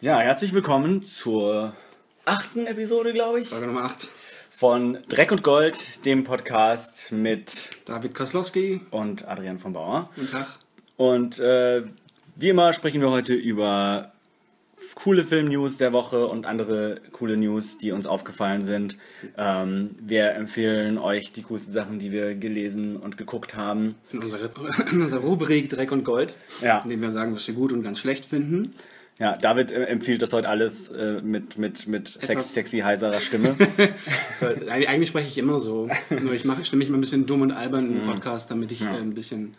Ja, herzlich willkommen zur achten Episode, glaube ich, Folge Nummer 8. von Dreck und Gold, dem Podcast mit David Koslowski. und Adrian von Bauer. Guten Tag. Und äh, wie immer sprechen wir heute über coole Film-News der Woche und andere coole News, die uns aufgefallen sind. Ähm, wir empfehlen euch die coolsten Sachen, die wir gelesen und geguckt haben. In unserer, in unserer Rubrik Dreck und Gold, Ja. in dem wir sagen, was wir gut und ganz schlecht finden. Ja, David äh, empfiehlt das heute alles äh, mit, mit, mit sex, sexy heiserer Stimme. So, eigentlich spreche ich immer so. Nur ich mache stimme mich mal ein bisschen dumm und albern Mhm. im Podcast, damit ich äh, ein bisschen,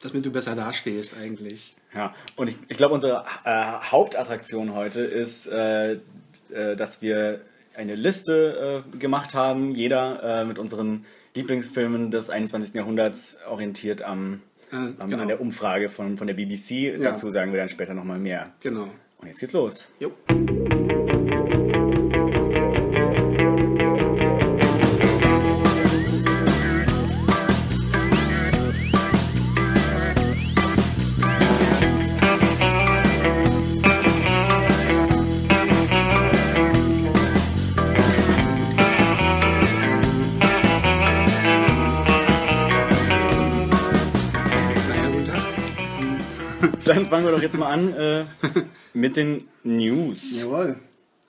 damit du besser dastehst eigentlich. Ja, und ich, ich glaube, unsere äh, Hauptattraktion heute ist, äh, äh, dass wir eine Liste gemacht haben, jeder mit unseren Lieblingsfilmen des 21. Jahrhunderts orientiert am, Äh, am, genau. an der Umfrage von, von der BBC. Ja. Dazu sagen wir dann später nochmal mehr. Genau. Und jetzt geht's los. Jo. Wir doch jetzt mal an äh, mit den News. Jawohl.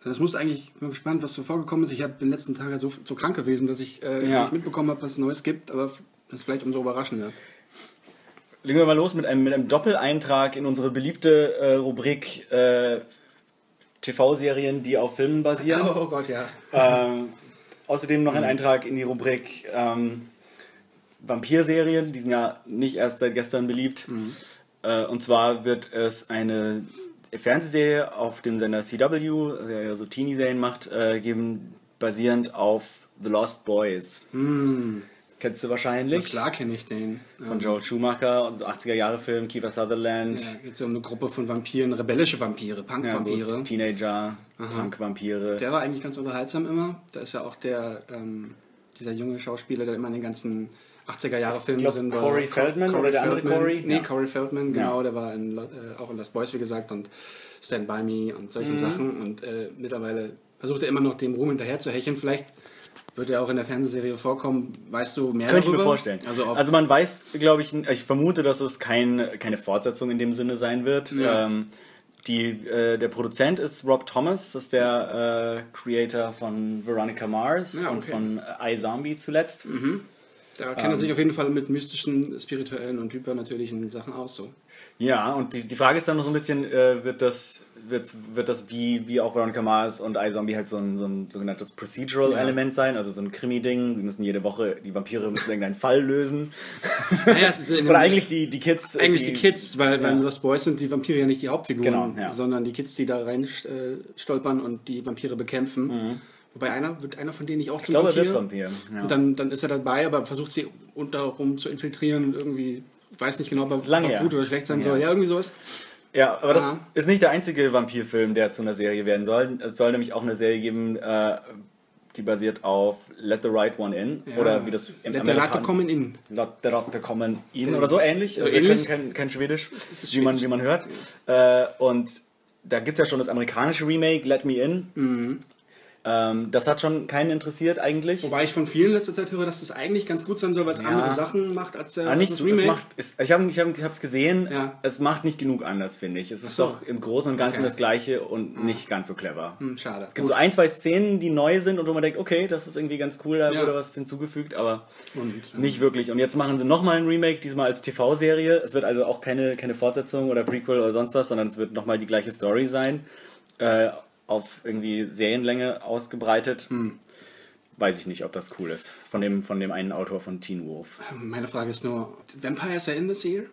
Das muss eigentlich, ich bin gespannt, was so vorgekommen ist. Ich habe in den letzten Tagen so, so krank gewesen, dass ich äh, Ja. nicht mitbekommen habe, was es Neues gibt, aber das ist vielleicht umso überraschender. Legen wir mal los mit einem, mit einem Doppeleintrag in unsere beliebte äh, Rubrik äh, TV-Serien, die auf Filmen basieren. Oh Gott, ja. Ähm, außerdem noch ein Eintrag in die Rubrik ähm, Vampirserien, die sind ja nicht erst seit gestern beliebt. Äh, und zwar wird es eine Fernsehserie auf dem Sender CW, der ja so Teenie-Serien macht, äh, geben, basierend auf The Lost Boys. Kennst du wahrscheinlich? Klar kenne ich den. Von Joel Schumacher, und so 80er-Jahre-Film, Kiefer Sutherland. Ja, geht so um eine Gruppe von Vampiren, rebellische Vampire, Ja, so Punk-Vampire. Teenager, Punk-Vampire. der war eigentlich ganz unterhaltsam immer. Da ist ja auch der, ähm, dieser junge Schauspieler, der immer in den ganzen 80er-Jahre-Filmen Ich glaub, drin war. Corey Feldman oder der andere Corey? Nee, Ja. Corey Feldman, genau. Ja. Der war in, äh, auch in Lost Boys, wie gesagt, und Stand By Me und solchen Mhm. Sachen. Und äh, mittlerweile versucht er immer noch dem Ruhm hinterher zu hecheln. Vielleicht wird er auch in der Fernsehserie vorkommen. Weißt du mehr Könnte ich darüber? mir vorstellen. Also, Also man weiß, glaube ich, ich vermute, dass es kein, keine Fortsetzung in dem Sinne sein wird. Ja. Ähm, die, äh, der Produzent ist Rob Thomas, das ist der äh, Creator von Veronica Mars Ja, und okay. von äh, iZombie zuletzt. Da kennt er sich auf jeden Fall mit mystischen, spirituellen und hypernatürlichen Sachen aus. So. Ja, und die, die Frage ist dann noch so ein bisschen, äh, wird das, wird, wird das wie, wie auch Veronica Mars und iZombie halt so ein, so ein sogenanntes Procedural-Element sein, also so ein Krimi-Ding. Sie müssen jede Woche, die Vampire müssen irgendeinen Fall lösen. Naja, es ist Oder eigentlich die, die Kids. Eigentlich die, Kids, weil Ja. beim Lost Boys sind die Vampire ja nicht die Hauptfiguren, Genau, ja. sondern die Kids, die da rein äh, stolpern und die Vampire bekämpfen. Wobei einer, wird einer von denen nicht auch zum. Ich glaube, er Vampir? wird Vampir. Ja. Und dann, dann ist er dabei, aber versucht sie unterherum zu infiltrieren und irgendwie, weiß nicht genau, ob er gut oder schlecht sein Ja. soll. Ja, irgendwie sowas. Ja, aber das Aha. ist nicht der einzige Vampirfilm, der zu einer Serie werden soll. Es soll nämlich auch eine Serie geben, äh, die basiert auf Let the Right One In. Ja. Oder wie das im Let the Latte kommen in. Let the Ratte kommen in. Oder so ähnlich. So Also wir ähnlich? können kein, kein Schwedisch, wie man, wie man hört. Äh, und da gibt es ja schon das amerikanische Remake, Let Me In. Mhm. Ähm, das hat schon keinen interessiert eigentlich. Wobei ich von vielen letzter Zeit höre, dass das eigentlich ganz gut sein soll, weil es Ja. andere Sachen macht als der Ah, nicht, das so- es macht, es, ich habe es ich hab, gesehen, Ja. es macht nicht genug anders, finde ich. Es ist so. doch im Großen und Ganzen Okay. das Gleiche und nicht ganz so clever. Hm, schade. Es gibt so ein, zwei Szenen, die neu sind und wo man denkt, okay, das ist irgendwie ganz cool, da wurde was hinzugefügt, aber Und, ähm, nicht wirklich. Und jetzt machen sie nochmal ein Remake, diesmal als TV-Serie. Es wird also auch keine, keine Fortsetzung oder Prequel oder sonst was, sondern es wird nochmal die gleiche Story sein. Äh, auf irgendwie Serienlänge ausgebreitet. Hm. Weiß ich nicht, ob das cool ist. Von dem, von dem einen Autor von Teen Wolf. Meine Frage ist nur, Vampires are in this year?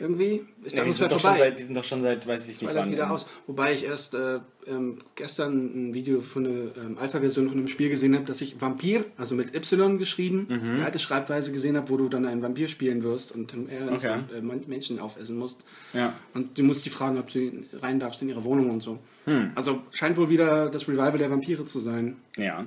Irgendwie? Ich Ja, dachte, die, es sind wäre doch schon vorbei. seit, die sind doch schon seit, weiß ich nicht wann. wieder in- aus. Wobei ich erst äh, ähm, gestern ein Video von einer ähm, Alpha-Version von einem Spiel gesehen habe, dass ich Vampir, also mit Y geschrieben, Mhm. die alte Schreibweise gesehen habe, wo du dann einen Vampir spielen wirst und ähm, er Okay. äh, Menschen aufessen musst. Ja. Und du musst die fragen, ob du rein darfst in ihre Wohnung und so. Hm. Also scheint wohl wieder das Revival der Vampire zu sein. Ja.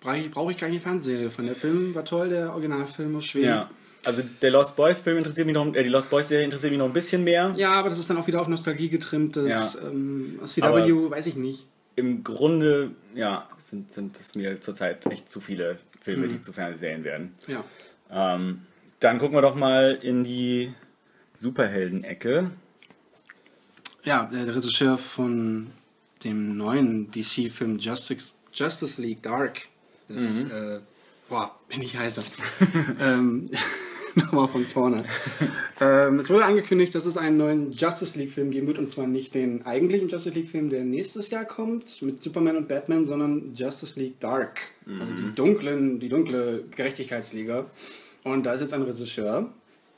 Brauche ich, brauche ich keine Fernsehserie von. Der Film war toll, der Originalfilm aus Schweden. Ja. Also der Lost Boys Film interessiert mich noch, äh, die Lost Boys Serie interessiert mich noch ein bisschen mehr. Ja, aber das ist dann auch wieder auf Nostalgie getrimmt. Das Ja. ähm, CW, Aber- weiß ich nicht. Im Grunde, ja, sind, sind das mir zurzeit echt zu viele Filme, Mhm. die zu Fernsehserien werden. Ja. Ähm, dann gucken wir doch mal in die Superhelden-Ecke. Ja, der, der Regisseur von dem neuen DC-Film Justice, Justice League Dark ist, Mhm. äh, boah, bin ich heiser. ähm, Nochmal von vorne. ähm, es wurde angekündigt, dass es einen neuen Justice League-Film geben wird, und zwar nicht den eigentlichen Justice League-Film, der nächstes Jahr kommt, mit Superman und Batman, sondern Justice League Dark. Also die, dunklen, die dunkle Gerechtigkeitsliga. Und da ist jetzt ein Regisseur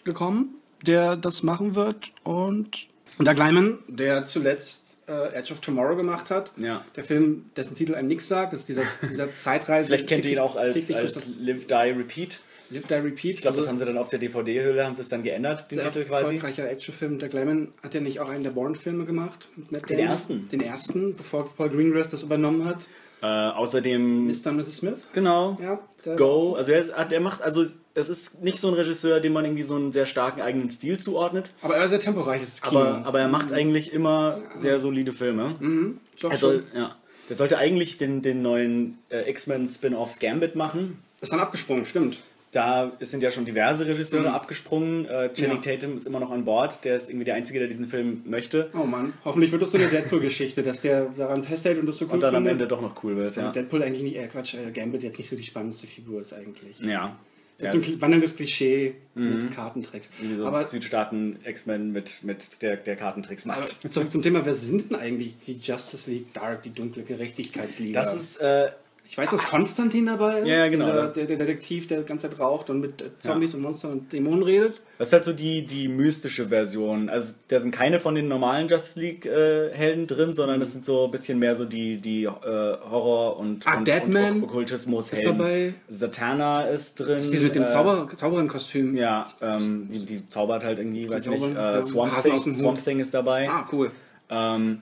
gekommen, der das machen wird. Und Doug Lyman, der zuletzt äh, Edge of Tomorrow gemacht hat. Ja. Der Film, dessen Titel einem nichts sagt, das ist dieser, dieser Zeitreise. Vielleicht kennt ihr ihn auch als, als das Live, Die, Repeat. Live, Die, Repeat. Ich glaube, das haben sie dann auf der DVD-Hülle, haben sie es dann geändert, den der Titel quasi. erfolgreiche Actionfilm. Doug Lyman hat ja nicht auch einen der Bourne-Filme gemacht? Den ersten. Den ersten, bevor Paul Greengrass das übernommen hat. Äh, außerdem, Mr. und Mrs. Smith. genau, Ja, der- Go. Also er, hat, er macht, also es ist nicht so ein Regisseur, dem man irgendwie so einen sehr starken eigenen Stil zuordnet. Aber er ist sehr temporeiches Kino. Aber, aber er macht eigentlich immer sehr solide Filme. Doch Er soll, ja. Der sollte eigentlich den, den neuen äh, X-Men Spin-off Gambit machen. Ist dann abgesprungen, stimmt. Da sind ja schon diverse Regisseure abgesprungen. Äh, Channing Ja. Tatum ist immer noch an Bord. Der ist irgendwie der Einzige, der diesen Film möchte. Oh Mann, hoffentlich wird das so eine Deadpool-Geschichte, dass der daran festhält und das so cool Und dann am findet. Ende doch noch cool wird. Ja. Deadpool eigentlich nicht, äh Quatsch, äh, Gambit jetzt nicht so die spannendste Figur ist eigentlich. ja. So ja ein ist Kli- wandelndes Klischee mit Kartentricks. so Aber, Südstaaten X-Men mit, mit der, der Kartentricks macht. zurück zum Thema, wer sind denn eigentlich die Justice League Dark, die dunkle Gerechtigkeitsliga? Das ist, äh, ich weiß, dass Konstantin dabei ist, Ja, ja, genau. der, der, der Detektiv, der die ganze Zeit raucht und mit äh, Zombies und Monstern und Dämonen redet. das ist halt so die, die mystische Version. Also da sind keine von den normalen Justice League-Helden drin, sondern das sind so ein bisschen mehr so die, die äh, Horror- und, Ah, und, Deadman und Okkultismus-Helden. dabei. Satana ist drin. Das ist diese mit dem äh, Zauber, Zauberin-Kostüm. Ja, ähm, die, die zaubert halt irgendwie, weiß ich nicht. Äh, ja. Swamp, Thing. Swamp Thing ist dabei. Ah, cool. Ähm,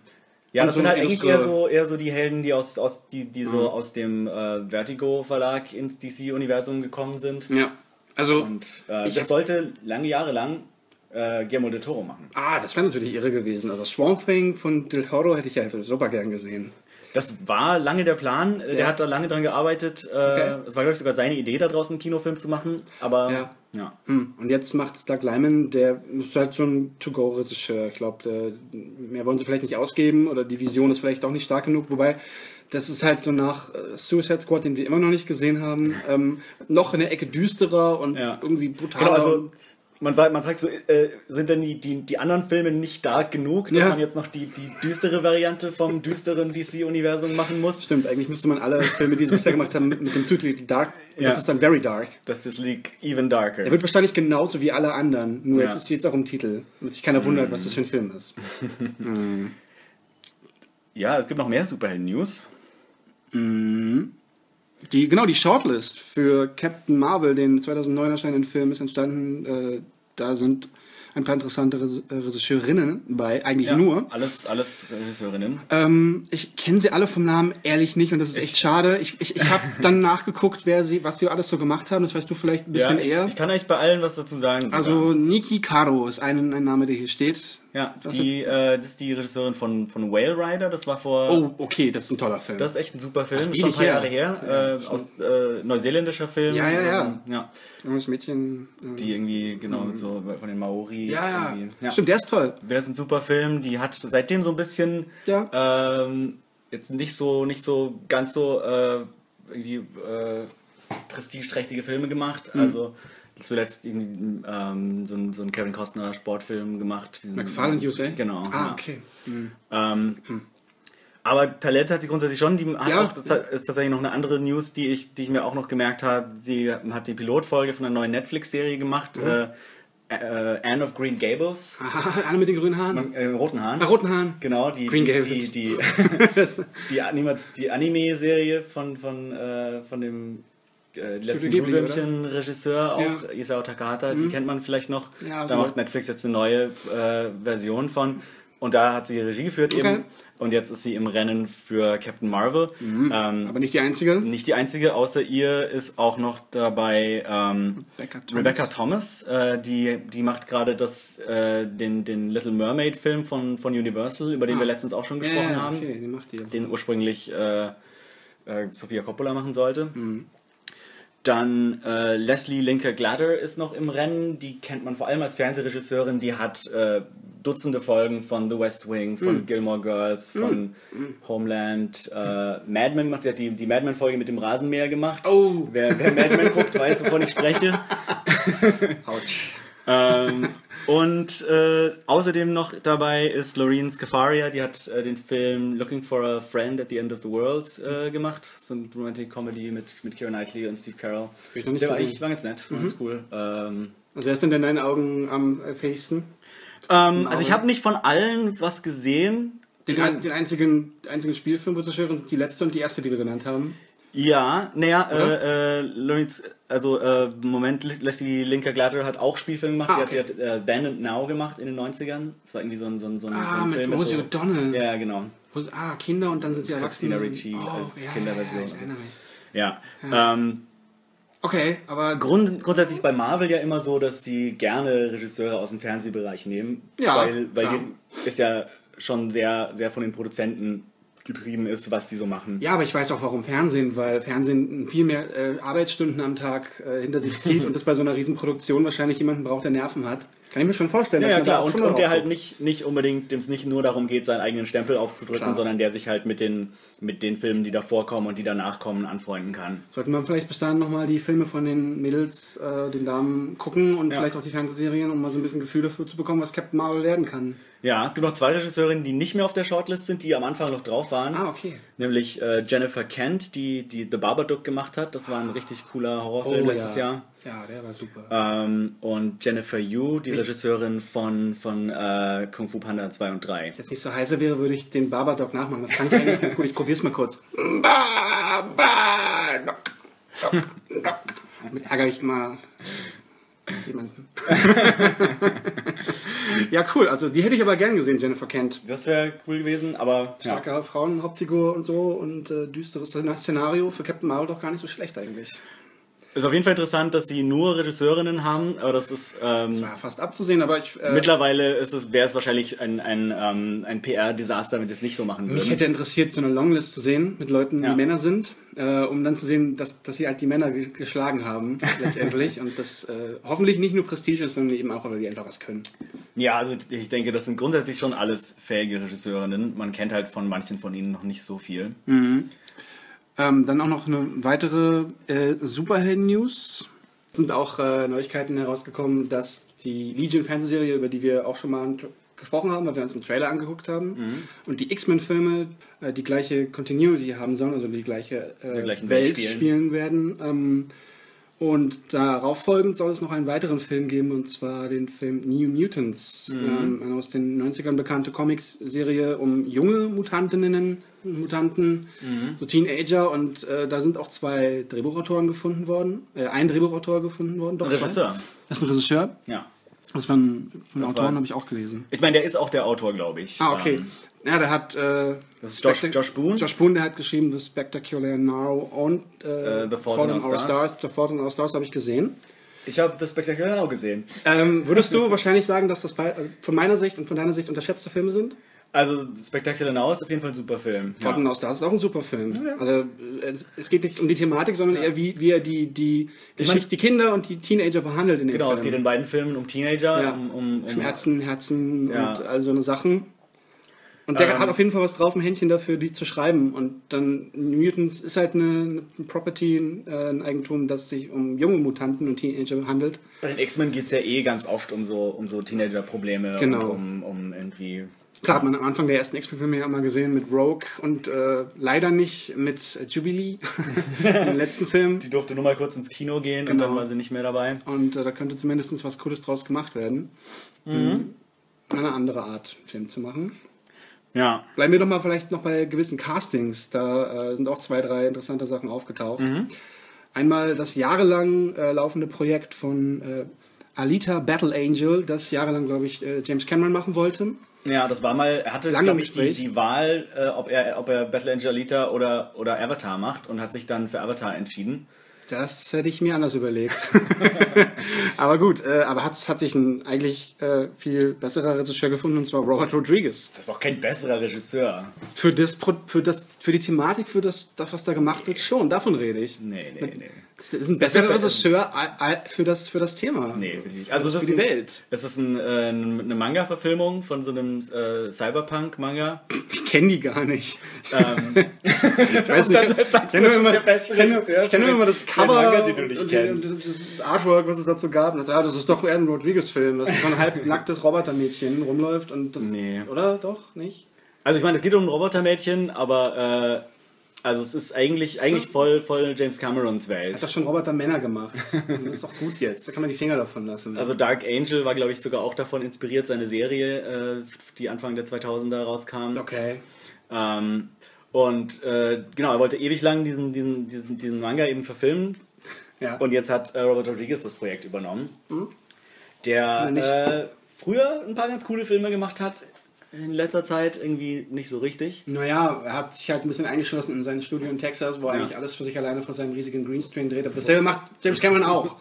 ja, Und das so sind halt eigentlich eher so, eher so die Helden, die aus, aus, die, die so Mhm. aus dem äh, Vertigo-Verlag ins DC-Universum gekommen sind. Ja. Also, Und äh, Ich das sollte lange Jahre lang äh, Guillermo del Toro machen. ah, das wäre natürlich irre gewesen. Also Swamp Thing von Del Toro hätte ich ja super gern gesehen. Das war lange der Plan. Äh, Der Ja. hat da lange dran gearbeitet. Äh, Okay. Es war, glaube ich, sogar seine Idee, da draußen einen Kinofilm zu machen. Aber Ja. Ja. Hm. Und jetzt macht Doug Lyman, der ist halt so ein To-Go-Regisseur. Ich glaube, mehr wollen sie vielleicht nicht ausgeben oder die Vision ist vielleicht auch nicht stark genug. Wobei, das ist halt so nach äh, Suicide Squad, den wir immer noch nicht gesehen haben, ähm, noch in der Ecke düsterer und Ja. irgendwie brutaler. Genau, also man, fragt- man fragt so, äh, sind denn die, die, die anderen Filme nicht dark genug, dass Ja. man jetzt noch die, die düstere Variante vom düsteren DC-Universum machen muss? Stimmt, eigentlich müsste man alle Filme, die sie bisher gemacht haben, mit, mit dem Zutitel Dark, Ja. das ist dann Very Dark. Das ist League even darker. Er wird wahrscheinlich genauso wie alle anderen, nur Ja. jetzt steht es auch im Titel, damit sich keiner wundert, was das für ein Film ist. Ja, es gibt noch mehr Superhelden-News. Die, genau, die Shortlist für Captain Marvel, den 2009 erscheinenden Film, ist entstanden. Äh, da sind ein paar interessante Re- äh, Regisseurinnen bei, eigentlich Ja, nur. Alles, alles Regisseurinnen. Ähm, ich kenne sie alle vom Namen ehrlich nicht und das ist echt schade. Ich, ich, ich habe dann nachgeguckt, wer sie, was sie alles so gemacht haben. Das weißt du vielleicht ein bisschen Ja, ich, eher. ich kann eigentlich bei allen was dazu sagen. sogar. also Niki Caro ist ein, ein Name, der hier steht. Ja, was die, äh, das ist die Regisseurin von, von Whale Rider. Das war vor. Oh, okay, das ist ein toller Film. Das ist echt ein super Film. Ach, ist schon ein paar ewig Jahre her. äh, aus äh, neuseeländischer Film. Ja, ja, ja. Ähm, ja. Junges Mädchen. äh, Die irgendwie, genau, mit so von den Maori. ja, ja. ja. Stimmt, der ist toll. Das ist ein super Film. Die hat seitdem so ein bisschen Ja. ähm, jetzt nicht so nicht so ganz so äh, irgendwie äh, prestigeträchtige Filme gemacht. Mhm. Also zuletzt irgendwie, ähm, so, ein, so einen Kevin Costner Sportfilm gemacht. Diesen- McFarland USA? Genau. Ah, ja. okay. Ähm, Aber Talent hat sie grundsätzlich schon. Die hat Ja. auch, das ist tatsächlich noch eine andere News, die ich, die ich mir auch noch gemerkt habe. Sie hat die Pilotfolge von einer neuen Netflix-Serie gemacht. Mhm. Äh, äh, Anne of Green Gables. Anne mit den grünen Haaren. Äh, roten Haaren. Ah, roten Haaren. Genau, die, Green die, Gables. die, die, die, die Anime-Serie von, von, äh, von dem äh, letzten? Glühwürmchen-Regisseur auch, Ja. Mhm. Isao Takahata, die kennt man vielleicht noch. Ja, da genau. macht Netflix jetzt eine neue äh, Version von. Und da hat sie Regie geführt Okay. eben. Und jetzt ist sie im Rennen für Captain Marvel. Ähm, Aber nicht die einzige. nicht die einzige, außer ihr ist auch noch dabei ähm, Rebecca Thomas. Rebecca Thomas. Äh, die, die macht gerade das, äh, den, den Little Mermaid-Film von, von Universal, über den wir letztens auch schon gesprochen ja, haben. okay, die macht die jetzt. Den ursprünglich äh, äh, Sofia Coppola machen sollte. Mhm. Dann äh, Leslie Linker Glatter ist noch im Rennen. Die kennt man vor allem als Fernsehregisseurin. Die hat äh, Dutzende Folgen von The West Wing, von Mhm. Gilmore Girls, von Homeland, äh, Mad Men gemacht. Sie hat die, die Mad Men-Folge mit dem Rasenmäher gemacht. Oh. Wer, wer Mad Men guckt, weiß, wovon ich spreche. Autsch. ähm, und äh, außerdem noch dabei ist Loreen Scafaria, die hat äh, den Film Looking for a Friend at the End of the World äh, gemacht. So eine Romantic Comedy mit, mit Keira Knightley und Steve Carell. Ich noch nicht Der war, eigentlich, war ganz nett, war ganz cool. Ähm, Also wer ist denn in deinen Augen am äh, fähigsten? ähm, also ich habe nicht von allen was gesehen. Den, den einzigen, einzigen Spielfilm, wo zu hören sind die letzte und die erste, die wir genannt haben. Ja, naja, äh, äh, also äh, Moment Leslie Linker Glatter hat auch Spielfilme gemacht. Ah, Die hat, die hat äh, Then and Now gemacht in den 90ern. Das war irgendwie so ein, so ein, so ein, so Ah, ein mit Film. Rosie so, O'Donnell. Ja, genau. Ah, Kinder und dann sind sie erwachsen. Christina Ricci als Kinderversion. Ja, ich erinnere mich. Ja. Ähm, Okay, aber Grund, grundsätzlich bei Marvel ja immer so, dass sie gerne Regisseure aus dem Fernsehbereich nehmen. Ja, weil, weil die ist ja schon sehr, sehr von den Produzenten getrieben ist, was die so machen. Ja, aber ich weiß auch warum Fernsehen, weil Fernsehen viel mehr äh, Arbeitsstunden am Tag äh, hinter sich zieht und das bei so einer Riesenproduktion wahrscheinlich jemanden braucht, der Nerven hat. Kann ich mir schon vorstellen. Ja, dass ja klar, und, und der halt nicht, nicht unbedingt, dem es nicht nur darum geht, seinen eigenen Stempel aufzudrücken, Klar. sondern der sich halt mit den, mit den Filmen, die davor kommen und die danach kommen, anfreunden kann. Sollten wir vielleicht bis dahin nochmal die Filme von den Mädels, äh, den Damen gucken und Ja. vielleicht auch die Fernsehserien, um mal so ein bisschen Gefühl dafür zu bekommen, was Captain Marvel werden kann. Ja, es gibt noch zwei Regisseurinnen, die nicht mehr auf der Shortlist sind, die am Anfang noch drauf waren. Ah, okay. Nämlich äh, Jennifer Kent, die, die The Babadook gemacht hat. Das war ein richtig cooler Horrorfilm letztes Oh, ja. Jahr. Ja, der war super. Ähm, und Jennifer Yu, die Regisseurin von, von äh, Kung Fu Panda 2 und 3. Wenn jetzt nicht so heißer wäre, würde ich den Babadook nachmachen. Das kann ich eigentlich ganz gut. Ich probier's mal kurz. Babadook. Dook, Dook. Damit ärgere ich immer jemanden. ja, cool. Also die hätte ich aber gern gesehen, Jennifer Kent. Das wäre cool gewesen, aber ja. Starke Frauenhauptfigur und so und äh, düsteres Szenario für Captain Marvel doch gar nicht so schlecht eigentlich. ist auf jeden Fall interessant, dass sie nur Regisseurinnen haben, aber das ist ähm, War fast abzusehen, aber ich. Äh, mittlerweile ist es, wäre es wahrscheinlich ein, ein, ähm, ein PR-Desaster, wenn sie es nicht so machen Mich würden. hätte interessiert, so eine Longlist zu sehen mit Leuten, Ja. die Männer sind, äh, um dann zu sehen, dass, dass sie halt die Männer ge geschlagen haben, letztendlich. Und das äh, hoffentlich nicht nur Prestige ist, sondern eben auch, weil die einfach was können. Ja, also ich denke, das sind grundsätzlich schon alles fähige Regisseurinnen. Man kennt halt von manchen von ihnen noch nicht so viel. Ähm, dann auch noch eine weitere äh, Superhelden-News. Es sind auch äh, Neuigkeiten herausgekommen, dass die Legion-Fernsehserie, über die wir auch schon mal gesprochen haben, weil wir uns einen Trailer angeguckt haben, und die X-Men-Filme äh, die gleiche Continuity haben sollen, also die gleiche äh, Welt spielen. spielen werden. Ähm, und darauf folgend soll es noch einen weiteren Film geben, und zwar den Film New Mutants, ähm, eine aus den 90ern bekannte Comics-Serie um junge Mutantinnen, Mutanten, so Teenager. Und äh, da sind auch zwei Drehbuchautoren gefunden worden, äh, ein Drehbuchautor gefunden worden. Doch. Regisseur. Das ist ein Regisseur. Ja. Das von, von Das Autoren habe ich auch gelesen. Ich meine, der ist auch der Autor, glaube ich. Ah, okay. Ähm, Ja, der hat. Äh, Das ist Josh- Josh Boone? Josh Boone, der hat geschrieben The Spectacular Now und äh, Äh, The Fault in Our Our Stars. The Fault in Our Stars habe ich gesehen. ich habe das Spectacular Now gesehen. Ähm, würdest du wahrscheinlich sagen, dass das äh, von meiner Sicht und von deiner Sicht unterschätzte Filme sind? Also Spectacular Now ist auf jeden Fall ein super Film. In Our Stars ist auch ein super Film. Also äh, es geht nicht um die Thematik, sondern eher wie, wie er die, die, Geschichte, die Kinder und die Teenager behandelt in dem Genau, Film. es geht in beiden Filmen um Teenager, Ja. um, um, um Schmerzen, Herzen Ja. und all so eine Sachen. Und der Ähm. hat auf jeden Fall was drauf, ein Händchen dafür, die zu schreiben. Und dann Mutants ist halt eine, eine Property, äh, ein Eigentum, das sich um junge Mutanten und Teenager handelt. Bei den X-Men geht es ja eh ganz oft um so, um so Teenager-Probleme Genau. und um, um irgendwie. Klar hat man am Anfang der ersten X-Men-Filme ja mal gesehen mit Rogue und äh, leider nicht mit Jubilee, im letzten Film. Die durfte nur mal kurz ins Kino gehen und Genau. dann war sie nicht mehr dabei. Und äh, da könnte zumindest was Cooles draus gemacht werden. Mhm. Eine andere Art, Film zu machen. Ja. Bleiben wir doch mal vielleicht noch bei gewissen Castings. Da äh, sind auch zwei, drei interessante Sachen aufgetaucht. Einmal das jahrelang äh, laufende Projekt von äh, Alita Battle Angel, das jahrelang, glaube ich, äh, James Cameron machen wollte. Ja, das war mal, er hatte, Lange glaube ich, die, die Wahl, äh, ob, er, ob er Battle Angel Alita oder, oder Avatar macht und hat sich dann für Avatar entschieden. Das hätte ich mir anders überlegt. aber gut, äh, aber hat, hat sich ein eigentlich äh, viel besserer Regisseur gefunden, und zwar Robert Rodriguez. Das ist doch kein besserer Regisseur. Für, das, für, das, für die Thematik, für das, das, was da gemacht wird, schon. Davon rede ich. Nee, nee, nee. Das ist ein besserer Das Regisseur äh, äh, für das, für das Thema. Nee, nicht. Also, es für ist die ein, Welt. Es ist ein, äh, eine Manga-Verfilmung von so einem äh, Cyberpunk-Manga. Ich kenne die gar nicht. Ähm, Ich weiß nicht. Ich kenne nur das ist immer, nur das Cover Manga, den du nicht kennst. Das, das Artwork, was es dazu gab. Dachte, ah, das ist doch eher ein Rodriguez-Film. Das ist so ein halbnacktes Robotermädchen rumläuft und das. Nee. Oder? Doch? Nicht? also ich meine, es geht um ein Robotermädchen, aber äh, also es ist eigentlich, eigentlich voll, voll James Camerons Welt. Hat doch schon Roboter Männer gemacht. Das ist doch gut jetzt. Da kann man die Finger davon lassen. Also Dark Angel war, glaube ich, sogar auch davon inspiriert, seine Serie, äh, die Anfang der 2000er rauskam. okay. Ähm, und äh, genau, er wollte ewig lang diesen, diesen, diesen, diesen Manga eben verfilmen. Ja. Und jetzt hat äh, Robert Rodriguez das Projekt übernommen. Der Na, nicht- äh, früher ein paar ganz coole Filme gemacht hat, in letzter Zeit irgendwie nicht so richtig. Naja, er hat sich halt ein bisschen eingeschlossen in sein Studio in Texas, wo er Ja. eigentlich alles für sich alleine von seinem riesigen Greenscreen dreht. Aber dasselbe macht James Cameron auch.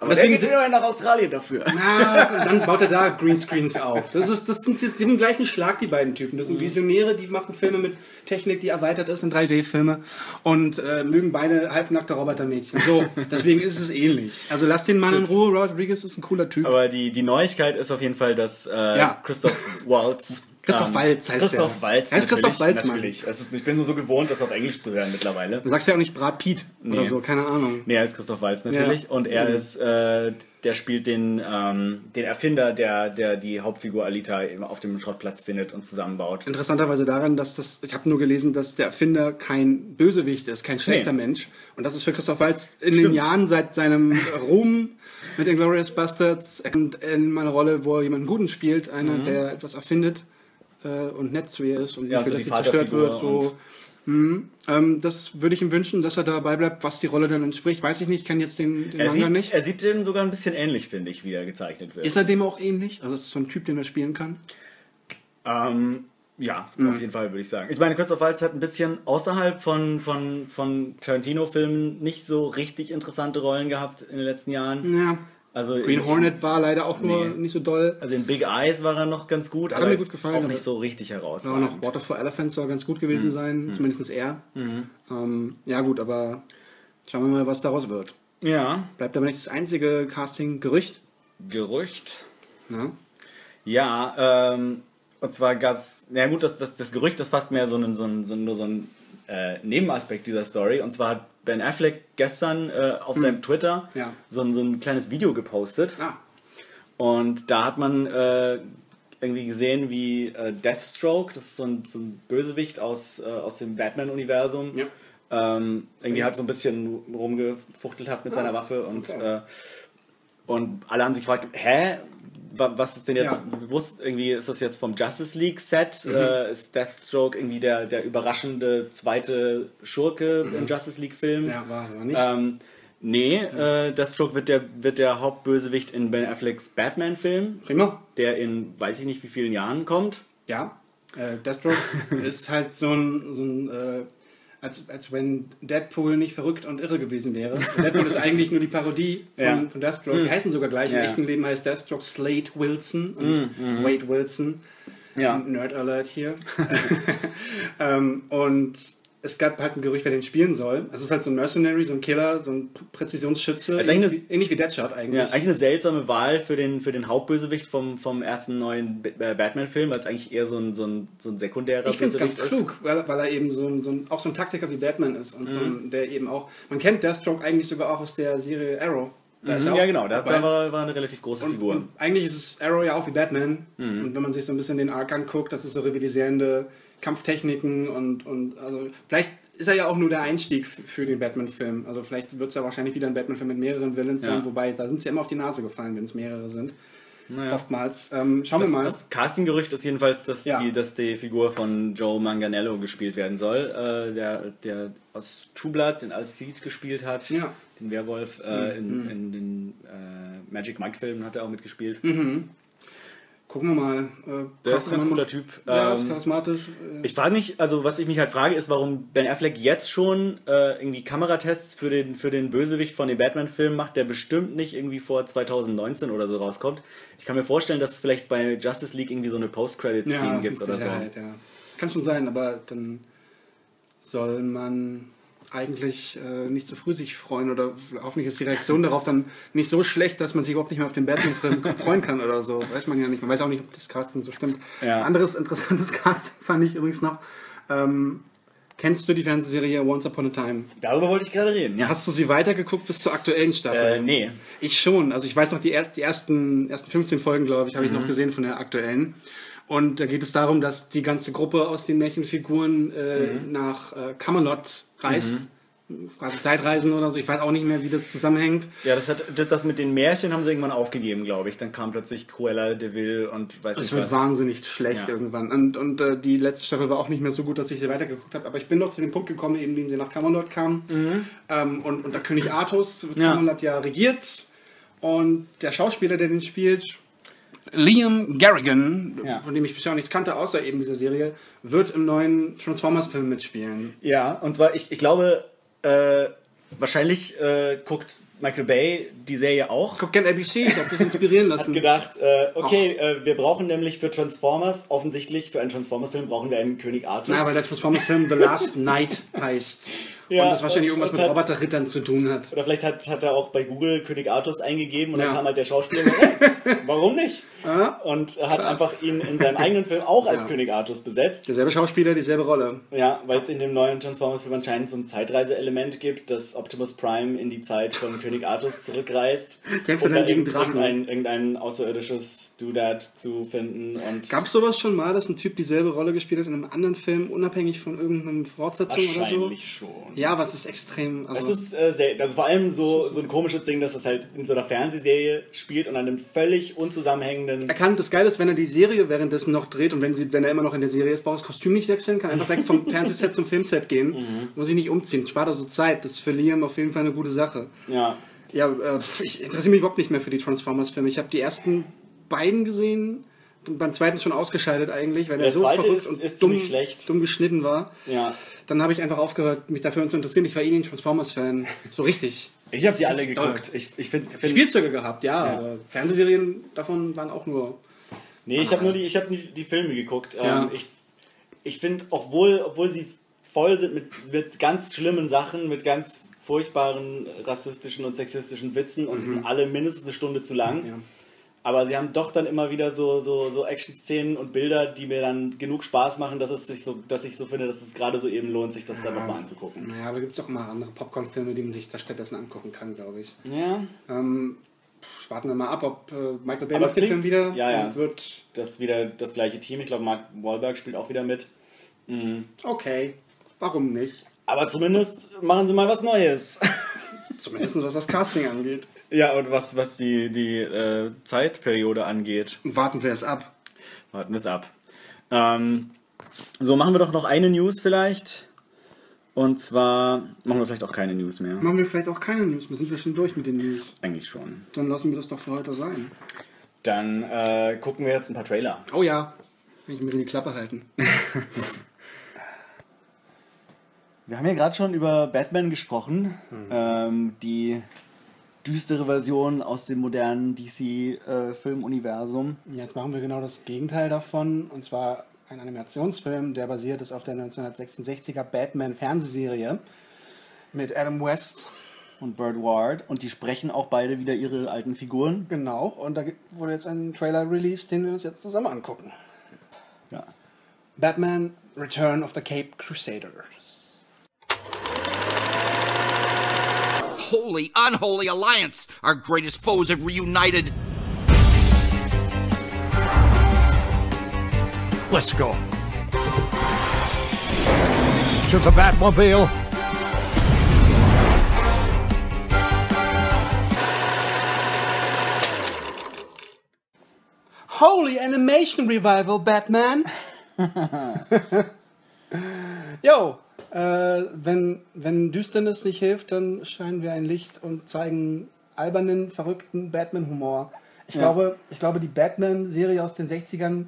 Aber deswegen geht er nach Australien dafür. Na, und dann baut er da Greenscreens auf. Das, ist, das sind die, den gleichen Schlag, die beiden Typen. Das sind Visionäre, die machen Filme mit Technik, die erweitert ist in 3D-Filme und äh, mögen beide halbnackte Robotermädchen. So, deswegen ist es ähnlich. Also lass den Mann in Ruhe. Robert Rodriguez ist ein cooler Typ. Aber die, die Neuigkeit ist auf jeden Fall, dass äh, Ja. Christoph Waltz. Christoph ähm, Waltz heißt Christoph der. Waltz. Er heißt Christoph Mann. natürlich. Es ist, ich bin nur so gewohnt, das auf Englisch zu hören mittlerweile. Du sagst ja auch nicht Brad Pitt oder Nee. so, keine Ahnung. Nee, er ist Christoph Waltz natürlich. Ja. Und er Mhm. ist, äh, der spielt den, ähm, den Erfinder, der, der die Hauptfigur Alita eben auf dem Schrottplatz findet und zusammenbaut. Interessanterweise daran, dass das, ich habe nur gelesen, dass der Erfinder kein Bösewicht ist, kein schlechter Nee. Mensch. Und das ist für Christoph Waltz in den Stimmt. Jahren seit seinem Ruhm mit den Glorious Bastards und in meiner Rolle, wo er jemanden Guten spielt, einer, der etwas erfindet äh, und nett zu ihr ist und. Ja, nicht so will, die dass sie zerstört wird. So. Mhm. Ähm, das würde ich ihm wünschen, dass er dabei bleibt, was die Rolle dann entspricht. Weiß ich nicht, kenne jetzt den, den Er Manga sieht, nicht. er sieht dem sogar ein bisschen ähnlich, finde ich, wie er gezeichnet wird. Ist er dem auch ähnlich? Also ist es so ein Typ, den er spielen kann? Ähm, ja, Mhm. auf jeden Fall würde ich sagen. Ich meine, Christoph Waltz hat ein bisschen außerhalb von, von, von Tarantino-Filmen nicht so richtig interessante Rollen gehabt in den letzten Jahren. Ja. Also Green Hornet war leider auch nur Nee. nicht so doll. Also in Big Eyes war er noch ganz gut, Hat aber mir gut gefallen, auch aber- nicht so richtig Ja, auch noch Water for Elephants soll ganz gut gewesen sein, zumindest er. Ähm, ja gut, aber schauen wir mal, was daraus wird. Ja, Bleibt aber nicht das einzige Casting-Gerücht. Gerücht. Ne? Ja, ähm, und zwar gab es, na gut, das, das, das Gerücht ist fast mehr so ein, so ein, so ein, nur so ein äh, Nebenaspekt dieser Story. Und zwar hat Ben Affleck gestern äh, auf seinem Twitter Ja. so, ein, so ein kleines Video gepostet. Ah, Und da hat man äh, irgendwie gesehen, wie äh, Deathstroke, das ist so ein, so ein Bösewicht aus, äh, aus dem Batman-Universum, Ja. ähm, irgendwie halt so ein bisschen rumgefuchtelt hat mit seiner Waffe und, Ah, okay. äh, und alle haben sich gefragt, hä? Wa- Was ist denn jetzt Ja. bewusst? Irgendwie ist das jetzt vom Justice League Set? Mhm. Äh, ist Deathstroke irgendwie der, der überraschende zweite Schurke im Justice League Film? Mhm. ja, war, war nicht. Ähm, nee, äh, Deathstroke wird der, wird der Hauptbösewicht in Ben Afflecks Batman-Film, Prima. der in weiß ich nicht wie vielen Jahren kommt. Ja. Äh, Deathstroke ist halt so ein, so ein äh, als, als wenn Deadpool nicht verrückt und irre gewesen wäre. Deadpool ist eigentlich nur die Parodie von, Ja. von Deathstroke. Die heißen sogar gleich. Im Ja. echten Leben heißt Deathstroke Slate Wilson und nicht Wade Wilson. Ja. Nerd Alert hier. ähm, und es gab halt ein Gerücht, wer den spielen soll. Es ist halt so ein Mercenary, so ein Killer, so ein Pr- Präzisionsschütze. ist Ähnlich eigentlich wie, ähnlich wie Deadshot eigentlich. Ja, eigentlich eine seltsame Wahl für den, für den Hauptbösewicht vom, vom ersten neuen äh, Batman-Film, weil es eigentlich eher so ein, so ein, so ein sekundärer Ich finde es ganz Bösewicht ist. klug, weil, weil er eben so ein, so ein, auch so ein Taktiker wie Batman ist und so ein, der eben auch. Man kennt Deathstroke eigentlich sogar auch aus der Serie Arrow. Da Mhm, ja, genau, da, da war, war eine relativ große und, Figur. und eigentlich ist es Arrow ja auch wie Batman. Mhm. Und wenn man sich so ein bisschen den Arc anguckt, das ist so rivalisierende Kampftechniken und, und also vielleicht ist er ja auch nur der Einstieg für den Batman-Film. Also vielleicht wird es ja wahrscheinlich wieder ein Batman-Film mit mehreren Villains sein, Ja. wobei da sind sie immer auf die Nase gefallen, wenn es mehrere sind. Naja. Oftmals. Ähm, schauen Das, wir mal. das Casting-Gerücht ist jedenfalls, dass, Ja. die, dass die Figur von Joe Manganello gespielt werden soll, äh, der, der aus True Blood den Alcide gespielt hat, Ja. Mhm. den Werwolf, äh, in, in den äh, Magic Mike-Filmen hat er auch mitgespielt. Mhm. Gucken wir mal. Äh, Der ist ein ganz cooler Typ. Ja, Ähm, charismatisch. Äh, Ich frage mich, also was ich mich halt frage, ist, warum Ben Affleck jetzt schon äh, irgendwie Kameratests für den, für den Bösewicht von dem Batman-Film macht, der bestimmt nicht irgendwie vor 2019 oder so rauskommt. Ich kann mir vorstellen, dass es vielleicht bei Justice League irgendwie so eine Post-Credit-Scene gibt mit oder so. Ja. Kann schon sein, aber dann soll man eigentlich äh, nicht zu früh sich freuen oder hoffentlich ist die Reaktion darauf dann nicht so schlecht, dass man sich überhaupt nicht mehr auf den Batman-Film freuen kann oder so. Weiß man ja nicht. Man weiß auch nicht, ob das Casting so stimmt. Ja. Anderes interessantes Casting fand ich übrigens noch. Ähm, kennst du die Fernsehserie Once Upon a Time? Darüber wollte ich gerade reden. Ja. Hast du sie weitergeguckt bis zur aktuellen Staffel? Äh, nee. Ich schon. Also ich weiß noch, die, er die ersten, ersten 15 Folgen, glaube ich, habe ich noch gesehen von der aktuellen. Und da geht es darum, dass die ganze Gruppe aus den Märchenfiguren äh, nach äh, Camelot reist. Quasi Zeitreisen oder so. Ich weiß auch nicht mehr, wie das zusammenhängt. Ja, das hat das- mit den Märchen haben sie irgendwann aufgegeben, glaube ich. Dann kam plötzlich Cruella de Vil und weiß Es nicht wird was. wahnsinnig schlecht Ja. irgendwann. Und, und äh, die letzte Staffel war auch nicht mehr so gut, dass ich sie weitergeguckt habe. Aber ich bin noch zu dem Punkt gekommen, eben, indem sie nach Camelot kam. Ähm, und unter König Artus wird Mhm. Ja. Camelot ja regiert. Und der Schauspieler, der den spielt, Liam Garrigan, Ja. von dem ich bisher auch nichts kannte, außer eben dieser Serie, wird im neuen Transformers-Film mitspielen. Ja, und zwar, ich, ich glaube, äh, wahrscheinlich äh, guckt Michael Bay die Serie auch. Guck gern ABC, ich habe sich inspirieren lassen. gedacht, äh, okay, äh, wir brauchen nämlich für Transformers, offensichtlich für einen Transformers-Film brauchen wir einen König Artus. Na, weil der Transformers-Film The Last Night heißt. Ja, und das wahrscheinlich und- irgendwas und mit hat- Roboterrittern zu tun hat. Oder vielleicht hat, hat er auch bei Google König Artus eingegeben und Ja. dann kam halt der Schauspieler hey, warum nicht? Und hat einfach ihn in seinem eigenen Film auch als. König Artus besetzt. Derselbe Schauspieler, dieselbe Rolle. Ja, weil es in dem neuen Transformers-Film anscheinend so ein Zeitreise-Element gibt, dass Optimus Prime in die Zeit von König Artus zurückreist. Kämpft um dann da gegen Drachen? Irgendein, irgendein außerirdisches Dudat zu finden. Und Gab es sowas schon mal, dass ein Typ dieselbe Rolle gespielt hat in einem anderen Film, unabhängig von irgendeiner Fortsetzung oder so? wahrscheinlich schon. Ja, was ist extrem. Das Also, ist äh, selten. Also vor allem so, so ein komisches Ding, dass das halt in so einer Fernsehserie spielt und an einem völlig unzusammenhängenden. Er kann, das Geile ist, wenn er die Serie währenddessen noch dreht und wenn, sie, wenn er immer noch in der Serie ist, braucht er das Kostüm nicht wechseln, kann einfach direkt vom Fernsehset zum Filmset gehen. Mhm. Muss sich nicht umziehen. Spart also Zeit. Das ist für Liam auf jeden Fall eine gute Sache. Ja. Ja, äh, ich interessiere mich überhaupt nicht mehr für die Transformers-Filme. Ich habe die ersten beiden gesehen und beim zweiten schon ausgeschaltet eigentlich, weil Der der so verrückt ist- und ist dumm, dumm geschnitten war. Ja. Dann habe ich einfach aufgehört, mich dafür zu interessieren. Ich war eh ein Transformers-Fan. So richtig. Ich habe die alle geguckt. Ich, ich finde. Find, Spielzeuge gehabt, ja, aber Fernsehserien davon waren auch nur. nee, ich habe nur die, ich hab die, die Filme geguckt. Ja. Ähm, ich ich finde, obwohl, obwohl sie voll sind mit, mit ganz schlimmen Sachen, mit ganz furchtbaren rassistischen und sexistischen Witzen und sie sind alle mindestens eine Stunde zu lang. Mhm. Ja. Aber sie haben doch dann immer wieder so, so, so Action-Szenen und Bilder, die mir dann genug Spaß machen, dass, es sich so, dass ich so finde, dass es gerade so eben lohnt, sich das einfach mal anzugucken. Naja, aber da gibt es auch immer andere Popcorn-Filme, die man sich da stattdessen angucken kann, glaube ich. Ja, Ähm, pff, warten wir mal ab, ob äh, Michael Bay macht den Film wieder ja, ja. wird. das ist wieder das gleiche Team. Ich glaube, Mark Wahlberg spielt auch wieder mit. Mhm. Okay, warum nicht? Aber zumindest machen sie mal was Neues. Zumindest was das Casting angeht. Ja, und was, was die, die äh, Zeitperiode angeht, Warten wir es ab. warten wir es ab. Ähm, so, machen wir doch noch eine News vielleicht. Und zwar machen wir vielleicht auch keine News mehr. Machen wir vielleicht auch keine News mehr. Sind wir schon durch mit den News? Eigentlich schon. Dann lassen wir das doch für heute sein. Dann äh, gucken wir jetzt ein paar Trailer. Oh ja. Ich ein bisschen die Klappe halten. Wir haben ja gerade schon über Batman gesprochen. Ähm, die düstere Version aus dem modernen DC-Filmuniversum. Jetzt machen wir genau das Gegenteil davon. Und zwar ein Animationsfilm, der basiert ist auf der 1966er Batman-Fernsehserie mit Adam West. und Burt Ward. Und die sprechen auch beide wieder ihre alten Figuren. Genau. Und da wurde jetzt ein Trailer released, den wir uns jetzt zusammen angucken. Ja. Batman Return of the Cape Crusaders. Holy, unholy alliance! Our greatest foes have reunited. Let's go. To the Batmobile. Holy Animation Revival, Batman! Jo, äh, wenn, wenn Düsternis nicht hilft, dann scheinen wir ein Licht und zeigen albernen, verrückten Batman-Humor. Ich, glaube, ich glaube, die Batman-Serie aus den 60ern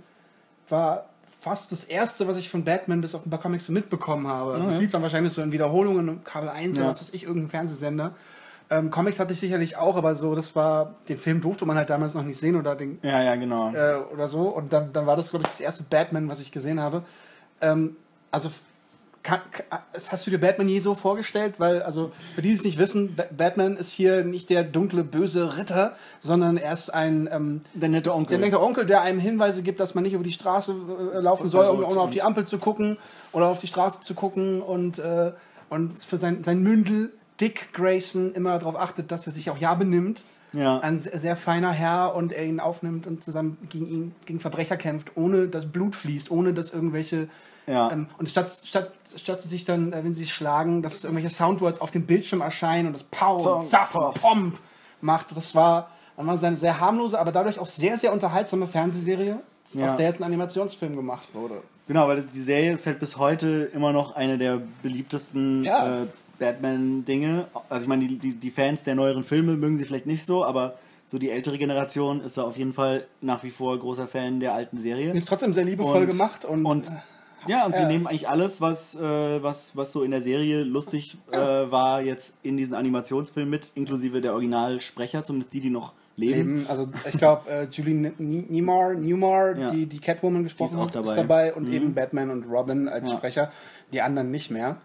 war fast das erste, was ich von Batman bis auf ein paar Comics so mitbekommen habe. Also es lief dann wahrscheinlich so in Wiederholungen im Kabel 1 Ja. oder was weiß ich, irgendein Fernsehsender. Ähm, Comics hatte ich sicherlich auch, aber so, das war, den Film durfte man halt damals noch nicht sehen oder den, Ja, ja, genau. äh, oder so. Und dann, dann war das, glaube ich, das erste Batman, was ich gesehen habe. Ähm, also, kann, kann, hast du dir Batman je so vorgestellt? Weil, also, für die, die es nicht wissen, Ba- Batman ist hier nicht der dunkle, böse Ritter, sondern er ist ein ähm, Der nette Onkel. der nette Onkel, der einem Hinweise gibt, dass man nicht über die Straße äh, laufen soll, um, um auf die Ampel zu gucken oder auf die Straße zu gucken und, äh, und für sein, sein Mündel Dick Grayson immer darauf achtet, dass er sich auch ja benimmt. Ja. Ein sehr, sehr feiner Herr und er ihn aufnimmt und zusammen gegen ihn, gegen Verbrecher kämpft, ohne dass Blut fließt, ohne dass irgendwelche. Ja. Ähm, und statt, statt, statt sie sich dann, äh, wenn sie sich schlagen, dass irgendwelche Soundwords auf dem Bildschirm erscheinen und das Pow und Song, Zaff und. Pomp macht. Das war, war eine sehr harmlose, aber dadurch auch sehr, sehr unterhaltsame Fernsehserie, Ja. aus der jetzt ein Animationsfilm gemacht wurde. Genau, weil die Serie ist halt bis heute immer noch eine der beliebtesten Ja. äh, Batman-Dinge. Also ich meine, die, die, die Fans der neueren Filme mögen sie vielleicht nicht so, aber so die ältere Generation ist da auf jeden Fall nach wie vor großer Fan der alten Serie. Ist trotzdem sehr liebevoll gemacht und, und ja, und sie ja. nehmen eigentlich alles, was, äh, was, was so in der Serie lustig äh, war, jetzt in diesen Animationsfilm mit, inklusive der Originalsprecher, zumindest die, die noch leben. Eben, also ich glaube, äh, Julie Newmar, Newmar Ja. die, die Catwoman gesprochen hat. Mhm. ist dabei und eben Batman und Robin als Ja. Sprecher, die anderen nicht mehr.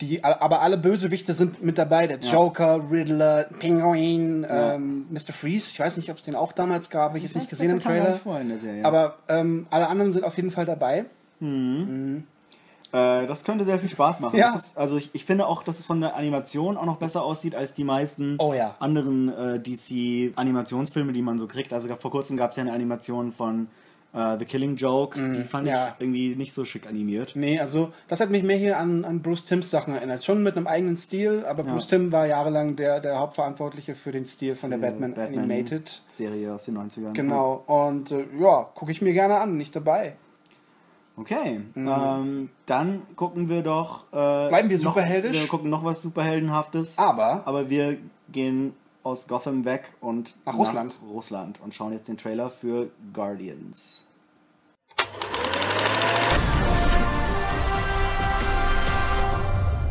Die, aber alle Bösewichte sind mit dabei, der Joker, Riddler, Penguin, ähm, Mr. Freeze. Ich weiß nicht, ob es den auch damals gab, habe ich jetzt nicht gesehen im Trailer. nicht vor in der Serie. Aber ähm, alle anderen sind auf jeden Fall dabei. Äh, das könnte sehr viel Spaß machen. Ja. Ist, also ich, ich finde auch, dass es von der Animation auch noch besser aussieht als die meisten Oh ja. anderen äh, DC-Animationsfilme, die man so kriegt. Also vor kurzem gab es ja eine Animation von äh, The Killing Joke, die fand Mhm. ja. ich irgendwie nicht so schick animiert. Nee, also das hat mich mehr hier an, an Bruce Timms Sachen erinnert. Schon mit einem eigenen Stil, aber Bruce Timm war jahrelang der, der Hauptverantwortliche für den Stil von der Batman, Animated. Serie aus den 90ern. Genau, und äh, ja, gucke ich mir gerne an, nicht dabei. Okay, ähm, dann gucken wir doch. Äh, Mhm. Bleiben wir noch, superheldisch? Wir gucken noch was Superheldenhaftes. Aber, Aber wir gehen aus Gotham weg und Nach Russland. Russland und schauen jetzt den Trailer für Guardians.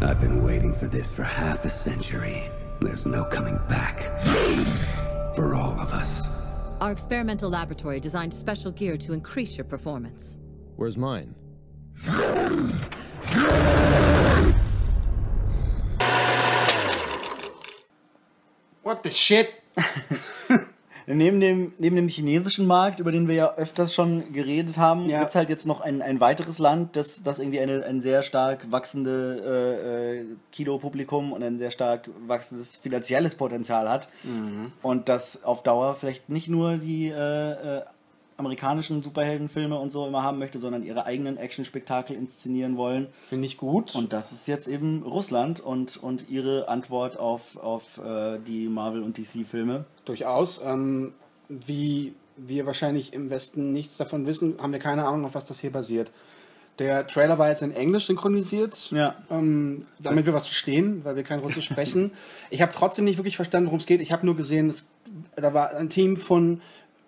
I've been waiting for this for half a century. There's no coming back. For all of us. Our experimental laboratory designed special gear to increase your performance. Where's mine? what the shit? Neben dem, neben dem chinesischen Markt, über den wir ja öfters schon geredet haben, Ja. gibt es halt jetzt noch ein, ein weiteres Land, das, das irgendwie eine, ein sehr stark wachsende äh, äh, Kinopublikum und ein sehr stark wachsendes finanzielles Potenzial hat. Mhm. Und das auf Dauer vielleicht nicht nur die äh, äh, amerikanischen Superheldenfilme und so immer haben möchte, sondern ihre eigenen Actionspektakel inszenieren wollen. Finde ich gut. Und das ist jetzt eben Russland und, und ihre Antwort auf, auf äh, die Marvel- und DC-Filme. Durchaus. Ähm, wie wir wahrscheinlich im Westen nichts davon wissen, haben wir keine Ahnung, auf was das hier basiert. Der Trailer war jetzt in Englisch synchronisiert, Ja. ähm, damit wir was verstehen, weil wir kein Russisch sprechen. Ich habe trotzdem nicht wirklich verstanden, worum es geht. Ich habe nur gesehen, es, da war ein Team von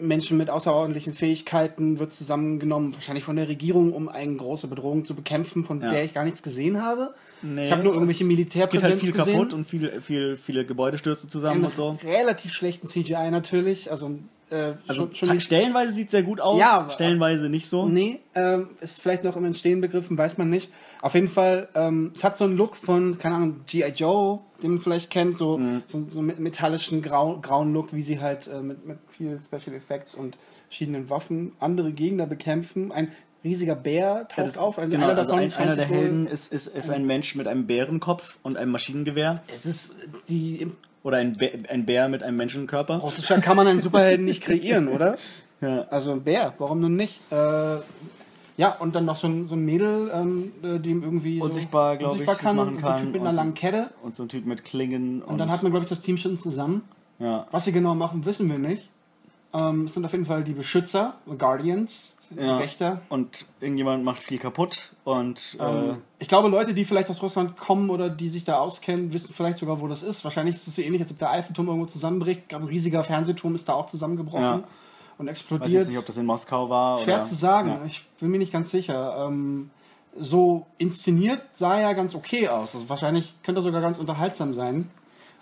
Menschen mit außerordentlichen Fähigkeiten, wird zusammengenommen, wahrscheinlich von der Regierung, um eine große Bedrohung zu bekämpfen, von Ja. der ich gar nichts gesehen habe. Nee, ich habe nur irgendwelche es geht Militärpräsenz halt viel gesehen. kaputt und viel, viel, viele Gebäude stürzen zusammen Einen und so. relativ schlechten CGI natürlich. Also, äh, Also schon, schon stellenweise sieht es sehr gut aus, Ja, stellenweise nicht so. Nee, ähm, ist vielleicht noch im Entstehen begriffen, weiß man nicht. Auf jeden Fall, ähm, es hat so einen Look von, keine Ahnung, G.I. Joe, den man vielleicht kennt, so, Mhm. so, so metallischen grau, grauen Look, wie sie halt äh, mit, mit viel Special Effects und verschiedenen Waffen andere Gegner bekämpfen. Ein riesiger Bär taucht Ja, das- auf, ein, genau, einer also ein, einer der Helden ist, ist, ist ein Mensch mit einem Bärenkopf und einem Maschinengewehr. Es ist die Oder ein, Bär, ein Bär mit einem Menschenkörper. russischer kann man einen Superhelden nicht kreieren, oder? Ja. Also ein Bär, warum nun nicht? Äh, ja, und dann noch so ein, so ein Mädel, ähm, äh, die ihm irgendwie so Unsichtbar, glaube ich, kann, machen und kann. so ein Typ mit und einer so- langen Kette. Und so ein Typ mit Klingen. Und dann hat man, glaube ich, das Team schon zusammen. ja. Was sie genau machen, wissen wir nicht. Ähm, es sind auf jeden Fall die Beschützer, Guardians, die Ja. Wächter. Und irgendjemand macht viel kaputt und äh, Ähm, ich glaube, Leute, die vielleicht aus Russland kommen oder die sich da auskennen, wissen vielleicht sogar, wo das ist. Wahrscheinlich ist es so ähnlich, als ob der Eiffelturm irgendwo zusammenbricht. Ein riesiger Fernsehturm ist da auch zusammengebrochen Ja. und weiß explodiert. jetzt nicht, ob das in Moskau war. Schwer oder, zu sagen, Ja. ich bin mir nicht ganz sicher. Ähm, so inszeniert sah er ganz okay aus. Also wahrscheinlich könnte er sogar ganz unterhaltsam sein.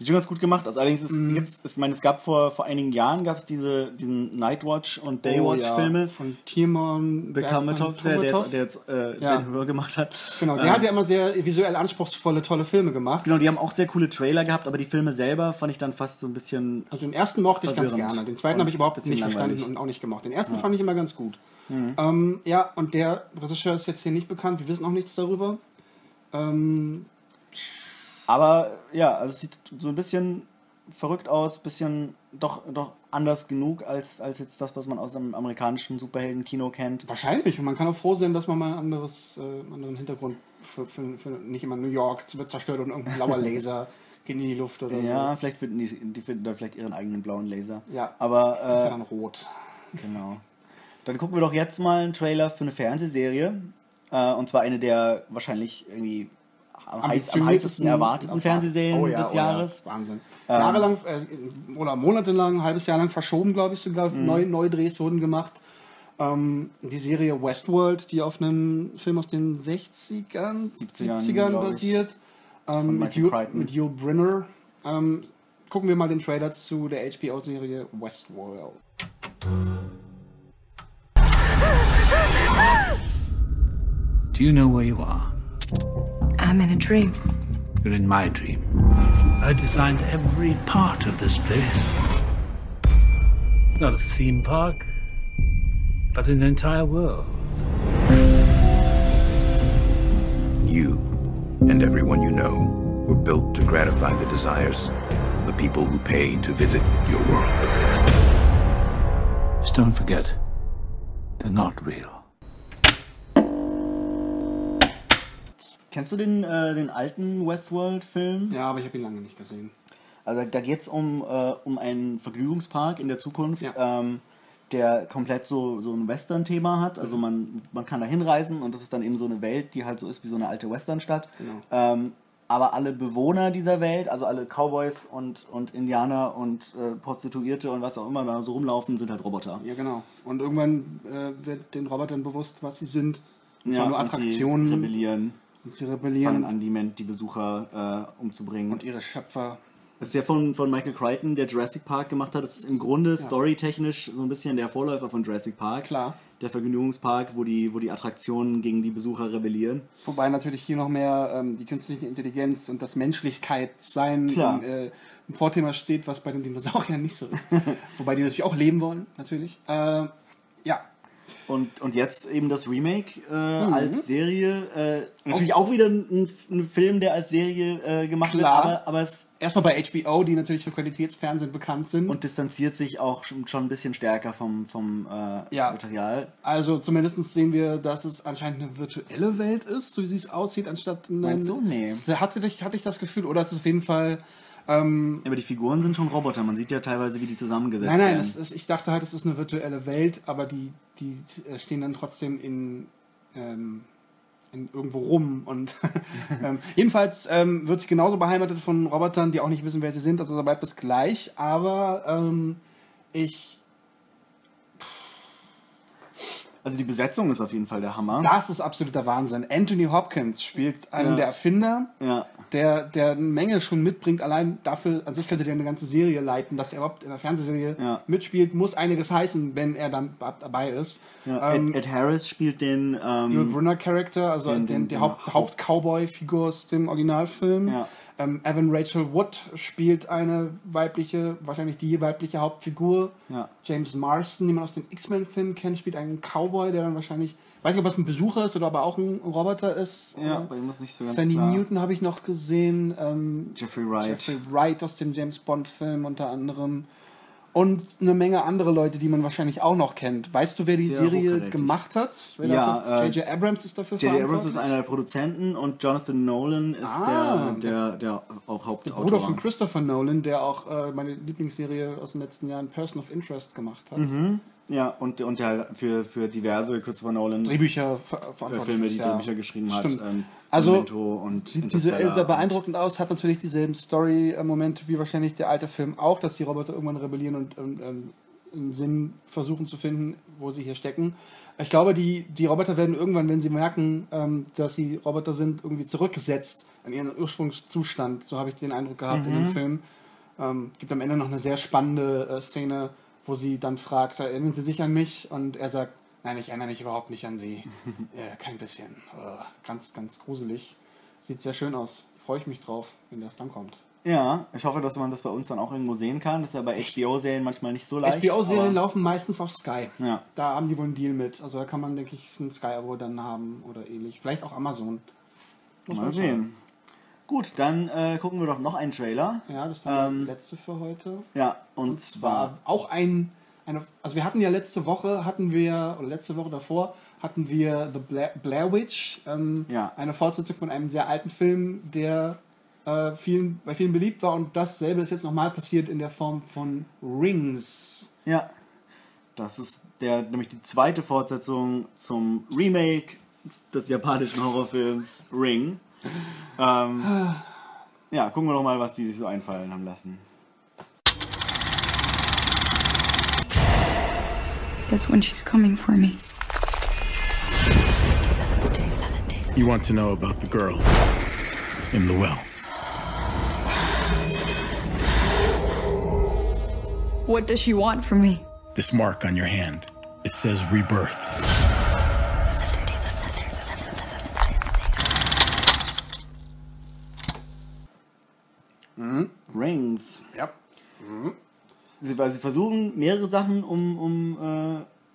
Sieht schon ganz gut gemacht aus. Allerdings ist, Mhm. gibt's, ich meine, es gab vor, vor einigen Jahren gab's diese, diesen Nightwatch und Daywatch-Filme. Von Timon Bekametov, der, der jetzt, der jetzt äh, Ja. Ben Hur gemacht hat. Genau, der Ähm, hat ja immer sehr visuell anspruchsvolle, tolle Filme gemacht. Genau, die haben auch sehr coole Trailer gehabt, aber die Filme selber fand ich dann fast so ein bisschen. Also den ersten mochte ich ganz gerne. Den zweiten habe ich überhaupt nicht langweilig. verstanden und auch nicht gemocht. Den ersten fand ich immer ganz gut. Ähm, ja, und der Regisseur ist jetzt hier nicht bekannt. Wir wissen auch nichts darüber. Ähm, Aber ja, also es sieht so ein bisschen verrückt aus, bisschen doch, doch anders genug als, als jetzt das, was man aus dem amerikanischen Superhelden-Kino kennt. wahrscheinlich. Und man kann auch froh sein, dass man mal ein anderes, äh, einen anderen Hintergrund für, für, für nicht immer New York wird zerstört und irgendein blauer Laser geht in die Luft oder Ja, vielleicht finden die, die finden da vielleicht ihren eigenen blauen Laser. Ja. Aber so. Ist ja äh, dann rot. Genau. Dann gucken wir doch jetzt mal einen Trailer für eine Fernsehserie. Äh, und zwar eine der wahrscheinlich irgendwie am, heiß, am heißesten erwarteten Fernsehserien Oh ja, des oh ja. Jahres. Wahnsinn. Jahrelang äh, oder monatelang, ein halbes Jahr lang verschoben, glaube ich sogar. Mhm. Neu, Neudrehs wurden gemacht. Ähm, die Serie Westworld, die auf einem Film aus den 60ern, 70ern, 70ern glaub ich. basiert. Ähm, mit, Hugh, mit Hugh Brynner. Ähm, gucken wir mal den Trailer zu der HBO-Serie Westworld. Do you know where you are? I'm in a dream. You're in my dream. I designed every part of this place. It's not a theme park, but an entire world. You and everyone you know were built to gratify the desires of the people who pay to visit your world. Just don't forget, they're not real. Kennst du den, äh, den alten Westworld-Film? Ja, aber ich habe ihn lange nicht gesehen. Also da geht es um, äh, um einen Vergnügungspark in der Zukunft, Ja. ähm, der komplett so, so ein Western-Thema hat. Also Mhm. man, man kann da hinreisen und das ist dann eben so eine Welt, die halt so ist wie so eine alte Westernstadt. Genau. Ähm, aber alle Bewohner dieser Welt, also alle Cowboys und, und Indianer und äh, Prostituierte und was auch immer da so rumlaufen, sind halt Roboter. Ja, genau. Und irgendwann äh, wird den Robotern bewusst, was sie sind. Und Ja, zwar nur und sie Attraktionen. rebellieren, Und sie fangen rebellieren. an, die, Men die Besucher äh, umzubringen. Und ihre Schöpfer. Das ist ja von, von Michael Crichton, der Jurassic Park gemacht hat. Das ist im Grunde storytechnisch so ein bisschen der Vorläufer von Jurassic Park. Klar. Der Vergnügungspark, wo die, wo die Attraktionen gegen die Besucher rebellieren. Wobei natürlich hier noch mehr ähm, die künstliche Intelligenz und das Menschlichkeitsein Klar. im, äh, im Vorthema steht, was bei den Dinosauriern nicht so ist. Wobei die natürlich auch leben wollen, natürlich. Äh, ja, Und, und jetzt eben das Remake äh, Mhm. als Serie. Äh, natürlich auch wieder ein, ein Film, der als Serie äh, gemacht Klar. wird, aber, aber es erstmal bei HBO, die natürlich für Qualitätsfernsehen bekannt sind. und distanziert sich auch schon, schon ein bisschen stärker vom, vom äh, Ja. Material. also zumindest sehen wir, dass es anscheinend eine virtuelle Welt ist, so wie es aussieht, anstatt eine... Meinst du? Nee. Hatte ich, hatte ich das Gefühl, oder ist es auf jeden Fall... Ähm, Aber die Figuren sind schon Roboter. Man sieht ja teilweise, wie die zusammengesetzt Nein, nein, werden. es ist, ich dachte halt, es ist eine virtuelle Welt, aber die, die äh, stehen dann trotzdem in, ähm, in irgendwo rum. Und ähm, jedenfalls ähm, wird sie genauso beheimatet von Robotern, die auch nicht wissen, wer sie sind. Also da bleibt es gleich. Aber ähm, ich, also die Besetzung ist auf jeden Fall der Hammer. das ist absoluter Wahnsinn. Anthony Hopkins spielt einen Ja. der Erfinder. Ja. Der, der eine Menge schon mitbringt, allein dafür, an sich könnte der eine ganze Serie leiten, dass er überhaupt in der Fernsehserie Ja. mitspielt, muss einiges heißen, wenn er dann dabei ist. Ähm, Ed, Ed Harris spielt den. Ähm, Brynner Charakter, also den- den, den- die den Haupt, Haupt- Haupt-Cowboy-Figur aus dem Originalfilm. Ähm, Evan Rachel Wood spielt eine weibliche, wahrscheinlich die weibliche Hauptfigur. Ja. James Marston, den man aus den X-Men-Filmen kennt, spielt einen Cowboy, der dann wahrscheinlich, weiß nicht, ob das ein Besucher ist oder ob er auch ein Roboter ist. ja, bei ihm ist nicht so ganz Fanny klar. Newton habe ich noch gesehen. Ähm, Jeffrey Wright. Jeffrey Wright aus dem James Bond-Film unter anderem. Und eine Menge andere Leute, die man wahrscheinlich auch noch kennt. Weißt du, wer die Sehr Serie gemacht hat? Wer Ja, dafür- äh, J.J. Abrams ist dafür J.J. Abrams ist verantwortlich? einer der Produzenten und Jonathan Nolan ist Ah, der, der, der auch Hauptautor. Bruder von Christopher Nolan, der auch äh, meine Lieblingsserie aus den letzten Jahren Person of Interest gemacht hat. Ja, und, und der für, für diverse Christopher Nolan Drehbücher äh, verantwortlich Filme, die ja. Drehbücher geschrieben hat. Stimmt. Ähm, Also, Memento und sieht visuell sehr beeindruckend aus, hat natürlich dieselben Story-Momente wie wahrscheinlich der alte Film auch, dass die Roboter irgendwann rebellieren und ähm, einen Sinn versuchen zu finden, wo sie hier stecken. Ich glaube, die, die Roboter werden irgendwann, wenn sie merken, ähm, dass sie Roboter sind, irgendwie zurückgesetzt an ihren Ursprungszustand. So habe ich den Eindruck gehabt in dem Film. Ähm, gibt am Ende noch eine sehr spannende äh, Szene, wo sie dann fragt, erinnern Sie sich an mich? Und er sagt, nein, ich erinnere mich überhaupt nicht an Sie. äh, kein bisschen. Äh, ganz, ganz gruselig. Sieht sehr schön aus. Freue ich mich drauf, wenn das dann kommt. Ja, ich hoffe, dass man das bei uns dann auch irgendwo sehen kann. Das ist ja bei HBO-Serien manchmal nicht so leicht. HBO-Serien laufen meistens auf Sky. Ja. Da haben die wohl einen Deal mit. Also da kann man, denke ich, ein Sky-Abo dann haben oder ähnlich. Vielleicht auch Amazon. Muss Mal man sehen. Gut, dann äh, gucken wir doch noch einen Trailer. Ja, das ist dann Ähm, der letzte für heute. Ja, und, war zwar. auch ein, eine, also wir hatten ja letzte Woche, hatten wir, oder letzte Woche davor, hatten wir The Blair, Blair Witch, ähm, Ja. eine Fortsetzung von einem sehr alten Film, der äh, vielen, bei vielen beliebt war und dasselbe ist jetzt nochmal passiert in der Form von Rings. Ja. Das ist der, nämlich die zweite Fortsetzung zum Remake des japanischen Horrorfilms Ring. Ähm, ja, gucken wir doch mal, was die sich so einfallen haben lassen. That's when she's coming for me. You want to know about the girl in the well. What does she want from me? This mark on your hand. It says rebirth. Hmm. Rings. Ja. Sie, weil sie versuchen mehrere Sachen, um, um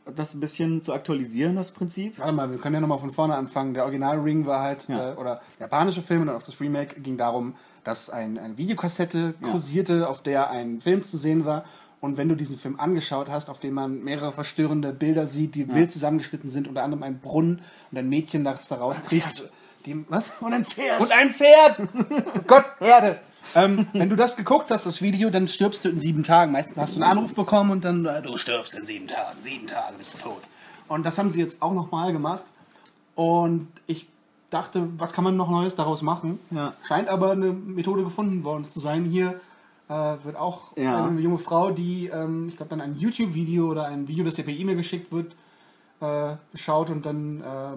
äh, das ein bisschen zu aktualisieren, das Prinzip. Warte mal, wir können ja nochmal von vorne anfangen. Der Original Ring war halt, Ja. äh, oder der japanische Film und auch das Remake ging darum, dass ein, eine Videokassette Ja. kursierte, auf der ein Film zu sehen war. Und wenn du diesen Film angeschaut hast, auf dem man mehrere verstörende Bilder sieht, die wild zusammengeschnitten sind, unter anderem ein Brunnen und ein Mädchen, das da rauskriegt. Die, was? Und ein Pferd! Und ein Pferd! Gott, Erde! Ähm, wenn du das geguckt hast, das Video, dann stirbst du in sieben Tagen. Meistens hast du einen Anruf bekommen und dann, äh, du stirbst in sieben Tagen, sieben Tage bist du tot. Und das haben sie jetzt auch nochmal gemacht. Und ich dachte, was kann man noch Neues daraus machen? Ja. Scheint aber eine Methode gefunden worden zu sein. Hier äh, wird auch Ja. eine junge Frau, die, ähm, ich glaube, dann ein YouTube-Video oder ein Video, das ihr per E-Mail geschickt wird, äh, geschaut und dann äh,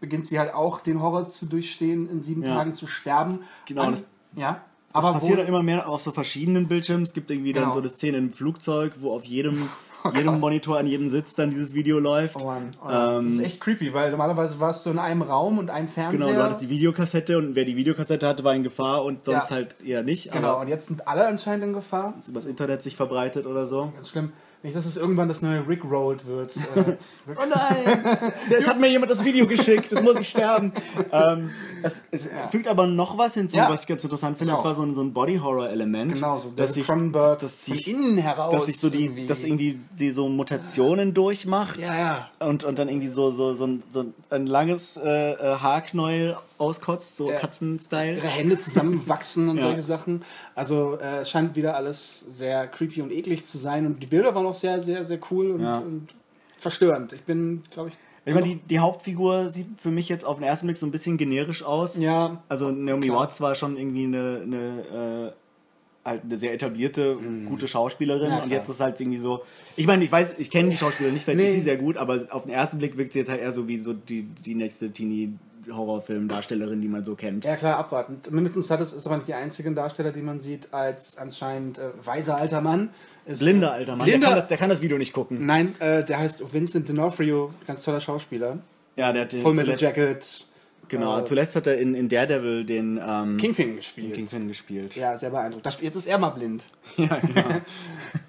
beginnt sie halt auch den Horror zu durchstehen, in sieben Ja. Tagen zu sterben. Genau, An- das- ja. Aber passiert wo, dann immer mehr auf so verschiedenen Bildschirmen. Es gibt irgendwie dann Genau. so eine Szene im Flugzeug, wo auf jedem, jedem Monitor an jedem Sitz dann dieses Video läuft. Oh Mann, oh Mann. das Ähm, ist echt creepy, weil normalerweise war es so in einem Raum und ein Fernseher. Genau, du hattest die Videokassette und wer die Videokassette hatte, war in Gefahr und sonst Ja. halt eher nicht. Genau, und jetzt sind alle anscheinend in Gefahr. es übers Internet sich verbreitet oder so. Ganz schlimm. Nicht, dass es irgendwann das neue Rick Rolled wird. Äh, Oh nein! Es hat mir jemand das Video geschickt, das muss ich sterben. ähm, es, es fügt aber noch was hinzu, Ja. was ich ganz interessant finde, und zwar so ein, so ein Body-Horror-Element. Genau, so dass sich, dass von sich, innen heraus dass sich so die, irgendwie- dass irgendwie sie so Mutationen durchmacht. Ja, ja. Und, und dann irgendwie so, so, so, ein, so ein langes äh, äh, Haarknäuel auskotzt, so Ja. Katzen-Style. ihre Hände zusammenwachsen und Ja. solche Sachen. Also äh, es scheint wieder alles sehr creepy und eklig zu sein. Und die Bilder waren auch sehr, sehr, sehr cool und, Ja. und verstörend. Ich bin, glaube ich. Ich meine, die, die Hauptfigur sieht für mich jetzt auf den ersten Blick so ein bisschen generisch aus. Ja. Also Naomi Klar. Watts war schon irgendwie eine, eine, äh, halt eine sehr etablierte, gute Schauspielerin. Ja, und jetzt ist halt irgendwie so. Ich meine, ich weiß, ich kenne die Schauspielerin nicht, vielleicht Nee. ist sie sehr gut, aber auf den ersten Blick wirkt sie jetzt halt eher so wie so die, die nächste Teenie. Horrorfilm-Darstellerin, die man so kennt. Ja klar, abwarten. Mindestens hat es, ist aber nicht die einzigen Darsteller, die man sieht, als anscheinend äh, weiser alter Mann. Ist, Blinder alter Mann, Blinder, Der, kann das, der kann das Video nicht gucken. Nein, äh, der heißt Vincent D'Onofrio, ganz toller Schauspieler. Ja, der hat den Full Metal Jacket. Genau, äh, zuletzt hat er in, in Daredevil den ähm, Kingpin gespielt. Kingpin gespielt. Ja, sehr beeindruckend. Das, jetzt ist er mal blind. Ja, genau.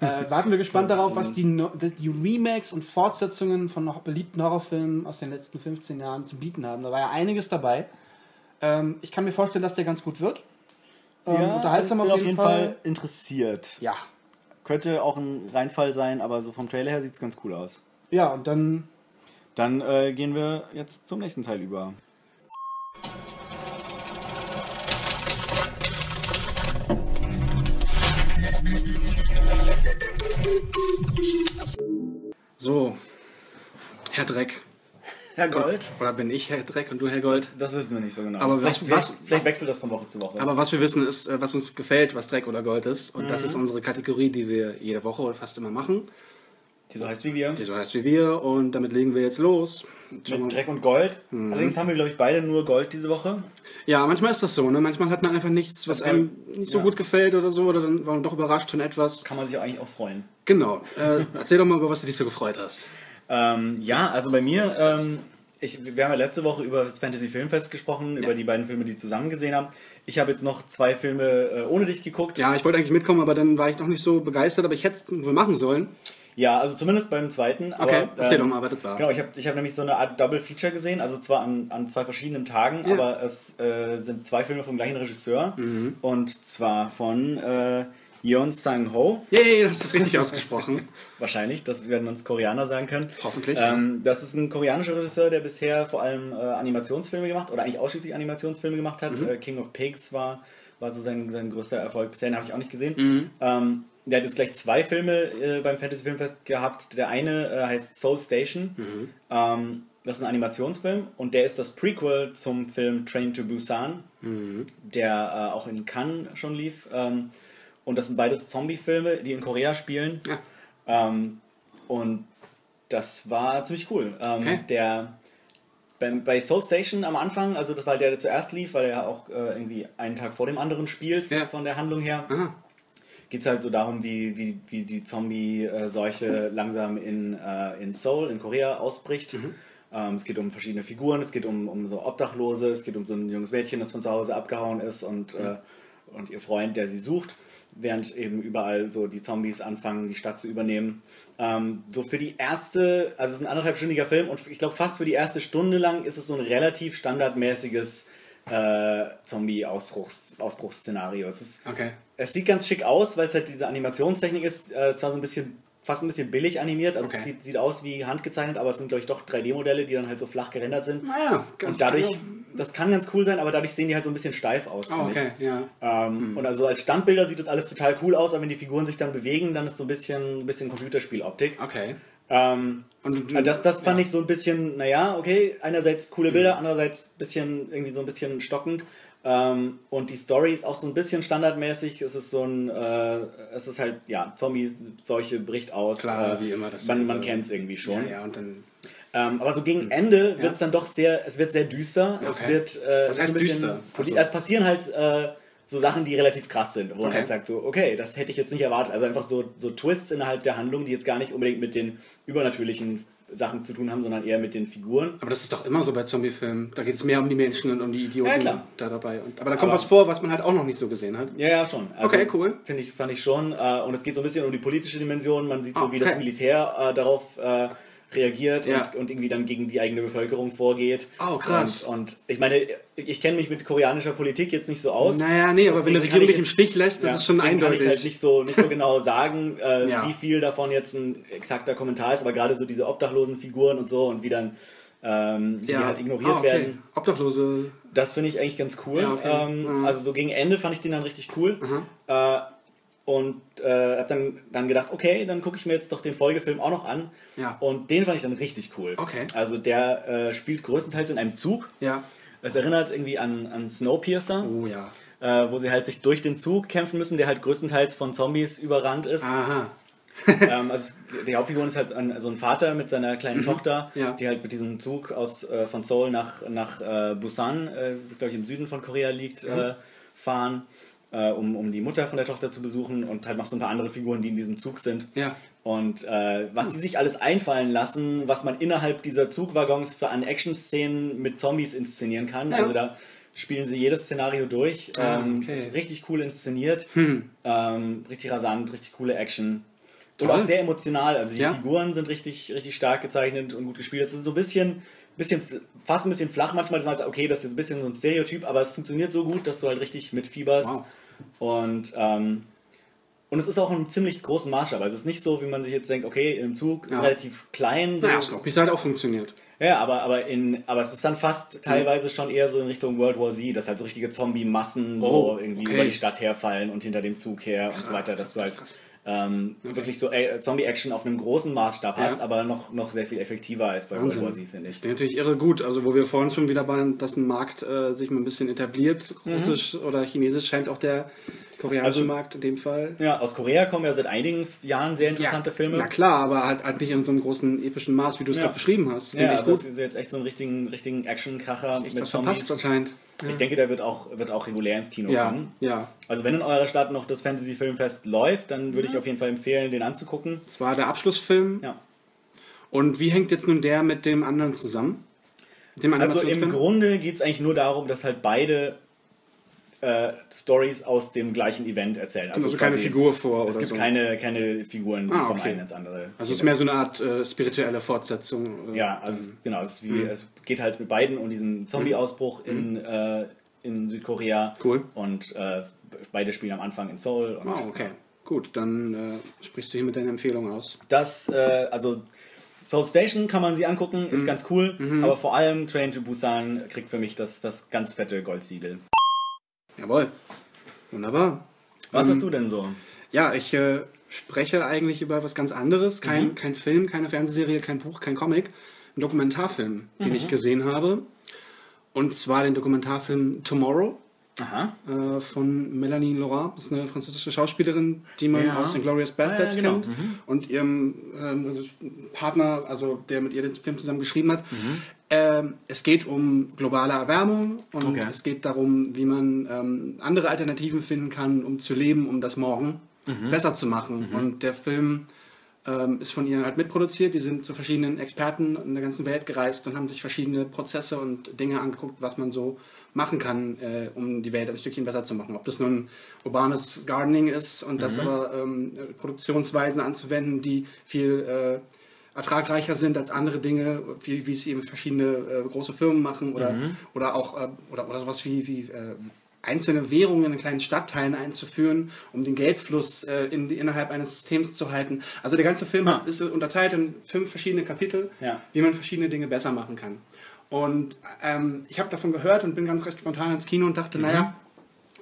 Äh, warten wir gespannt darauf, was die, die Remakes und Fortsetzungen von noch beliebten Horrorfilmen aus den letzten 15 Jahren zu bieten haben. Da war ja einiges dabei. Ähm, ich kann mir vorstellen, dass der ganz gut wird. Ähm, unterhaltsam ich auf bin jeden, Fall. interessiert. Ja. könnte auch ein Reinfall sein, aber so vom Trailer her sieht es ganz cool aus. Ja, und dann Dann äh, gehen wir jetzt zum nächsten Teil über. So. Herr Dreck. Herr Gold? Oder bin ich Herr Dreck und du Herr Gold? Das wissen wir nicht so genau. Aber vielleicht, was- vielleicht, was- vielleicht wechselt das von Woche zu Woche. Aber was wir wissen ist, äh, was uns gefällt, was Dreck oder Gold ist. Und das Mhm. ist unsere Kategorie, die wir jede Woche oder fast immer machen. Die so heißt wie wir. Die so heißt wie wir. Und damit legen wir jetzt los. Wir Mit. Dreck und Gold. Mhm. Allerdings haben wir, glaube ich, beide nur Gold diese Woche. Ja, manchmal ist das so. Ne? Manchmal hat man einfach nichts, was einem nicht so ja. gut gefällt oder so. Oder dann war man doch überrascht von etwas. Kann man sich eigentlich auch freuen. Genau. Äh, erzähl doch mal, über was du dich so gefreut hast. Ähm, ja, also bei mir, ähm, ich, wir haben ja letzte Woche über das Fantasy Filmfest gesprochen, über die beiden Filme, die zusammen gesehen haben. Ich habe jetzt noch zwei Filme äh, ohne dich geguckt. Ja, ich wollte eigentlich mitkommen, aber dann war ich noch nicht so begeistert. Aber ich hätte es wohl machen sollen. Ja, also zumindest beim zweiten. Aber, Okay, erzähl ähm, doch mal, was das war. Genau, ich habe ich hab nämlich so eine Art Double Feature gesehen, also zwar an, an zwei verschiedenen Tagen, Ja. aber es äh, sind zwei Filme vom gleichen Regisseur Mhm. und zwar von äh, Yeon Sang-ho. Yay, das ist richtig ausgesprochen. Wahrscheinlich, das werden uns Koreaner sagen können. Hoffentlich. Ähm, das ist ein koreanischer Regisseur, der bisher vor allem äh, Animationsfilme gemacht oder eigentlich ausschließlich Animationsfilme gemacht hat. Mhm. Äh, King of Pigs war, war so sein, sein größter Erfolg. Bisher den habe ich auch nicht gesehen. Mhm. Ähm, der hat jetzt gleich zwei Filme äh, beim Fantasy Filmfest gehabt. Der eine äh, heißt Soul Station. Mhm. Ähm, das ist ein Animationsfilm und der ist das Prequel zum Film Train to Busan, Mhm. der äh, auch in Cannes schon lief. Ähm, und das sind beides Zombie-Filme, die in Korea spielen. Ähm, und das war ziemlich cool. Ähm, Okay. Der beim, bei Soul Station am Anfang, also das war der, der zuerst lief, weil er ja auch äh, irgendwie einen Tag vor dem anderen spielt, von der Handlung her. Geht es halt so darum, wie, wie, wie die Zombie-Seuche langsam in, äh, in Seoul, in Korea, ausbricht. Ähm, es geht um verschiedene Figuren, es geht um, um so Obdachlose, es geht um so ein junges Mädchen, das von zu Hause abgehauen ist und, äh, und ihr Freund, der sie sucht, während eben überall so die Zombies anfangen, die Stadt zu übernehmen. Ähm, so für die erste, also es ist ein anderthalbstündiger Film und ich glaube fast für die erste Stunde lang ist es so ein relativ standardmäßiges äh, Zombie-Ausbruchsszenario. Es ist Okay. es sieht ganz schick aus, weil es halt diese Animationstechnik ist, äh, zwar so ein bisschen, fast ein bisschen billig animiert, also Okay. es sieht, sieht aus wie handgezeichnet, aber es sind, glaube ich, doch 3D-Modelle, die dann halt so flach gerendert sind. Naja, ganz Und dadurch, genau. das kann ganz cool sein, aber dadurch sehen die halt so ein bisschen steif aus. Oh, okay, ich. ja. Ähm, Und also als Standbilder sieht das alles total cool aus, aber wenn die Figuren sich dann bewegen, dann ist so ein bisschen, ein bisschen Computerspieloptik. Okay. Ähm, Und das, das fand ich so ein bisschen, naja, okay, einerseits coole Bilder, andererseits bisschen, irgendwie so ein bisschen stockend. Ähm, und die Story ist auch so ein bisschen standardmäßig. Es ist so ein, äh, es ist halt, ja, Zombie-Seuche bricht aus. Klar, äh, wie immer das Man, man kennt es irgendwie schon. Ja, ja, und dann. Ähm, aber so gegen Ende wird es dann doch sehr, es wird sehr düster. Es Okay. wird, äh, Was es heißt ein bisschen düster? Also- Es passieren halt äh, so Sachen, die relativ krass sind, wo man Okay. halt sagt so, okay, das hätte ich jetzt nicht erwartet. Also einfach so, so Twists innerhalb der Handlung, die jetzt gar nicht unbedingt mit den übernatürlichen Sachen zu tun haben, sondern eher mit den Figuren. Aber das ist doch immer so bei Zombie-Filmen. Da geht es mehr um die Menschen und um die Idioten Ja, da dabei. Und, aber da kommt Aber- was vor, was man halt auch noch nicht so gesehen hat. Ja, ja, schon. Also, Okay, cool. Finde ich, fand ich schon. Äh, und es geht so ein bisschen um die politische Dimension. Man sieht so, Ah, wie das okay. Militär äh, darauf äh, reagiert Ja. und, und irgendwie dann gegen die eigene Bevölkerung vorgeht. Oh, krass. Und, und ich meine, ich kenne mich mit koreanischer Politik jetzt nicht so aus. Naja, nee, aber wenn kann Regierung ich dich im Stich lässt, das ist schon eindeutig. Kann ich halt nicht so, nicht so genau sagen, äh, Ja. wie viel davon jetzt ein exakter Kommentar ist, aber gerade so diese obdachlosen Figuren und so und wie dann ähm, die halt ignoriert Ah, okay. werden. Obdachlose. Das finde ich eigentlich ganz cool. Ja, okay. ähm, Mhm. Also so gegen Ende fand ich den dann richtig cool. Äh, und äh, habe dann, dann gedacht, okay, dann gucke ich mir jetzt doch den Folgefilm auch noch an. Ja. Und den fand ich dann richtig cool. Okay. Also der äh, spielt größtenteils in einem Zug. Ja. Es erinnert irgendwie an, an Snowpiercer. Oh ja. Äh, wo sie halt sich durch den Zug kämpfen müssen, der halt größtenteils von Zombies überrannt ist. Aha. ähm, also die Hauptfigur ist halt ein, also ein Vater mit seiner kleinen Mhm. Tochter, Ja. die halt mit diesem Zug aus, äh, von Seoul nach, nach äh, Busan, äh, das glaube ich im Süden von Korea liegt, äh, fahren, äh, um, um die Mutter von der Tochter zu besuchen und halt noch so ein paar andere Figuren, die in diesem Zug sind. Ja. Und äh, was die sich alles einfallen lassen, was man innerhalb dieser Zugwaggons für an Action-Szenen mit Zombies inszenieren kann. Ja. Also da spielen sie jedes Szenario durch. Ah, ähm, okay. richtig cool inszeniert. Hm. Ähm, richtig rasant, richtig coole Action. Und Toll. auch sehr emotional. Also die Ja. Figuren sind richtig, richtig stark gezeichnet und gut gespielt. Es ist so ein bisschen, bisschen, fast ein bisschen flach manchmal. dass man sagt, okay, das ist ein bisschen so ein Stereotyp, aber es funktioniert so gut, dass du halt richtig mitfieberst. Wow. Und, ähm, Und es ist auch in ziemlich großem Maßstab. Also es ist nicht so, wie man sich jetzt denkt, okay, im Zug ist Ja. relativ klein. So. Naja, Snowpiercer hat auch funktioniert. Ja, aber, aber, in, aber es ist dann fast teilweise schon eher so in Richtung World War Z, dass halt so richtige Zombie-Massen Oh, so irgendwie okay. über die Stadt herfallen und hinter dem Zug her und so weiter, dass du halt ähm, wirklich so Zombie-Action auf einem großen Maßstab hast, Ja. aber noch, noch sehr viel effektiver als bei Wahnsinn. World War Z, finde ich. Der natürlich irre gut. Also wo wir vorhin schon wieder waren, dass ein Markt äh, sich mal ein bisschen etabliert, russisch oder chinesisch scheint auch der koreanische Also- Markt in dem Fall. Ja, aus Korea kommen ja seit einigen Jahren sehr interessante Filme. Na klar, aber halt, halt nicht in so einem großen epischen Maß, wie du es Ja. gerade beschrieben hast. Ja, ich also gut. das ist jetzt echt so einen richtigen, richtigen Action-Kracher mit was verpasst anscheinend. Ja. Ich denke, der wird auch, wird auch regulär ins Kino Ja, kommen. ja. Also wenn in eurer Stadt noch das Fantasy-Filmfest läuft, dann würde ich auf jeden Fall empfehlen, den anzugucken. Das war der Abschlussfilm. Ja. Und wie hängt jetzt nun der mit dem anderen zusammen? Also im? Grunde geht es eigentlich nur darum, dass halt beide äh, Stories aus dem gleichen Event erzählen. Kommt also keine Figur vor Es oder gibt so? keine, keine Figuren, Ah, vom okay. einen ins andere. Also es ist mehr so eine Art äh, spirituelle Fortsetzung. äh, Ja, also es- genau, es, wie, Mhm. es geht halt mit beiden um diesen Zombie-Ausbruch in, äh, in Südkorea. Cool. Und äh, beide spielen am Anfang in Seoul. Und, Ah, okay. Gut, dann äh, sprichst du hier mit deiner Empfehlung aus. Das, also Soul Station kann man sie angucken, ist Mhm. ganz cool, Mhm. aber vor allem Train to Busan kriegt für mich das, das ganz fette Goldsiegel. Jawohl. Wunderbar. Was Ähm, hast du denn so? Ja, ich äh, spreche eigentlich über was ganz anderes. Kein, Mhm. kein Film, keine Fernsehserie, kein Buch, kein Comic. Ein Dokumentarfilm, den Mhm. ich gesehen habe. Und zwar den Dokumentarfilm Tomorrow. Aha. Äh, von Melanie Laurent. Das ist eine französische Schauspielerin, die man Ja. aus den Glorious Bastards Ja, ja, genau. kennt. Mhm. Und ihrem ähm, also Partner, also der mit ihr den Film zusammen geschrieben hat. Mhm. Ähm, es geht um globale Erwärmung und Okay. es geht darum, wie man ähm, andere Alternativen finden kann, um zu leben, um das Morgen Mhm. besser zu machen. Mhm. Und der Film ähm, ist von ihr halt mitproduziert. Die sind zu verschiedenen Experten in der ganzen Welt gereist und haben sich verschiedene Prozesse und Dinge angeguckt, was man so machen kann, äh, um die Welt ein Stückchen besser zu machen. Ob das nun urbanes Gardening ist und das Mhm. aber ähm, Produktionsweisen anzuwenden, die viel äh, ertragreicher sind als andere Dinge, wie, wie es eben verschiedene äh, große Firmen machen oder, Mhm. oder auch äh, oder, oder sowas wie, wie äh, einzelne Währungen in kleinen Stadtteilen einzuführen, um den Geldfluss äh, in, innerhalb eines Systems zu halten. Also der ganze Film hat, ist unterteilt in fünf verschiedene Kapitel, Ja. wie man verschiedene Dinge besser machen kann. Und ähm, ich habe davon gehört und bin ganz recht spontan ins Kino und dachte, Mhm. naja,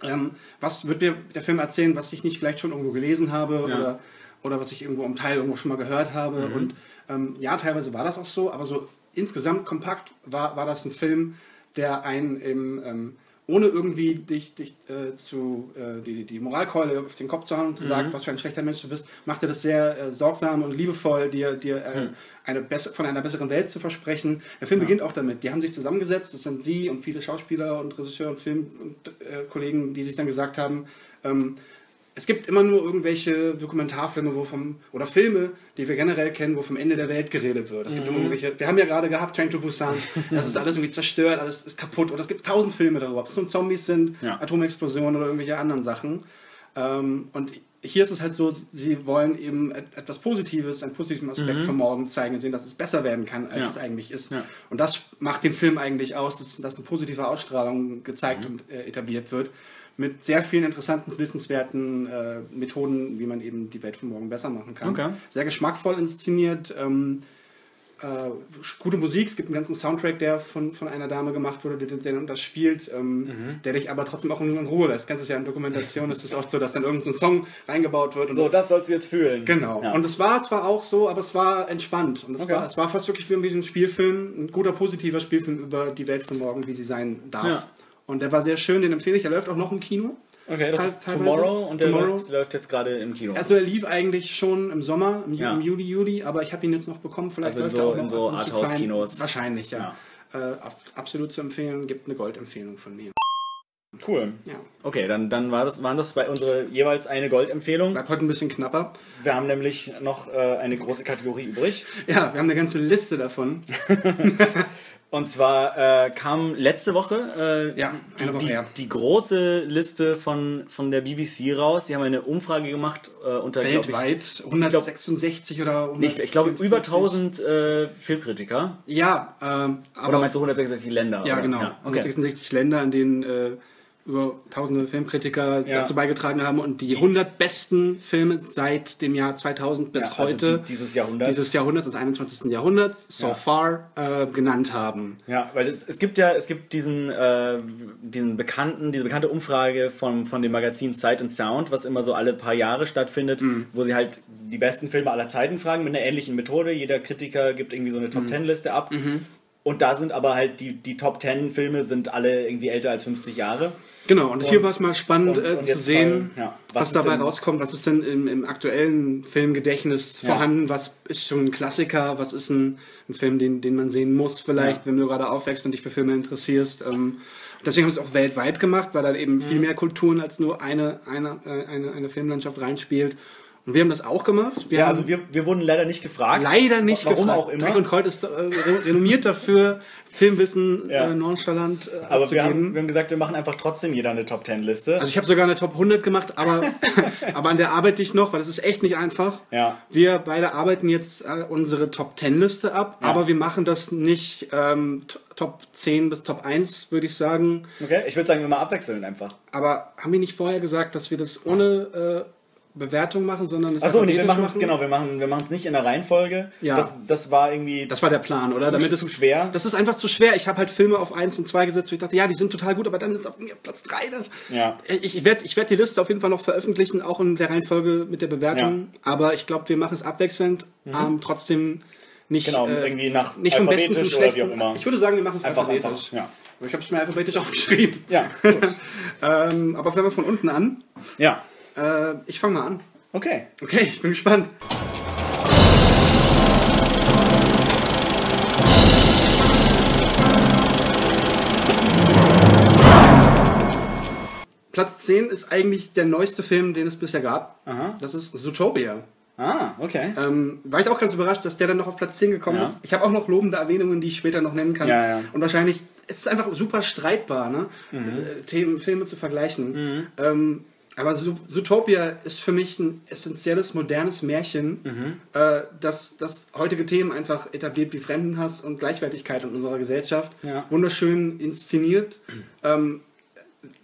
ähm, was wird mir der Film erzählen, was ich nicht vielleicht schon irgendwo gelesen habe Ja. oder, oder was ich irgendwo am Teil irgendwo schon mal gehört habe. Mhm. Und ähm, ja, teilweise war das auch so, aber so insgesamt kompakt war, war das ein Film, der einen im, ähm, ohne irgendwie dich, dich äh, zu äh, die, die Moralkeule auf den Kopf zu hauen und zu Mhm. sagen, was für ein schlechter Mensch du bist, macht er das sehr äh, sorgsam und liebevoll, dir, dir äh, Mhm. eine von einer besseren Welt zu versprechen. Der Film beginnt auch damit. Die haben sich zusammengesetzt, das sind sie und viele Schauspieler und Regisseure und Filmkollegen, äh, die sich dann gesagt haben, ähm, es gibt immer nur irgendwelche Dokumentarfilme wo vom, oder Filme, die wir generell kennen, wo vom Ende der Welt geredet wird. Es gibt Mhm. immer irgendwelche, wir haben ja gerade gehabt, Train to Busan, das ist alles irgendwie zerstört, alles ist kaputt. Oder es gibt tausend Filme darüber, ob es nun Zombies sind, Ja. Atomexplosionen oder irgendwelche anderen Sachen. Ähm, und hier ist es halt so, sie wollen eben et- etwas Positives, einen positiven Aspekt Mhm. von morgen zeigen und sehen, dass es besser werden kann, als Ja. es eigentlich ist. Ja. Und das macht den Film eigentlich aus, dass, dass eine positive Ausstrahlung gezeigt Mhm. und äh, etabliert wird. Mit sehr vielen interessanten, wissenswerten äh, Methoden, wie man eben die Welt von morgen besser machen kann. Okay. Sehr geschmackvoll inszeniert. Ähm, äh, gute Musik, es gibt einen ganzen Soundtrack, der von, von einer Dame gemacht wurde, der, der das spielt, ähm, der dich aber trotzdem auch in, Ruhe lässt. Kennst du es ja in Dokumentationen, ist es oft so, dass dann irgendein Song reingebaut wird. Und So, das sollst du jetzt fühlen. Genau. Ja. Und es war zwar auch so, aber es war entspannt. Und es, Okay. war, es war fast wirklich wie ein Spielfilm, ein guter, positiver Spielfilm über die Welt von morgen, wie sie sein darf. Ja. Und der war sehr schön, den empfehle ich. Er läuft auch noch im Kino. Okay, das ist teilweise. Tomorrow und der Tomorrow. läuft, läuft jetzt gerade im Kino. Also er lief eigentlich schon im Sommer, im, Ja. Juli, Juli, aber ich habe ihn jetzt noch bekommen. Vielleicht Also in läuft so- er auch in noch so und zu Arthouse-Kinos. Wahrscheinlich, ja. Äh, ab, absolut zu empfehlen, gibt eine Goldempfehlung von mir. Cool. Ja. Okay, dann, dann war das, waren das bei unsere jeweils eine Goldempfehlung. Bleibt heute ein bisschen knapper. Wir haben nämlich noch äh, eine große Kategorie übrig. Ja, wir haben eine ganze Liste davon. Und zwar äh, kam letzte Woche, äh, Ja, die, eine Woche her. die große Liste von, von der BBC raus. Die haben eine Umfrage gemacht äh, unter Weltweit ich, 166 oder Ich, ich glaube über 144. 1000 äh, Filmkritiker. Ja, ähm, aber Oder meinst du 166 Länder? Ja, oder? genau. Ja, okay. 166 Länder, in denen äh, über tausende Filmkritiker Ja. dazu beigetragen haben und die 100 besten Filme seit dem Jahr 2000 bis Ja, also heute die- dieses Jahrhunderts. dieses Jahrhunderts, des 21. Jahrhunderts, so Ja. far äh, genannt haben. Ja, weil es, es gibt ja, es gibt diesen, äh, diesen bekannten, diese bekannte Umfrage von, von dem Magazin Sight and Sound, was immer so alle paar Jahre stattfindet, Mhm. wo sie halt die besten Filme aller Zeiten fragen mit einer ähnlichen Methode. Jeder Kritiker gibt irgendwie so eine Mhm. Top Ten Liste ab. Und da sind aber halt die, die Top Ten Filme sind alle irgendwie älter als 50 Jahre. Genau, und, hier Und- war es mal spannend und- äh, und zu sehen, mal, ja, was, was dabei denn- rauskommt, was ist denn im, im aktuellen Filmgedächtnis Ja. vorhanden, was ist schon ein Klassiker, was ist ein, ein Film, den, den man sehen muss vielleicht, Ja. wenn du gerade aufwächst und dich für Filme interessierst. Ähm, deswegen haben sie es auch weltweit gemacht, weil da eben Mhm. viel mehr Kulturen als nur eine, eine, äh, eine, eine Filmlandschaft reinspielt. Und wir haben das auch gemacht. Wir ja, also wir, wir wurden leider nicht gefragt. leider nicht Warum gefragt. auch immer. Dreck und Colt ist äh, re- renommiert dafür, Filmwissen Ja. äh, nonchalant äh, aber wir haben, wir haben gesagt, wir machen einfach trotzdem jeder eine Top Ten Liste. Also ich habe sogar eine Top 100 gemacht, aber, aber an der arbeite ich noch, weil das ist echt nicht einfach. Ja. Wir beide arbeiten jetzt äh, unsere Top 10 Liste ab, Ja. aber wir machen das nicht ähm, Top 10 bis Top 1, würde ich sagen. okay, ich würde sagen, wir mal abwechseln einfach. Aber haben wir nicht vorher gesagt, dass wir das ohne äh, Bewertung machen, sondern das Achso, nee, wir machen es genau, wir machen wir machen es nicht in der Reihenfolge. Ja. Das, das war irgendwie Das war der Plan, oder? Zu- Damit es zu schwer? Das ist einfach zu schwer. Ich habe halt Filme auf 1 und 2 gesetzt, wo ich dachte, ja, die sind total gut, aber dann ist auf mir Platz 3. Das Ja. Ich, ich werde ich werd die Liste auf jeden Fall noch veröffentlichen, auch in der Reihenfolge mit der Bewertung. Aber ich glaube, wir machen es abwechselnd, ähm, trotzdem nicht, Mhm. Genau, äh, irgendwie nach nicht vom Besten zum alphabetisch oder wie Schlechten. auch immer. Ich würde sagen, wir machen es Einfach, alphabetisch. einfach, ja. Ich habe es mir alphabetisch aufgeschrieben. Ja, ähm, aber fangen wir von unten an. ja. Äh, ich fange mal an. Okay. Okay, ich bin gespannt. Platz 10 ist eigentlich der neueste Film, den es bisher gab. Aha. Das ist Zootopia. Ah, okay. Ähm, war ich auch ganz überrascht, dass der dann noch auf Platz 10 gekommen Ja. ist. Ich habe auch noch lobende Erwähnungen, die ich später noch nennen kann. Ja, ja. Und wahrscheinlich, es ist einfach super streitbar, ne? Mhm. Äh, Themen, Filme zu vergleichen. Ähm, aber Zo- Zootopia ist für mich ein essentielles, modernes Märchen, Mhm. äh, das, das heutige Themen einfach etabliert wie Fremdenhass und Gleichwertigkeit in unserer Gesellschaft. Ja. Wunderschön inszeniert. Ähm,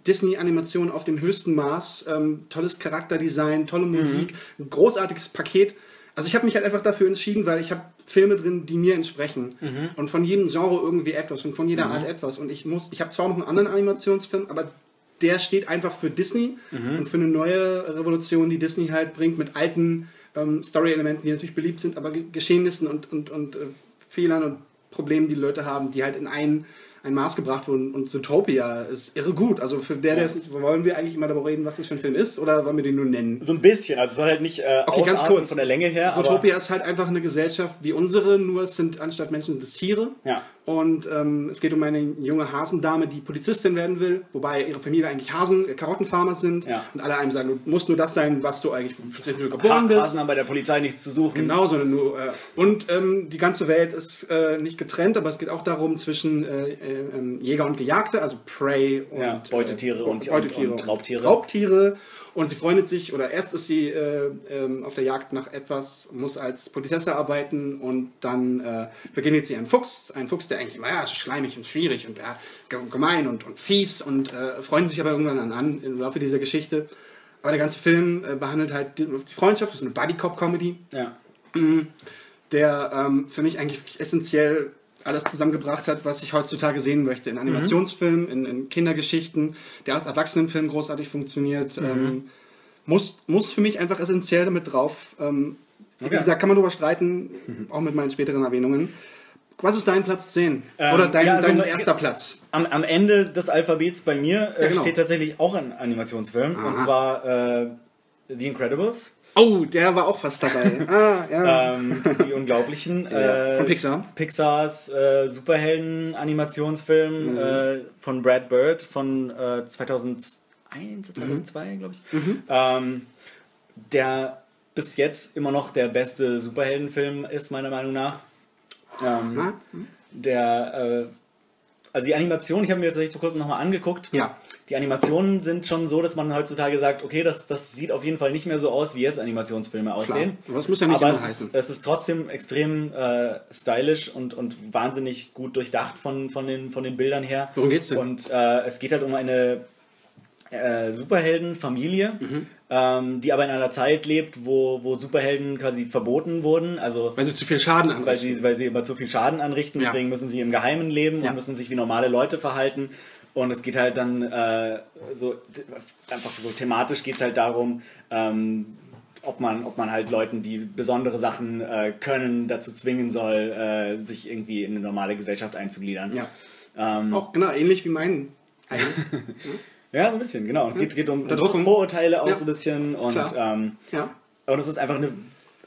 Disney-Animation auf dem höchsten Maß, ähm, tolles Charakterdesign, tolle Mhm. Musik, ein großartiges Paket. Also ich habe mich halt einfach dafür entschieden, weil ich habe Filme drin, die mir entsprechen Mhm. und von jedem Genre irgendwie etwas und von jeder Art etwas. Und ich muss, ich habe zwar noch einen anderen Animationsfilm, aber der steht einfach für Disney Mhm. und für eine neue Revolution, die Disney halt bringt mit alten ähm, Story-Elementen, die natürlich beliebt sind, aber Ge- Geschehnissen und, und, und äh, Fehlern und Problemen, die Leute haben, die halt in ein, ein Maß gebracht wurden. Und Zootopia ist irre gut. Also für der, der es nicht, wollen wir eigentlich immer darüber reden, was das für ein Film ist, oder wollen wir den nur nennen? So ein bisschen, also es soll halt nicht äh, Okay, ganz kurz. von der Länge her. Zootopia ist halt einfach eine Gesellschaft wie unsere, nur es sind anstatt Menschen es Tiere. Ja. Und ähm, es geht um eine junge Hasendame, die Polizistin werden will, wobei ihre Familie eigentlich Hasen, äh, Karottenfarmer sind. Ja. Und alle einem sagen, du musst nur das sein, was du eigentlich geboren ha bist. Hasen haben bei der Polizei nichts zu suchen. Genau, sondern nur. Äh, und ähm, die ganze Welt ist äh, nicht getrennt, aber es geht auch darum zwischen äh, äh, ähm, Jäger und Gejagte, also Prey und Ja, Beutetiere äh, und- Beutetiere und- und Raubtiere. Raubtiere. Und sie freundet sich, oder erst ist sie äh, ähm, auf der Jagd nach etwas, muss als Politesse arbeiten und dann äh, begegnet sie einen Fuchs, einen Fuchs, der eigentlich immer, ja, ist schleimig und schwierig und ja, ge- gemein und, und fies und äh, freuen sich aber irgendwann an, an im Laufe dieser Geschichte. Aber der ganze Film äh, behandelt halt die, die Freundschaft, das ist eine Buddy-Cop-Comedy Ja. der ähm, für mich eigentlich essentiell alles zusammengebracht hat, was ich heutzutage sehen möchte. In Animationsfilmen, in, in Kindergeschichten, der als Erwachsenenfilm großartig funktioniert. Ähm, muss, muss für mich einfach essentiell damit drauf. Ähm, Wie Okay. gesagt, kann man darüber streiten, auch mit meinen späteren Erwähnungen. Was ist dein Platz 10? Ähm, Oder dein, ja, also dein erster Platz? Am, am Ende des Alphabets bei mir äh, Ja, genau. steht tatsächlich auch ein Animationsfilm. Und Aha. zwar äh, The Incredibles. Oh, der war auch fast dabei. ah, ja. ähm, die Unglaublichen. Äh, von Pixar. Pixars äh, Superhelden-Animationsfilm Mhm. äh, von Brad Bird von äh, 2001, Mhm. 2002, glaube ich. Ähm, der bis jetzt immer noch der beste Superheldenfilm ist, meiner Meinung nach. Ähm, der, äh, also die Animation, ich habe mir tatsächlich vor kurzem nochmal angeguckt. Ja. Die Animationen sind schon so, dass man heutzutage sagt, okay, das, das sieht auf jeden Fall nicht mehr so aus, wie jetzt Animationsfilme aussehen. Aber das muss ja nicht Aber es heißen. Ist, es ist trotzdem extrem äh, stylisch und, und wahnsinnig gut durchdacht von, von, den, von den Bildern her. Worum geht's denn? Und äh, es geht halt um eine äh, Superheldenfamilie, Mhm. ähm, die aber in einer Zeit lebt, wo, wo Superhelden quasi verboten wurden. Also Weil sie zu viel Schaden anrichten. weil sie, weil sie immer zu viel Schaden anrichten, Ja. deswegen müssen sie im Geheimen leben Ja. und müssen sich wie normale Leute verhalten. Und es geht halt dann äh, so einfach so thematisch geht es halt darum, ähm, ob man, ob man halt Leuten, die besondere Sachen äh, können, dazu zwingen soll, äh, sich irgendwie in eine normale Gesellschaft einzugliedern. Ja. Ähm, Auch genau, ähnlich wie mein eigentlich. ja, so ein bisschen, genau. Es geht, geht um, um. Vorurteile auch Ja. so ein bisschen und ähm, ja. und es ist einfach eine,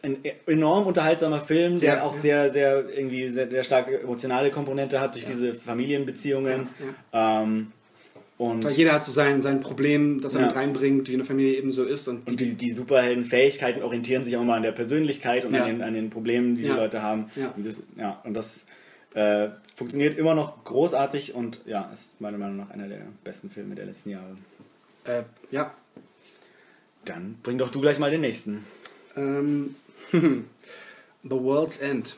ein enorm unterhaltsamer Film, der auch ja. sehr, sehr irgendwie sehr, sehr starke emotionale Komponente hat durch diese Familienbeziehungen. Ähm, und, Weil jeder hat so sein, sein Problem, das er Ja. mit reinbringt, wie eine Familie eben so ist. Und, und die, die Superheldenfähigkeiten orientieren sich auch immer an der Persönlichkeit und Ja. an, den, an den Problemen, die Ja. die Leute haben. Ja. Und das, ja, und das äh, funktioniert immer noch großartig und ja, ist meiner Meinung nach einer der besten Filme der letzten Jahre. äh, ja. Dann bring doch du gleich mal den nächsten. Ähm, The World's End.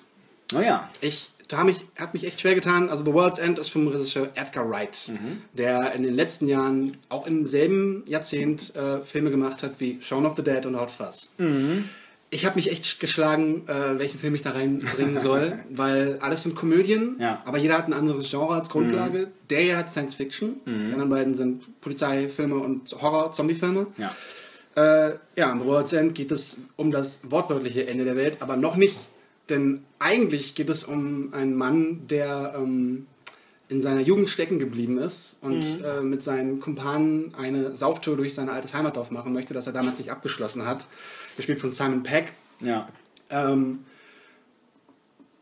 Oh ja. Ich da mich, hat mich echt schwer getan. Also The World's End ist vom Regisseur Edgar Wright, der in den letzten Jahren auch im selben Jahrzehnt äh, Filme gemacht hat wie Shaun of the Dead und Hot Fuzz. Ich habe mich echt geschlagen, äh, welchen Film ich da reinbringen soll, weil alles sind Komödien, Ja. aber jeder hat ein anderes Genre als Grundlage. Der hier hat Science Fiction, die anderen beiden sind Polizeifilme und Horror-Zombie-Filme. Ja. Äh, ja, im World's End geht es um das wortwörtliche Ende der Welt, aber noch nicht. Denn eigentlich geht es um einen Mann, der ähm, in seiner Jugend stecken geblieben ist und äh, mit seinen Kumpanen eine Sauftour durch sein altes Heimatdorf machen möchte, das er damals nicht abgeschlossen hat. Gespielt von Simon Peck. Ja. Ähm,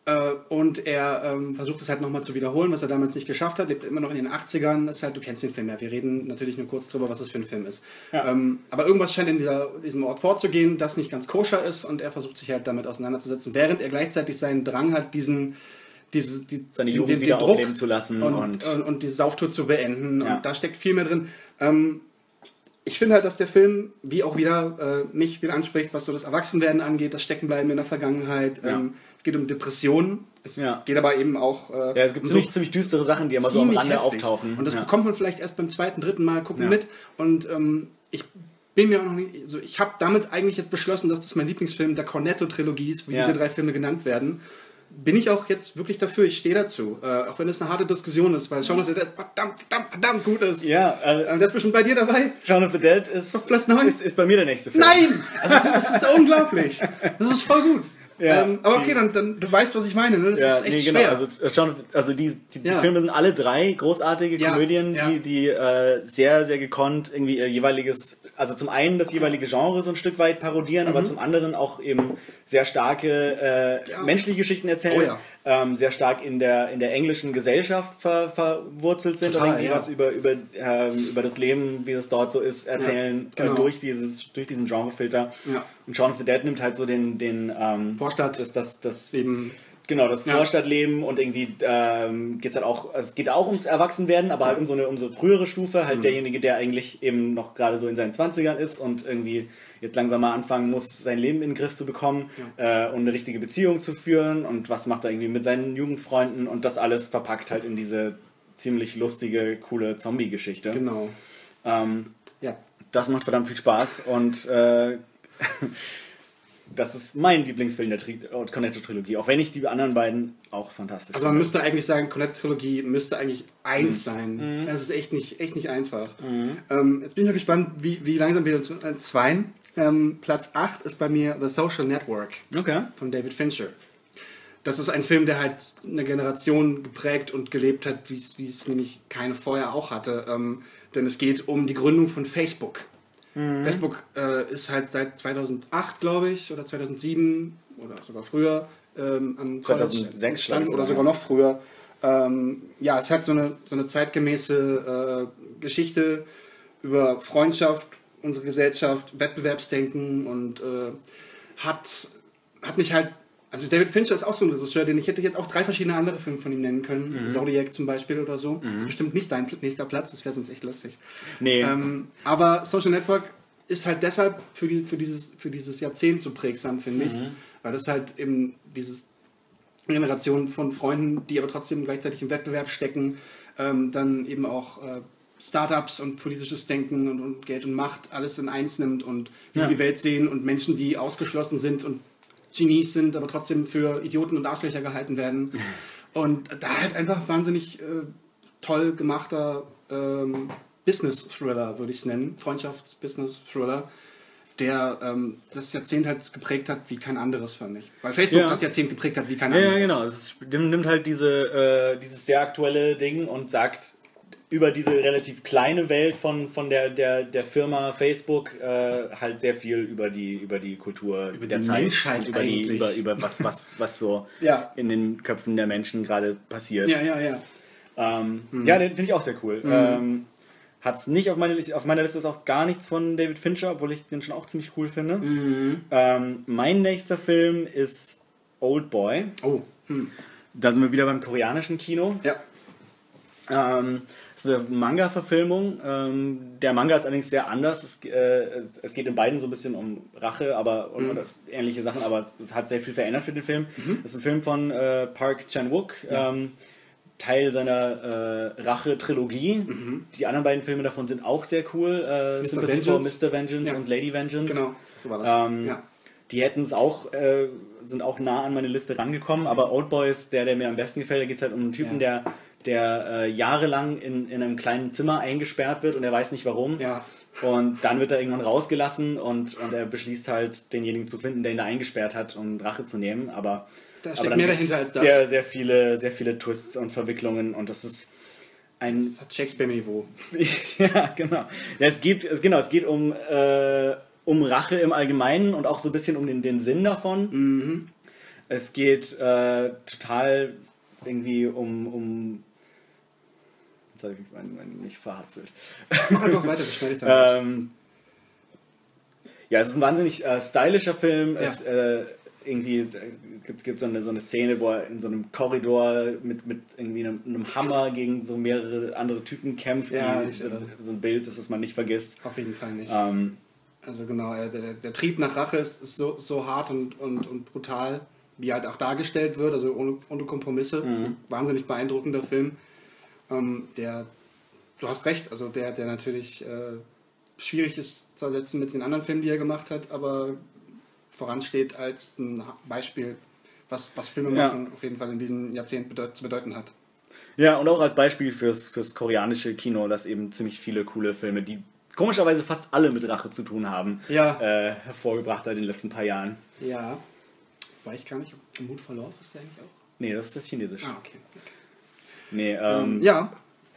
äh, und er ähm, versucht es halt nochmal zu wiederholen, was er damals nicht geschafft hat. Lebt immer noch in den 80ern. Ist halt, du kennst den Film ja. Wir reden natürlich nur kurz drüber, was das für ein Film ist. Ja. Ähm, aber irgendwas scheint in dieser, diesem Ort vorzugehen, das nicht ganz koscher ist. Und er versucht sich halt damit auseinanderzusetzen, während er gleichzeitig seinen Drang hat, diesen. Diese, die, Seine Jugend den wieder Druck aufleben zu lassen und, und- und, und, die Sauftour zu beenden. Ja. Und da steckt viel mehr drin. Ähm, ich finde halt, dass der Film, wie auch wieder, äh, nicht viel anspricht, was so das Erwachsenwerden angeht, das Steckenbleiben in der Vergangenheit. Ja. Ähm, es geht um Depressionen. Es Ja. geht aber eben auch. Äh, Ja, es gibt um ziemlich, ziemlich düstere Sachen, die immer so am Rande heftig. auftauchen. Und das ja. bekommt man vielleicht erst beim zweiten, dritten Mal gucken mit. Und ähm, ich bin mir auch noch nicht. Also ich habe damit eigentlich jetzt beschlossen, dass das mein Lieblingsfilm der Cornetto-Trilogie ist, wie diese drei Filme genannt werden. Bin ich auch jetzt wirklich dafür, ich stehe dazu. Äh, auch wenn es eine harte Diskussion ist, weil Shaun of the Dead verdammt, verdammt, verdammt gut ist. Ja, äh, Ähm, der ist bestimmt bei dir dabei. Shaun of the Dead ist, Platz neun? ist, ist bei mir der nächste Film. Nein! Also das, das ist unglaublich. Das ist voll gut. Ja. ähm, aber okay, dann, dann du weißt, was ich meine. Ne? Das Ja, ist echt nee, genau. schwer. Also, äh, also die, die, die Ja. Filme sind alle drei großartige Komödien, die, die äh, sehr, sehr gekonnt irgendwie ihr jeweiliges, also zum einen das jeweilige Genre so ein Stück weit parodieren, aber zum anderen auch eben sehr starke äh, Mhm. Menschliche Geschichten erzählen, Oh ja. Ähm, sehr stark in der, in der englischen Gesellschaft ver, verwurzelt sind Total, und irgendwie ja. was über, über, ähm, über das Leben, wie es dort so ist, erzählen Ja, genau. äh, durch, dieses, durch diesen Genrefilter. Ja. Und Shaun of the Dead nimmt halt so den, den ähm, Vorstadt. das, das, das eben Genau, das Ja. Vorstadtleben und irgendwie ähm, geht's halt auch, es geht auch ums Erwachsenwerden, aber halt um so eine um so frühere Stufe, Mhm. halt derjenige, der eigentlich eben noch gerade so in seinen 20ern ist und irgendwie jetzt langsam mal anfangen muss, sein Leben in den Griff zu bekommen äh, und eine richtige Beziehung zu führen und was macht er irgendwie mit seinen Jugendfreunden und das alles verpackt halt in diese ziemlich lustige, coole Zombie-Geschichte. Genau. Ähm, Ja. das macht verdammt viel Spaß und äh, das ist mein Lieblingsfilm der Tri äh, Cornetto-Trilogie, auch wenn ich die anderen beiden auch fantastisch Also man finde. müsste eigentlich sagen, Colette-Trilogie müsste eigentlich eins Mhm. sein. Es ist echt nicht, echt nicht einfach. Ähm, jetzt bin ich mal gespannt, wie, wie langsam wir zu äh, zweien. Ähm, Platz 8 ist bei mir The Social Network Okay. von David Fincher. Das ist ein Film, der halt eine Generation geprägt und gelebt hat, wie es wie es nämlich keine vorher auch hatte. Ähm, denn es geht um die Gründung von Facebook. Facebook äh, ist halt seit 2008, glaube ich, oder 2007 oder sogar früher ähm, am College 2006 entstanden glaub ich oder sogar sogar. noch früher. Ähm, ja, es hat so eine, so eine zeitgemäße äh, Geschichte über Freundschaft, unsere Gesellschaft, Wettbewerbsdenken und äh, hat, hat mich halt. Also David Fincher ist auch so ein Regisseur, den ich hätte jetzt auch drei verschiedene andere Filme von ihm nennen können. Zodiac zum Beispiel oder so. Das ist bestimmt nicht dein nächster Platz, das wäre sonst echt lustig. Nee. Ähm, aber Social Network ist halt deshalb für, die, für, dieses, für dieses Jahrzehnt so prägsam, finde ich. Weil das halt eben dieses Generation von Freunden, die aber trotzdem gleichzeitig im Wettbewerb stecken, ähm, dann eben auch äh, Startups und politisches Denken und, und Geld und Macht alles in eins nimmt und wie Ja. die Welt sehen und Menschen, die ausgeschlossen sind und Genies sind, aber trotzdem für Idioten und Arschlöcher gehalten werden. Und da halt einfach wahnsinnig äh, toll gemachter ähm, Business-Thriller, würde ich es nennen. Freundschafts-Business-Thriller, der ähm, das Jahrzehnt halt geprägt hat wie kein anderes, fand ich. Weil Facebook Ja. das Jahrzehnt geprägt hat wie kein Ja, anderes. ja, genau. Es nimmt halt diese, äh, dieses sehr aktuelle Ding und sagt über diese relativ kleine Welt von, von der, der, der Firma Facebook äh, halt sehr viel über die, über die Kultur Über der die Zeit Menschheit über, die, über, über was, was, was so Ja. in den Köpfen der Menschen gerade passiert. Ja, ja, ja. Ähm, Mhm. Ja, den finde ich auch sehr cool. Mhm. Ähm, Hat's nicht auf meiner Liste, auf meiner Liste ist auch gar nichts von David Fincher, obwohl ich den schon auch ziemlich cool finde. Mhm. Ähm, mein nächster Film ist Old Boy. Oh. Hm. Da sind wir wieder beim koreanischen Kino. Ja. Ähm, es ist eine Manga-Verfilmung. Ähm, der Manga ist allerdings sehr anders. Es, äh, es geht in beiden so ein bisschen um Rache aber, und, Mhm. oder ähnliche Sachen, aber es, es hat sehr viel verändert für den Film. Es ist ein Film von äh, Park Chan-wook. Ja. Ähm, Teil seiner äh, Rache-Trilogie. Die anderen beiden Filme davon sind auch sehr cool. Äh, Mr. Sympathy for Vengeance. Mr. Vengeance Ja. und Lady Vengeance. Genau, so war das. Ähm, Ja. Die hätten es auch, äh, sind auch nah an meine Liste rangekommen, aber Old Boy ist der, der mir am besten gefällt. Da geht es halt um einen Typen, Ja. der, der äh, jahrelang in, in einem kleinen Zimmer eingesperrt wird und er weiß nicht warum. Ja. Und dann wird er irgendwann rausgelassen und, und er beschließt halt, denjenigen zu finden, der ihn da eingesperrt hat, um Rache zu nehmen. Aber, Da steckt mehr dahinter als das. Sehr, sehr viele, sehr viele Twists und Verwicklungen und das ist ein Das hat Shakespeare-Niveau. ja, genau. Ja, es geht, es, genau, es geht um, äh, um Rache im Allgemeinen und auch so ein bisschen um den, den Sinn davon. Mhm. Es geht äh, total irgendwie um, um jetzt habe ich mich mein, mein, nicht verhatzelt. Mach einfach weiter, das schneide ich dann ähm, Ja, es ist ein wahnsinnig äh, stylischer Film. Es, äh, irgendwie äh, gibt es so eine, so eine Szene, wo er in so einem Korridor mit, mit irgendwie einem, einem Hammer gegen so mehrere andere Typen kämpft. Ja, die, so, so ein Bild ist, das man nicht vergisst. Auf jeden Fall nicht. Ähm, Also genau, der, der Trieb nach Rache ist, ist so, so hart und, und, und brutal, wie halt auch dargestellt wird, also ohne, ohne Kompromisse. Das ist ein wahnsinnig beeindruckender Film. Ähm, der, du hast recht, also der, der natürlich äh, schwierig ist zu ersetzen mit den anderen Filmen, die er gemacht hat, aber voransteht als ein Beispiel, was, was Filme Ja. machen auf jeden Fall in diesem Jahrzehnt bedeut zu bedeuten hat. Ja, und auch als Beispiel fürs, fürs koreanische Kino, das eben ziemlich viele coole Filme, die komischerweise fast alle mit Rache zu tun haben, Ja. äh, hervorgebracht hat in den letzten paar Jahren. Ja. Weiß ich gar nicht, ob Mut vor Love ist der eigentlich auch? Nee, das ist das Chinesisch. Ah, okay. okay. Nee, ähm, ja,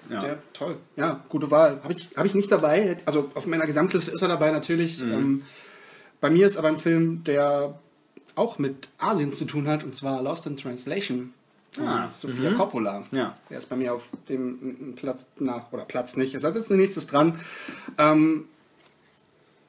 ja. Der, toll. Ja, gute Wahl. Habe ich, hab ich nicht dabei. Also auf meiner Gesamtliste ist er dabei natürlich. Mhm. Ähm, bei mir ist aber ein Film, der auch mit Asien zu tun hat, und zwar Lost in Translation. Ah, Sofia mhm. Coppola. Ja. Der ist bei mir auf dem Platz nach, oder Platz nicht, er ist jetzt nächstes dran. Ähm,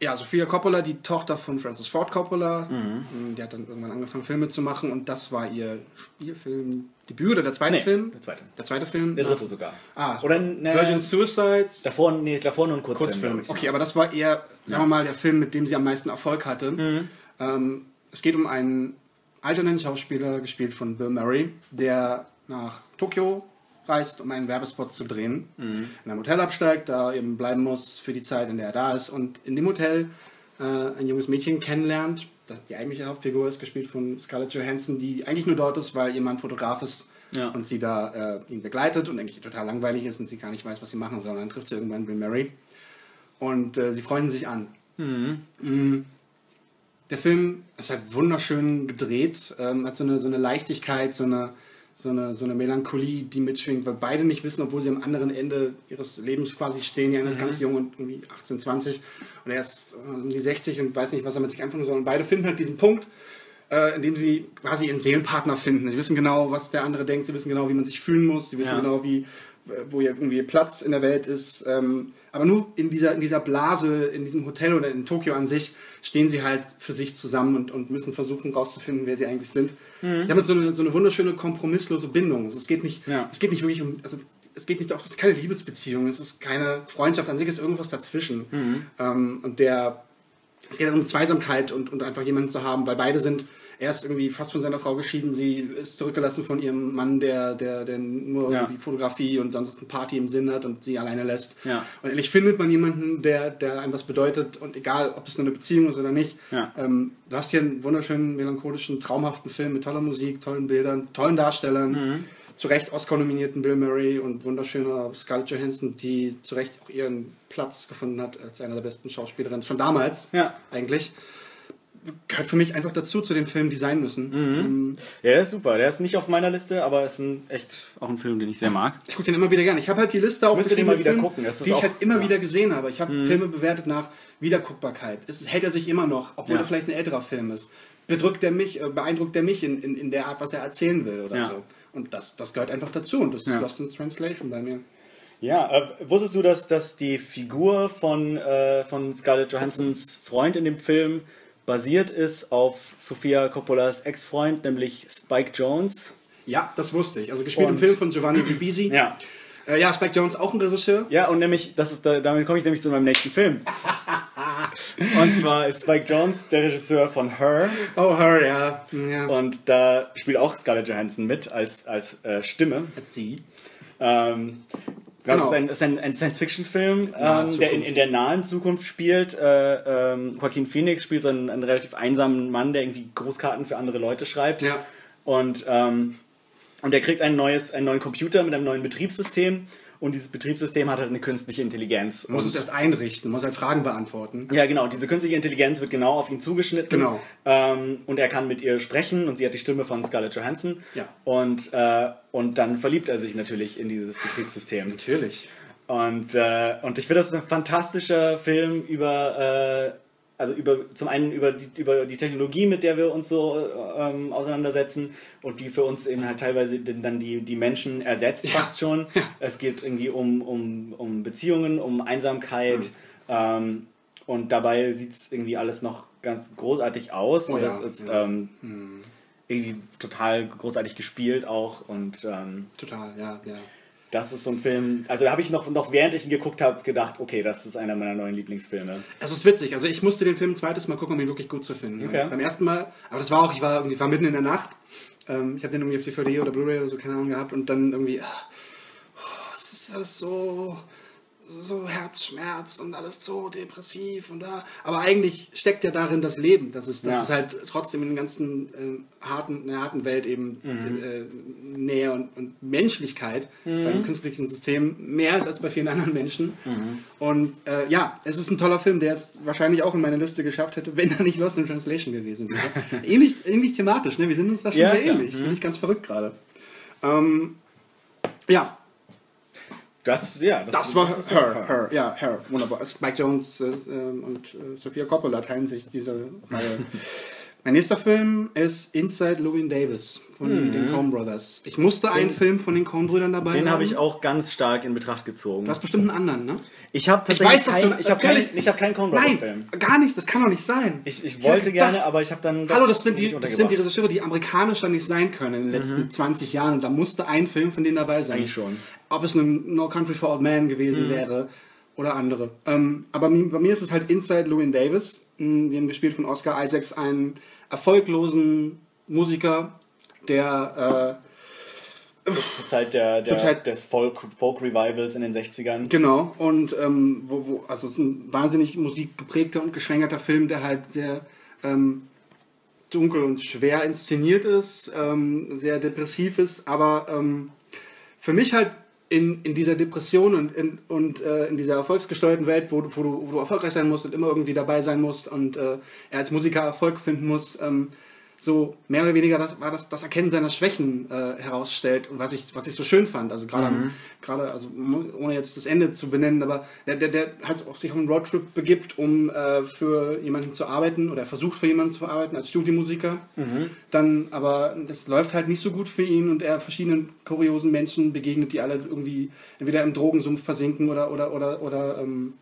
ja, Sofia Coppola, die Tochter von Francis Ford Coppola, Mhm. die hat dann irgendwann angefangen, Filme zu machen und das war ihr Spielfilmdebüt oder der zweite Nee, Film? der zweite. Der zweite Film? Der dritte Ah. sogar. Ah, Oder ne, Virgin Suicides. Davor, nee, davor nur ein Kurzfilm. Kurzfilm. ich. Okay, aber das war eher, sagen wir mal, der Film, mit dem sie am meisten Erfolg hatte. Mhm. Ähm, es geht um einen alternden Schauspieler, gespielt von Bill Murray, der nach Tokio reist, um einen Werbespot zu drehen. Mhm. In einem Hotel absteigt, da eben bleiben muss für die Zeit, in der er da ist. Und in dem Hotel äh, ein junges Mädchen kennenlernt. Die eigentliche Hauptfigur ist gespielt von Scarlett Johansson, die eigentlich nur dort ist, weil ihr Mann Fotograf ist Ja. und sie da äh, ihn begleitet und eigentlich total langweilig ist und sie gar nicht weiß, was sie machen soll. Und dann trifft sie irgendwann Bill Murray und äh, sie freuen sich an. Mm. Der Film ist halt wunderschön gedreht, ähm, hat so eine, so eine Leichtigkeit, so eine, so, eine, so eine Melancholie, die mitschwingt, weil beide nicht wissen, obwohl sie am anderen Ende ihres Lebens quasi stehen. Die eine ist ganz jung und irgendwie 18, 20 und er ist äh, um die 60 und weiß nicht, was er mit sich anfangen soll. Und beide finden halt diesen Punkt, äh, in dem sie quasi ihren Seelenpartner finden. Sie wissen genau, was der andere denkt, sie wissen genau, wie man sich fühlen muss, sie wissen Ja. genau, wie, wo ihr irgendwie Platz in der Welt ist. Ähm, aber nur in dieser, in dieser Blase, in diesem Hotel oder in Tokio an sich, stehen sie halt für sich zusammen und, und müssen versuchen rauszufinden, wer sie eigentlich sind. Sie haben jetzt so eine, so eine wunderschöne, kompromisslose Bindung. Also es geht nicht, Ja. es geht nicht wirklich um, also es geht nicht auch, es ist keine Liebesbeziehung, es ist keine Freundschaft an sich, es ist irgendwas dazwischen. Ähm, und der, es geht um Zweisamkeit und, und einfach jemanden zu haben, weil beide sind er ist irgendwie fast von seiner Frau geschieden, sie ist zurückgelassen von ihrem Mann, der, der, der nur Ja. irgendwie Fotografie und sonst eine Party im Sinn hat und sie alleine lässt. Ja. Und endlich findet man jemanden, der, der einem was bedeutet und egal, ob es nur eine Beziehung ist oder nicht. Ja. Ähm, du hast hier einen wunderschönen, melancholischen, traumhaften Film mit toller Musik, tollen Bildern, tollen Darstellern. Mhm. Zu Recht Oscar-nominierten Bill Murray und wunderschöner Scarlett Johansson, die zu Recht auch ihren Platz gefunden hat als einer der besten Schauspielerinnen. Schon damals, Ja. eigentlich. Gehört für mich einfach dazu, zu dem Film, die sein müssen. Ähm, Ja, der ist super. Der ist nicht auf meiner Liste, aber ist ein echt auch ein Film, den ich sehr mag. Ich gucke den immer wieder gerne. Ich habe halt die Liste auch Müsst ihr den mal wieder Filmen, gucken. Die ich auch- halt immer ja. Mhm. wieder gesehen habe. Ich habe Filme bewertet nach Wiederguckbarkeit. Ist, hält er sich immer noch, obwohl Ja. er vielleicht ein älterer Film ist. Bedrückt er mich, äh, beeindruckt er mich in, in, in der Art, was er erzählen will oder Ja. so. Und das, das gehört einfach dazu. Und das ist Ja. Lost in Translation bei mir. Ja, äh, wusstest du, dass, dass die Figur von, äh, von Scarlett Johansons Freund in dem Film basiert ist auf Sofia Coppolas Ex-Freund, nämlich Spike Jones? Ja, das wusste ich. Also gespielt im Und- Film von Giovanni Ribisi. Ja. Äh, ja, Spike Jones auch ein Regisseur. Ja, und nämlich, das ist, da, damit komme ich nämlich zu meinem nächsten Film. und zwar ist Spike Jones der Regisseur von Her. Oh, her, ja. ja. Und da spielt auch Scarlett Johansson mit als, als äh, Stimme. Als sie. Ähm, Genau. Das ist ein, ist ein, ein Science-Fiction-Film, ähm, der in, in der nahen Zukunft spielt. Äh, ähm, Joaquin Phoenix spielt so einen, einen relativ einsamen Mann, der irgendwie Grußkarten für andere Leute schreibt. Ja. Und, ähm, und der kriegt ein neues, einen neuen Computer mit einem neuen Betriebssystem. Und dieses Betriebssystem hat halt eine künstliche Intelligenz. Muss es erst einrichten, muss halt Fragen beantworten. ja, genau. Diese künstliche Intelligenz wird genau auf ihn zugeschnitten. Genau. Ähm, und er kann mit ihr sprechen und sie hat die Stimme von Scarlett Johansson. Ja. Und, äh, und dann verliebt er sich natürlich in dieses Betriebssystem. Natürlich. Und, äh, und ich finde, das ist ein fantastischer Film über, äh, also über, zum einen über die, über die Technologie, mit der wir uns so äh, ähm, auseinandersetzen und die für uns eben halt teilweise dann die, die Menschen ersetzt fast schon. Es geht irgendwie um, um, um Beziehungen, um Einsamkeit. Ähm, und dabei sieht es irgendwie alles noch ganz großartig aus. Oh und ja, es ist ja. ähm, irgendwie total großartig gespielt auch und ähm, Total, ja, ja. Das ist so ein Film, also da habe ich noch, noch während ich ihn geguckt habe, gedacht, okay, das ist einer meiner neuen Lieblingsfilme. Es ist witzig. Also ich musste den Film ein zweites Mal gucken, um ihn wirklich gut zu finden. Okay. Beim ersten Mal, aber das war auch, ich war, irgendwie, war mitten in der Nacht. Ähm, ich habe den irgendwie auf DVD oder Blu-ray oder so, keine Ahnung gehabt. Und dann irgendwie, ah, oh, es ist alles so, so Herzschmerz und alles so depressiv und da. Aber eigentlich steckt ja darin das Leben. Das ist, das Ja. ist halt trotzdem in der ganzen ähm, harten, in der harten Welt eben Mhm. äh, Nähe und, und Menschlichkeit beim künstlichen System mehr ist als bei vielen anderen Menschen. Mhm. Und äh, ja, es ist ein toller Film, der es wahrscheinlich auch in meine Liste geschafft hätte, wenn er nicht Lost in Translation gewesen wäre. ähnlich, ähnlich thematisch, ne? Wir sind uns da schon Ja, sehr klar. ähnlich. Mhm. Bin ich ganz verrückt gerade. Ähm, ja, Das, ja, das, war ist her, her, ja, her, wunderbar. Spike Jones äh, ähm, und äh, Sophia Coppola teilen sich diese Reihe. mein nächster Film ist Inside Llewyn Davis von den Coen Brothers. Ich musste einen Film von den Coen Brüdern dabei Mhm. Den haben. habe ich auch ganz stark in Betracht gezogen. Du hast bestimmt einen anderen, ne? Ich habe Ich tatsächlich weiß, dass kein, du- ich habe keine, natürlich. ich habe keinen Coen Nein, Film. gar nicht, das kann doch nicht sein. Ich, ich hab wollte gedacht- gerne, aber ich habe dann. Hallo, das sind, die, das sind die. Regisseure, die amerikanischer nicht sein können in den letzten 20 Jahren. Und da musste ein Film von denen dabei sein. Eigentlich schon. Ob es ein No Country for Old Men gewesen wäre oder andere. Ähm, aber bei mir ist es halt Inside Llewyn Davis, dem gespielt von Oscar Isaacs, einen erfolglosen Musiker, der Zur Zeit der, der, Zeit- des Folk, Folk Revivals in den 60ern. äh, genau und ähm, wo, wo also es ist ein wahnsinnig musikgeprägter und geschwängerter Film, der halt sehr ähm, dunkel und schwer inszeniert ist, ähm, sehr depressiv ist, aber ähm, für mich halt in, in dieser Depression und, in, und äh, in dieser erfolgsgesteuerten Welt, wo, du- wo, du, wo du erfolgreich sein musst und immer irgendwie dabei sein musst und äh, als Musiker Erfolg finden muss, ähm, so mehr oder weniger das, war das, das Erkennen seiner Schwächen äh, herausstellt und was ich, was ich so schön fand. Also gerade, gerade also ohne jetzt das Ende zu benennen, aber der, der, der halt auf sich auf einen Roadtrip begibt, um äh, für jemanden zu arbeiten oder er versucht für jemanden zu arbeiten als Studiomusiker. Dann aber das läuft halt nicht so gut für ihn und er verschiedenen kuriosen Menschen begegnet, die alle irgendwie entweder im Drogensumpf versinken oder oder oder oder ähm,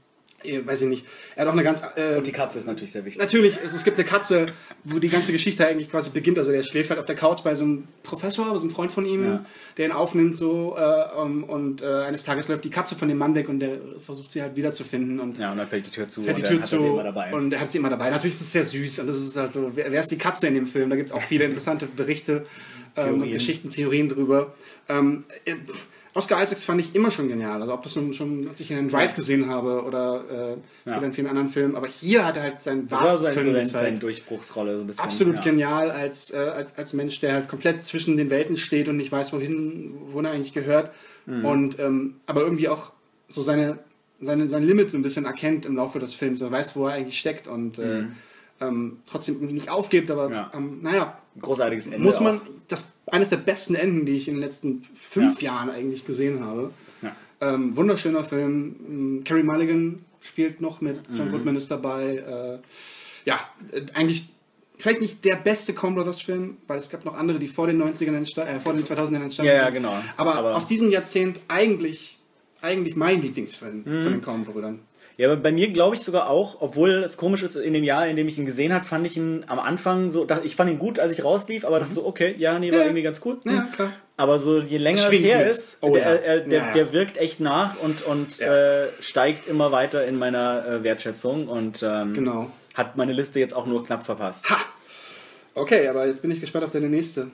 äh, weiß ich nicht. Er hat auch eine ganz. Äh, Und die Katze ist natürlich sehr wichtig. Natürlich, es, es gibt eine Katze, wo die ganze Geschichte eigentlich quasi beginnt. Also der schläft halt auf der Couch bei so einem Professor, bei so einem Freund von ihm, Ja. der ihn aufnimmt so äh, um, und äh, eines Tages läuft die Katze von dem Mann weg und der versucht sie halt wiederzufinden und Ja, und dann fällt die Tür zu fährt die und Tür zu sie immer dabei. und er hat sie immer dabei. Natürlich ist es sehr süß und das ist halt so, wer, wer ist die Katze in dem Film? Da gibt es auch viele interessante Berichte ähm, und Theorien. Geschichten, Theorien drüber. Ähm, äh, Oscar Isaacs fand ich immer schon genial. Also ob das schon, schon als ich ihn in Drive gesehen habe oder, äh, Ja. oder in vielen anderen Filmen. Aber hier hat er halt sein wahres so Können sein, gezeigt. seine Durchbruchsrolle so ein bisschen. Absolut ja. genial als, äh, als, als Mensch, der halt komplett zwischen den Welten steht und nicht weiß, wohin, wohin er eigentlich gehört. Mhm. Und ähm, aber irgendwie auch so seine, seine, sein Limit so ein bisschen erkennt im Laufe des Films. Er weiß, wo er eigentlich steckt und äh, Mhm. ähm, trotzdem nicht aufgibt, aber Ja. ähm, naja, Großartiges Ende. muss man auch. das eines der besten Enden, die ich in den letzten fünf Ja. Jahren eigentlich gesehen habe. Ja. Ähm, wunderschöner Film. Ähm, Carrie Mulligan spielt noch mit, John Mhm. Goodman ist dabei. Äh, ja, äh, eigentlich vielleicht nicht der beste Coen Brothers Film, weil es gab noch andere, die vor den 90ern entsta- äh, vor den 2000ern entstanden Ja, ja, sind. genau. Aber, Aber- aus diesem Jahrzehnt eigentlich, eigentlich mein Lieblingsfilm Mhm. von den Coen Brüdern. Ja, aber bei mir glaube ich sogar auch, obwohl es komisch ist, in dem Jahr, in dem ich ihn gesehen habe, fand ich ihn am Anfang so, da- ich fand ihn gut, als ich rauslief, aber dachte so, okay, ja, nee, war Ja. irgendwie ganz gut. Ja, klar. Aber so je länger es her mit. ist, Oh der, ja. er, der, Ja, ja. der wirkt echt nach und, und äh, steigt immer weiter in meiner äh, Wertschätzung und ähm, Genau. hat meine Liste jetzt auch nur knapp verpasst. Okay, aber jetzt bin ich gespannt auf deine nächste.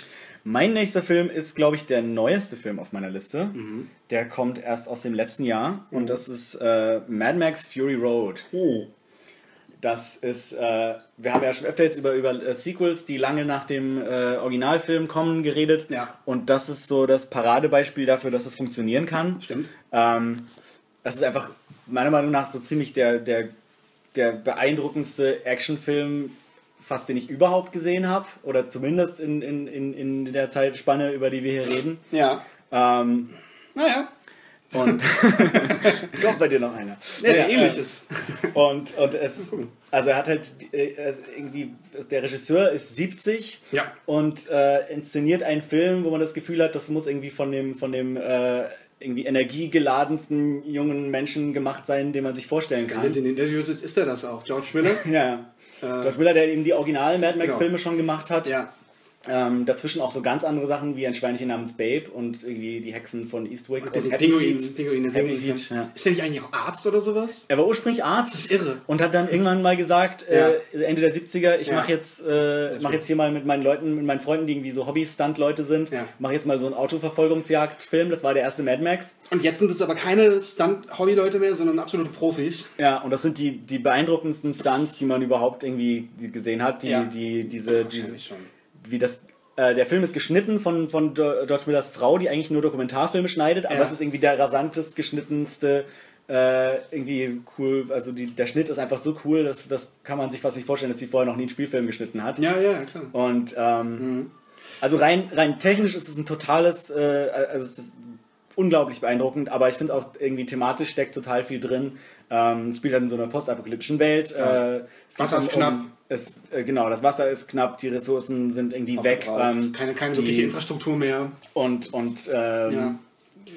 Mein nächster Film ist, glaube ich, der neueste Film auf meiner Liste. Mhm. Der kommt erst aus dem letzten Jahr und das ist äh, Mad Max Fury Road. Oh. Das ist, äh, wir haben ja schon öfter jetzt über, über äh, Sequels, die lange nach dem äh, Originalfilm kommen, geredet. Ja. Und das ist so das Paradebeispiel dafür, dass es funktionieren kann. Stimmt. Ähm, das ist einfach meiner Meinung nach so ziemlich der, der, der beeindruckendste Actionfilm, fast den ich überhaupt gesehen habe. Oder zumindest in, in, in, in der Zeitspanne, über die wir hier reden. Ja. Ähm, Naja. und doch bei dir noch einer. Ja, Naja, ähnliches. äh, Und, und es, also er hat halt äh, irgendwie, der Regisseur ist 70 Ja. und äh, inszeniert einen Film, wo man das Gefühl hat, das muss irgendwie von dem, von dem äh, irgendwie energiegeladensten jungen Menschen gemacht sein, den man sich vorstellen In kann. den Interviews ist, ist er das auch, George Miller. Ja. George Miller, der eben die originalen Mad Max Genau. Schon gemacht hat. Ja. Ähm, dazwischen auch so ganz andere Sachen wie ein Schweinchen namens Babe und irgendwie die Hexen von Eastwick und, Happy Pinguin, Feet. Pinguin, Happy. Feet, ja. Ist der nicht eigentlich auch Arzt oder sowas? Er war ursprünglich Arzt. Das ist irre. Und hat dann irgendwann mal gesagt, Ja. äh, Ende der 70er, ich Ja. mache jetzt, äh, mach jetzt hier mal mit meinen Leuten, mit meinen Freunden, die irgendwie so Hobby-Stunt-Leute sind, Ja. mache jetzt mal so einen Autoverfolgungsjagd-Film. Das war der erste Mad Max. Und jetzt sind es aber keine Stunt-Hobby-Leute mehr, sondern absolute Profis. Ja, und das sind die, die beeindruckendsten Stunts, die man überhaupt irgendwie gesehen hat. Die, die, diese, diese, schon. Wie das. Äh, der Film ist geschnitten von, von George Millers Frau, die eigentlich nur Dokumentarfilme schneidet, aber Ja. es ist irgendwie der rasantest geschnittenste, äh, irgendwie cool. Also die, der Schnitt ist einfach so cool, dass das kann man sich fast nicht vorstellen, dass sie vorher noch nie einen Spielfilm geschnitten hat. Ja, ja, klar. Und ähm, also rein, rein technisch ist es ein totales, äh, also es ist unglaublich beeindruckend, aber ich finde auch irgendwie thematisch steckt total viel drin. Ähm, es spielt halt in so einer postapokalyptischen Welt. Ja. Äh, Wasser ist knapp. es, äh, genau, das Wasser ist knapp, die Ressourcen sind irgendwie weg. Aufgebraucht. Ähm, keine keine die- wirkliche Infrastruktur mehr. Und, und ähm, Ja.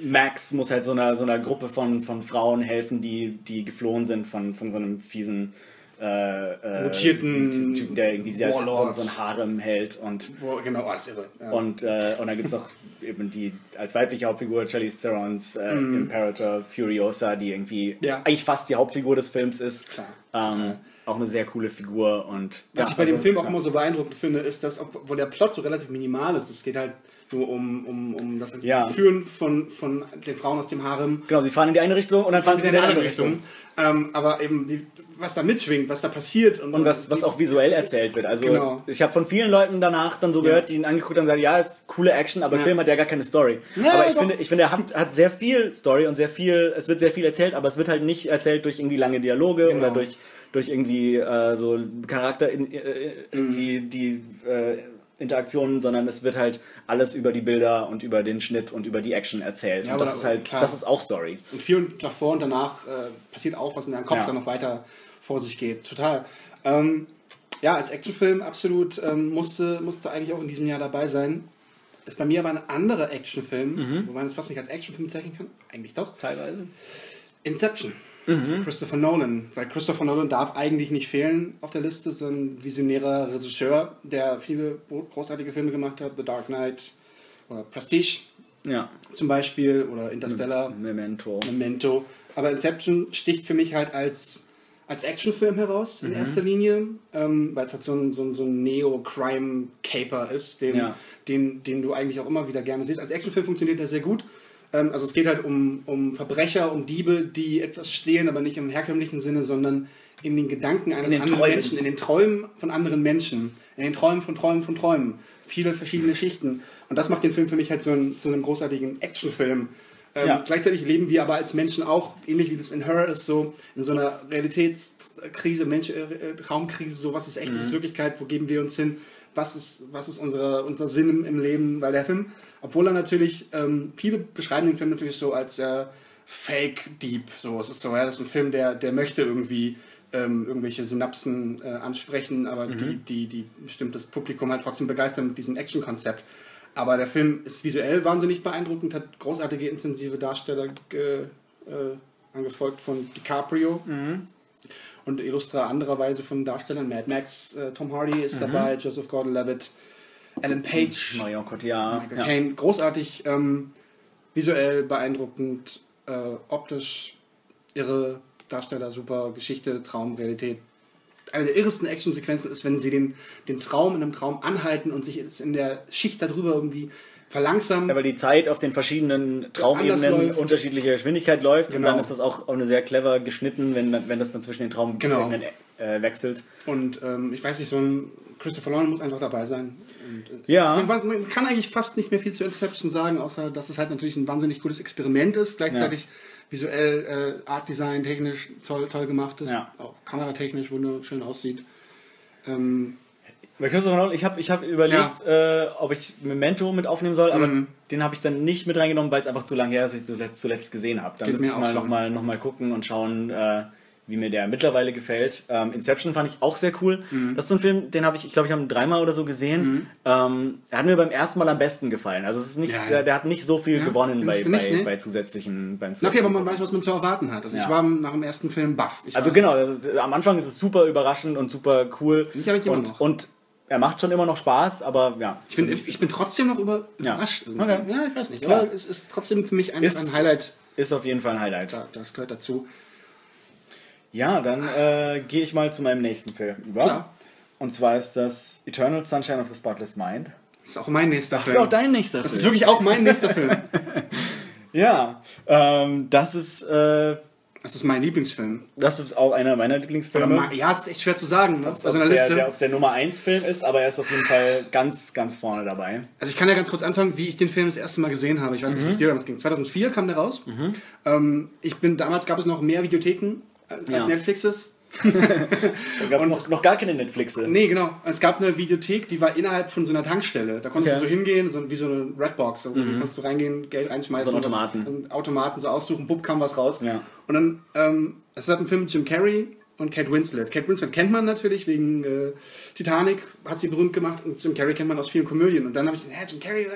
Max muss halt so einer, so einer Gruppe von, von Frauen helfen, die, die geflohen sind von, von so einem fiesen äh, äh, Mutierten Typen, der irgendwie sehr so, Warlords. so ein Harem hält und Wo, genau, alles irre. Ja. und, äh, und dann gibt es auch eben die als weibliche Hauptfigur Charlize Theron's äh, Imperator Furiosa, die irgendwie. Ja. eigentlich fast die Hauptfigur des Films ist. Klar, Ähm, auch eine sehr coole Figur. Und, Was ja, ich bei dem also, Film auch immer so beeindruckend finde, ist, dass, obwohl der Plot so relativ minimal ist, es geht halt nur um, um, um das Ja. Führen von, von den Frauen aus dem Harem Genau, sie fahren in die eine Richtung und dann fahren sie in die andere Richtung. Ähm, aber eben, die, was da mitschwingt, was da passiert. Und, Und was, was auch visuell erzählt wird. Also Genau. ich habe von vielen Leuten danach dann so gehört, die ihn angeguckt haben und gesagt, ja, ist coole Action, aber der Ja. Film hat ja gar keine Story. Ja, aber ich doch. finde, ich finde, er hat, hat sehr viel Story und sehr viel, es wird sehr viel erzählt, aber es wird halt nicht erzählt durch irgendwie lange Dialoge Genau. oder durch, durch irgendwie äh, so Charakter in, äh, irgendwie Mhm. die äh, Interaktionen, sondern es wird halt alles über die Bilder und über den Schnitt und über die Action erzählt. Ja, und das ist halt, klar. das ist auch Story. Und viel davor und danach äh, passiert auch, was in deinem Kopf Ja. dann noch weiter vor sich geht. Total. Ähm, ja, als Actionfilm absolut ähm, musste, musste eigentlich auch in diesem Jahr dabei sein. Ist bei mir aber ein anderer Actionfilm, Mhm. wo man es fast nicht als Actionfilm bezeichnen kann. Eigentlich doch. Teilweise. Inception. von Christopher Nolan. Weil Christopher Nolan darf eigentlich nicht fehlen auf der Liste, so ein visionärer Regisseur, der viele großartige Filme gemacht hat, The Dark Knight oder Prestige Ja. zum Beispiel oder Interstellar. Memento. Memento. Aber Inception sticht für mich halt als, als Actionfilm heraus in Mhm. erster Linie, ähm, weil es halt so ein, so ein, so ein Neo-Crime-Caper ist, den, Ja. den, den du eigentlich auch immer wieder gerne siehst. Als Actionfilm funktioniert er sehr gut. Ähm, also es geht halt um, um Verbrecher, um Diebe, die etwas stehlen, aber nicht im herkömmlichen Sinne, sondern in den Gedanken eines den anderen Träumen. Menschen, in den Träumen von anderen Menschen, in den Träumen von Träumen von Träumen. Viele verschiedene Schichten. Und das macht den Film für mich halt so, ein, zu einem großartigen Actionfilm. Ähm, Ja. Gleichzeitig leben wir aber als Menschen auch, ähnlich wie das in Her ist, so in so einer Realitätskrise, Mensch, äh, äh, Raumkrise, so was ist echt, was ist Wirklichkeit, wo geben wir uns hin, was ist, was ist unsere, unser Sinn im, im Leben, weil der Film, obwohl er natürlich, ähm, viele beschreiben den Film natürlich so als äh, Fake-Deep, so, es ist so, ja, das ist ein Film, der, der möchte irgendwie ähm, irgendwelche Synapsen äh, ansprechen, aber die, die, die bestimmt das Publikum halt trotzdem begeistern mit diesem Action-Konzept. Aber der Film ist visuell wahnsinnig beeindruckend, hat großartige intensive Darsteller äh, angefolgt von DiCaprio und illustra andererweise von Darstellern. Mad Max, äh, Tom Hardy ist dabei, Joseph Gordon-Levitt, Alan Page, Marion Cotillard. Michael Ja. Caine. Großartig, ähm, visuell beeindruckend, äh, optisch irre, Darsteller super, Geschichte, Traum, Realität. Eine der irresten Actionsequenzen ist, wenn sie den, den Traum in einem Traum anhalten und sich in der Schicht darüber irgendwie verlangsamen. Ja, weil die Zeit auf den verschiedenen Traumebenen läuft. unterschiedlicher Geschwindigkeit läuft und Genau. dann ist das auch eine sehr clever geschnitten, wenn, wenn das dann zwischen den Genau. Traumebenen äh, wechselt. Und ähm, ich weiß nicht, so ein Christopher Nolan muss einfach dabei sein. Und, äh, Ja. Man, man kann eigentlich fast nicht mehr viel zu Inception sagen, außer dass es halt natürlich ein wahnsinnig gutes Experiment ist. Gleichzeitig visuell, äh, Art Design, technisch toll, toll gemacht ist. Ja. Auch kameratechnisch wunderschön aussieht. Ähm, Bei Christopher Nolan, ich habe ich hab überlegt, äh, ob ich Memento mit aufnehmen soll, aber Mhm. den habe ich dann nicht mit reingenommen, weil es einfach zu lange her ist, dass ich zuletzt- zuletzt gesehen habe. Da Geht müsste ich mal so. nochmal noch mal gucken und schauen, äh, wie mir der mittlerweile gefällt. Ähm, Inception fand ich auch sehr cool. Mhm. Das ist so ein Film, den habe ich, ich glaube, ich habe ihn dreimal oder so gesehen. Ähm, er hat mir beim ersten Mal am besten gefallen. Also es ist nicht, Ja, ja. Der, der hat nicht so viel Ja, gewonnen bei, nicht, bei, ne? bei zusätzlichen, beim okay, zusätzlichen aber man weiß, was man zu erwarten hat. Also ich war nach dem ersten Film baff. Also genau, ist, am Anfang ist es super überraschend und super cool. Nicht, aber ich und, noch. und er macht schon immer noch Spaß, aber ja. Ich bin, ich bin trotzdem noch über, Ja. überrascht. Okay. Ja, ich weiß nicht. Klar. Aber es ist trotzdem für mich ein, Ist- ein Highlight. Ist auf jeden Fall ein Highlight. Da, das gehört dazu. Ja, dann äh, gehe ich mal zu meinem nächsten Film über. Klar. Und zwar ist das Eternal Sunshine of the Spotless Mind. Das ist auch mein nächster Das Film. ist auch dein nächster Das Film. ist wirklich auch mein nächster Film. ja, ähm, das ist äh, Das ist mein Lieblingsfilm. das ist auch einer meiner Lieblingsfilme. ma- ja, es ist echt schwer zu sagen. Ne? Ob es Also, der der, der, ob's der Nummer 1 Film ist, aber er ist auf jeden Fall ganz, ganz vorne dabei. also ich kann ja ganz kurz anfangen, wie ich den Film das erste Mal gesehen habe. Ich weiß nicht, wie es dir damals ging. 2004 kam der raus. Ähm, ich bin, damals gab es noch mehr Videotheken als Ja. Netflix ist. Da gab es noch, noch gar keine Netflixe. Nee, genau. Es gab eine Videothek, die war innerhalb von so einer Tankstelle. Da konntest Okay. du so hingehen, so wie so eine Redbox. So, Da konntest du reingehen, Geld reinschmeißen. So ein und was- Automaten. und Automaten so aussuchen, bupp, kam was raus. Ja. Und dann, ähm, es hat einen Film mit Jim Carrey und Kate Winslet. Kate Winslet kennt man natürlich wegen äh, Titanic, hat sie berühmt gemacht. Und Jim Carrey kennt man aus vielen Komödien. Und dann habe ich gedacht, hä, Jim Carrey, äh,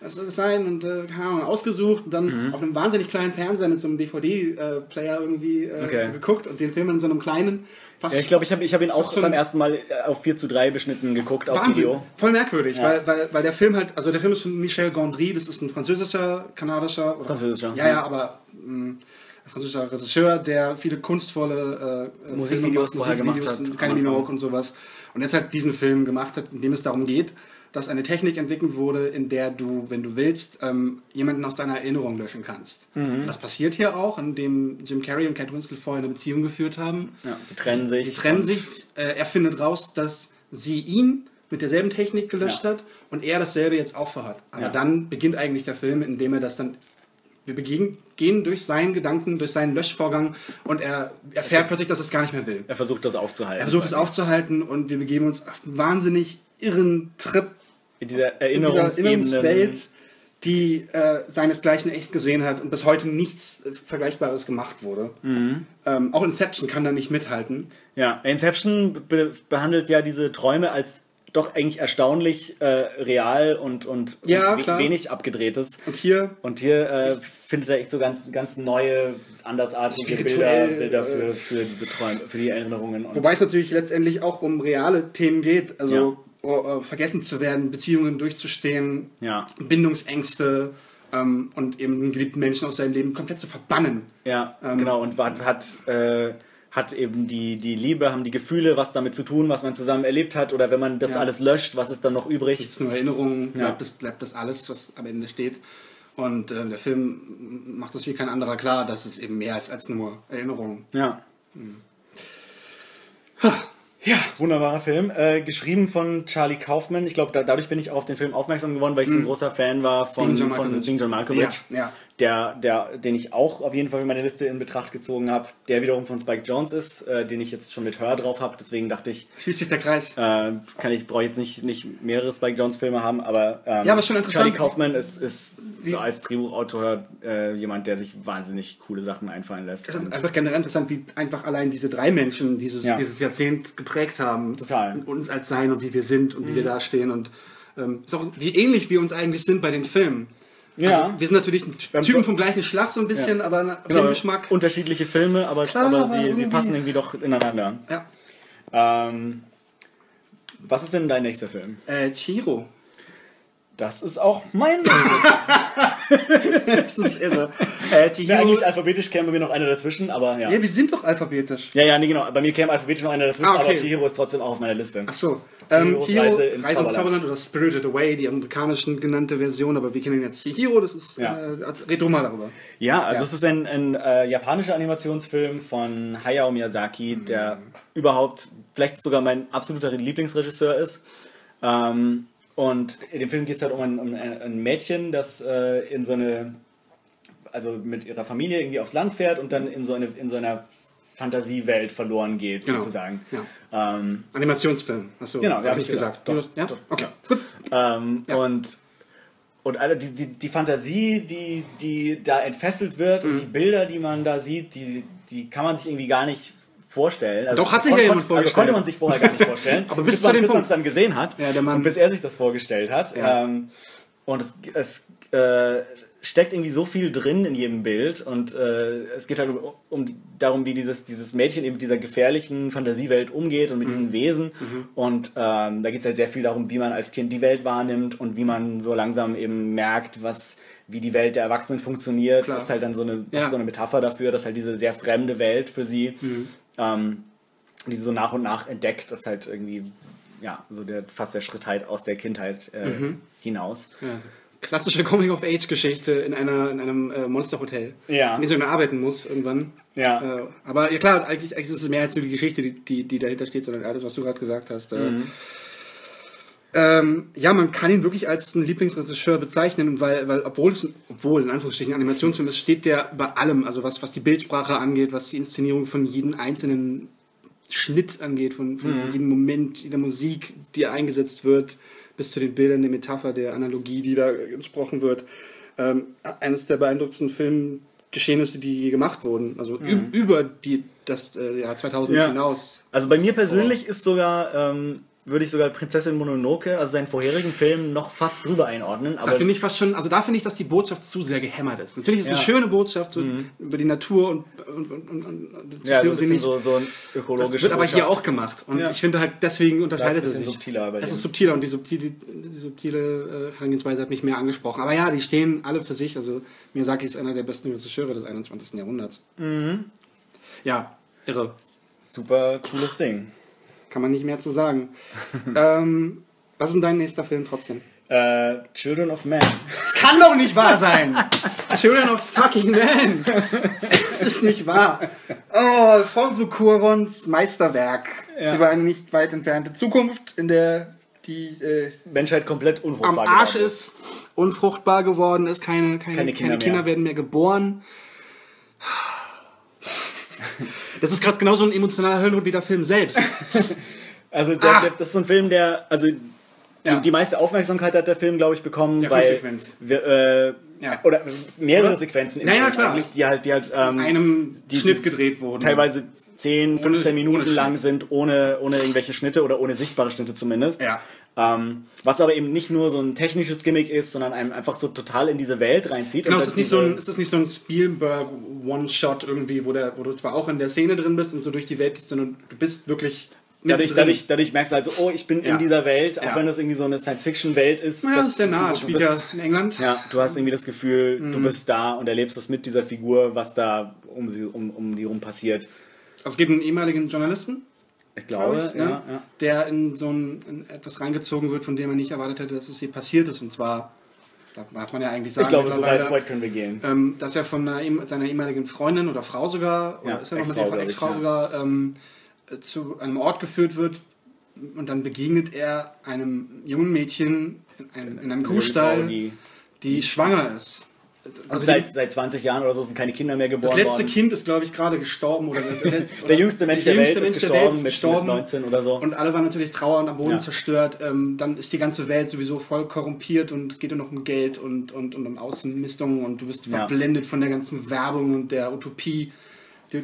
was soll das sein? Und äh, keine Ahnung, ausgesucht. Und dann auf einem wahnsinnig kleinen Fernseher mit so einem DVD-Player irgendwie äh, Okay. geguckt. Und den Film in so einem kleinen... Fast Ja, ich glaube, ich habe ich hab ihn auch beim ersten Mal äh, auf 4 zu 3 beschnitten geguckt auf Wahnsinn. Video. Voll merkwürdig, Ja. weil, weil, weil der Film halt, also der Film ist von Michel Gondry, das ist ein französischer, kanadischer, oder, Französischer, ja, ja. aber mh, französischer Regisseur, der viele kunstvolle äh, äh, Musikvideos Filme vorher gemacht hat, keine. Minogue und sowas. Und jetzt halt diesen Film gemacht hat, in dem es darum geht, dass eine Technik entwickelt wurde, in der du, wenn du willst, ähm, jemanden aus deiner Erinnerung löschen kannst. Mhm. Das passiert hier auch, indem Jim Carrey und Kate Winslet vorher eine Beziehung geführt haben. Ja, sie trennen sich. Sie trennen sich. Äh, er findet raus, dass sie ihn mit derselben Technik gelöscht Ja. hat und er dasselbe jetzt auch vorhat. Aber Ja. dann beginnt eigentlich der Film, indem er das dann. Wir begehen, gehen durch seinen Gedanken, durch seinen Löschvorgang und er erfährt plötzlich, dass er es gar nicht mehr will. Er versucht das aufzuhalten. Er versucht es aufzuhalten und wir begeben uns auf einen wahnsinnig irren Trip In dieser in dieser Erinnerungsebene. Erinnerungswelt, die äh, seinesgleichen echt gesehen hat und bis heute nichts äh, Vergleichbares gemacht wurde. Mhm. Ähm, auch Inception kann da nicht mithalten. Ja, Inception be behandelt ja diese Träume als doch eigentlich erstaunlich äh, real und, und, Ja, und we- wenig abgedrehtes. Und hier Und hier äh, findet er echt so ganz, ganz neue, andersartige Bilder, Bilder äh, für, für diese Träume, für die Erinnerungen. Wobei es natürlich letztendlich auch um reale Themen geht, also Ja. Äh, vergessen zu werden, Beziehungen durchzustehen, Ja. Bindungsängste ähm, und eben einen geliebten Menschen aus seinem Leben komplett zu verbannen. Ja, Ähm, genau. Und hat, hat, äh, hat eben die, die Liebe, haben die Gefühle, was damit zu tun, was man zusammen erlebt hat. Oder wenn man das Ja. alles löscht, was ist dann noch übrig? Das ist nur Erinnerung, Ja. bleibt, das, bleibt das alles, was am Ende steht. Und äh, der Film macht das wie kein anderer klar, dass es eben mehr ist als nur Erinnerung. Ja. Ja, wunderbarer Film. Äh, geschrieben von Charlie Kaufman. Ich glaube, da, dadurch bin ich auf den Film aufmerksam geworden, weil ich so ein großer Fan war von, Wegen John von Malkovich. wegen John Malkovich. Ja, ja. Der, der, den ich auch auf jeden Fall für meine Liste in Betracht gezogen habe, der wiederum von Spike Jones ist, äh, den ich jetzt schon mit Hör drauf habe. Deswegen dachte ich, Schließt sich der Kreis. äh, kann ich brauche jetzt nicht, nicht mehrere Spike Jones Filme haben, aber, ähm, Ja, aber schon interessant. Charlie Kaufman ist, ist so als Drehbuchautor äh, jemand, der sich wahnsinnig coole Sachen einfallen lässt. Es ist einfach generell interessant, wie einfach allein diese drei Menschen dieses, Ja. dieses Jahrzehnt geprägt haben. Total. Und uns als Sein und wie wir sind und wie Mhm. wir dastehen. Und ähm, ist auch wie ähnlich wir uns eigentlich sind bei den Filmen. Ja. Also, wir sind natürlich Typen vom gleichen Schlag so ein bisschen, Ja. aber na- Genau, Filmgeschmack. unterschiedliche Filme, aber, Klar, aber aber sie, sie passen irgendwie doch ineinander. Ja. Ähm, was ist denn dein nächster Film? Äh, Chiro. Das ist auch mein. das ist irre. Äh, ja, Chihiro. eigentlich alphabetisch käme bei mir noch einer dazwischen, aber ja. ja, wir sind doch alphabetisch. Ja, ja, nee, genau. Bei mir käme alphabetisch noch einer dazwischen, Ah, okay. aber Chihiro ist trotzdem auch auf meiner Liste. Ach so. Ähm, Chihiros Chihiro, Reise Reise ins Zauberland. Zauberland oder Spirited Away, die amerikanischen genannte Version, aber wir kennen ihn jetzt Chihiro, das ist, Ja. äh, red du mal darüber. Ja, also Ja. es ist ein, ein äh, japanischer Animationsfilm von Hayao Miyazaki, der überhaupt vielleicht sogar mein absoluter Lieblingsregisseur ist. Ähm, und in dem Film geht es halt um ein, um ein Mädchen, das äh, in so eine, also mit ihrer Familie irgendwie aufs Land fährt und dann in so, eine, in so einer Fantasiewelt verloren geht, Genau. sozusagen. Ja. Ähm, Animationsfilm, hast du Genau, hab ja, hab ich gesagt. gesagt. Doch, ja? doch, okay, gut. Ähm, Ja. Und, und alle, die, die, die Fantasie, die, die da entfesselt wird Mhm. und die Bilder, die man da sieht, die, die kann man sich irgendwie gar nicht vorstellen. Also Doch, hat sich ja jemand vorgestellt. Also konnte man sich vorher gar nicht vorstellen. Aber bis zu man, dem bis man es dann gesehen hat Ja, und bis er sich das vorgestellt hat. Ja. Ähm, und es, es äh, steckt irgendwie so viel drin in jedem Bild und äh, es geht halt um, um darum, wie dieses, dieses Mädchen eben mit dieser gefährlichen Fantasiewelt umgeht und mit Mhm. diesen Wesen. Und ähm, da geht es halt sehr viel darum, wie man als Kind die Welt wahrnimmt und wie man so langsam eben merkt, was wie die Welt der Erwachsenen funktioniert. Klar. Das ist halt dann so eine, Ja. so eine Metapher dafür, dass halt diese sehr fremde Welt für sie, Mhm. Ähm, die so nach und nach entdeckt, das ist halt irgendwie ja, so der, fast der Schritt halt aus der Kindheit äh, Mhm. hinaus. Ja. Klassische Coming-of-Age-Geschichte in, einer, in einem äh, Monsterhotel. Ja. In dem sie dann arbeiten muss irgendwann. Ja. Äh, aber ja klar, eigentlich, eigentlich ist es mehr als nur die Geschichte, die, die, die dahinter steht, sondern alles, was du gerade gesagt hast. Äh, Mhm. Ähm, ja, man kann ihn wirklich als einen Lieblingsregisseur bezeichnen, weil, weil obwohl es, ein- obwohl in Anführungsstrichen ein Animationsfilm ist, steht der bei allem, also was, was die Bildsprache angeht, was die Inszenierung von jedem einzelnen Schnitt angeht, von, von Mhm. jedem Moment, jeder Musik, die eingesetzt wird, bis zu den Bildern, der Metapher, der Analogie, die da gesprochen wird. Ähm, eines der beeindruckendsten Filmgeschehnisse, die je gemacht wurden. Also Mhm. üb- über die, das äh, Jahr 2000 Ja. hinaus. Also bei mir persönlich ist sogar, ähm, würde ich sogar Prinzessin Mononoke, also seinen vorherigen Film, noch fast drüber einordnen. Da finde ich fast schon, also da finde ich, dass die Botschaft zu sehr gehämmert ist. Natürlich ist es Ja. eine schöne Botschaft so Mhm. über die Natur und, und, und, und, ja, so, ein so, so ein Das ökologisches. wird aber hier auch gemacht. Und Ja. ich finde halt, deswegen unterscheidet Das es sich. subtiler bei Das ist subtiler und die subtile, die subtile äh, Herangehensweise hat mich mehr angesprochen. Aber ja, die stehen alle für sich. Also Miyazaki ist einer der besten Regisseure des 21. Jahrhunderts. Mhm. Ja, irre. Super cooles Ding. Kann man nicht mehr zu sagen. ähm, was ist denn dein nächster Film trotzdem? Äh, Children of Man. Das kann doch nicht wahr sein! Children of fucking Man! Es ist nicht wahr. Oh, Alfonso Cuarons Meisterwerk Ja. über eine nicht weit entfernte Zukunft, in der die äh, Menschheit komplett unfruchtbar am Arsch geworden ist, unfruchtbar geworden ist, keine, keine, Keine keine, Kinder Kinder, mehr. werden mehr geboren. Das ist gerade genauso ein emotionaler Höllenhut wie der Film selbst. Also der, Ah. der, das ist so ein Film, der, also die, Ja. die meiste Aufmerksamkeit hat der Film, glaube ich, bekommen, Ja, weil wir, äh, Ja. oder mehrere Oder? Sequenzen im Ja, ja, Film klar. die halt, die halt ähm, In einem die, Schnitt gedreht wurden. teilweise 10, 15 ohne Minuten Schnitt. lang sind, ohne, ohne irgendwelche Schnitte oder ohne sichtbare Schnitte zumindest. Ja. Ähm, was aber eben nicht nur so ein technisches Gimmick ist, sondern einem einfach so total in diese Welt reinzieht. Genau, es ist nicht so ein, es ist nicht so ein Spielberg One-Shot irgendwie, wo, der, wo du zwar auch in der Szene drin bist und so durch die Welt gehst, sondern du bist wirklich Dadurch, dadurch, dadurch merkst du halt so, oh, ich bin Ja. in dieser Welt, auch Ja. wenn das irgendwie so eine Science-Fiction-Welt ist. Naja, das ist sehr du- nah. du spielt ja in England. Ja, du hast irgendwie das Gefühl, du Mhm. bist da und erlebst das mit dieser Figur, was da um, sie, um, um die rum passiert. Also es geht um einen ehemaligen Journalisten, Ich glaube, glaub ich, ja, ne? ja. der in so ein, in etwas reingezogen wird, von dem er nicht erwartet hätte, dass es hier passiert ist. Und zwar, da darf man ja eigentlich sagen, Ich glaube, so weit, können wir gehen. ähm, dass er von einer, ehem- seiner ehemaligen Freundin oder Frau sogar, oder Ja, ist er noch mit der Ex-Frau sogar, ähm, äh, zu einem Ort geführt wird und dann begegnet er einem jungen Mädchen in, einem- in einem Eine Kuhstall, die- die schwanger ist. Also seit, seit 20 Jahren oder so sind keine Kinder mehr geboren das letzte worden. Kind ist, glaube ich, gerade gestorben. Oder letzte, oder Der jüngste Mensch der Welt ist gestorben mit- mit 19 oder so. Und alle waren natürlich trauer und am Boden Ja. zerstört. Ähm, dann ist die ganze Welt sowieso voll korrumpiert und es geht nur noch um Geld und, und, und um Außenmistungen und du bist Ja. verblendet von der ganzen Werbung und der Utopie. Du äh,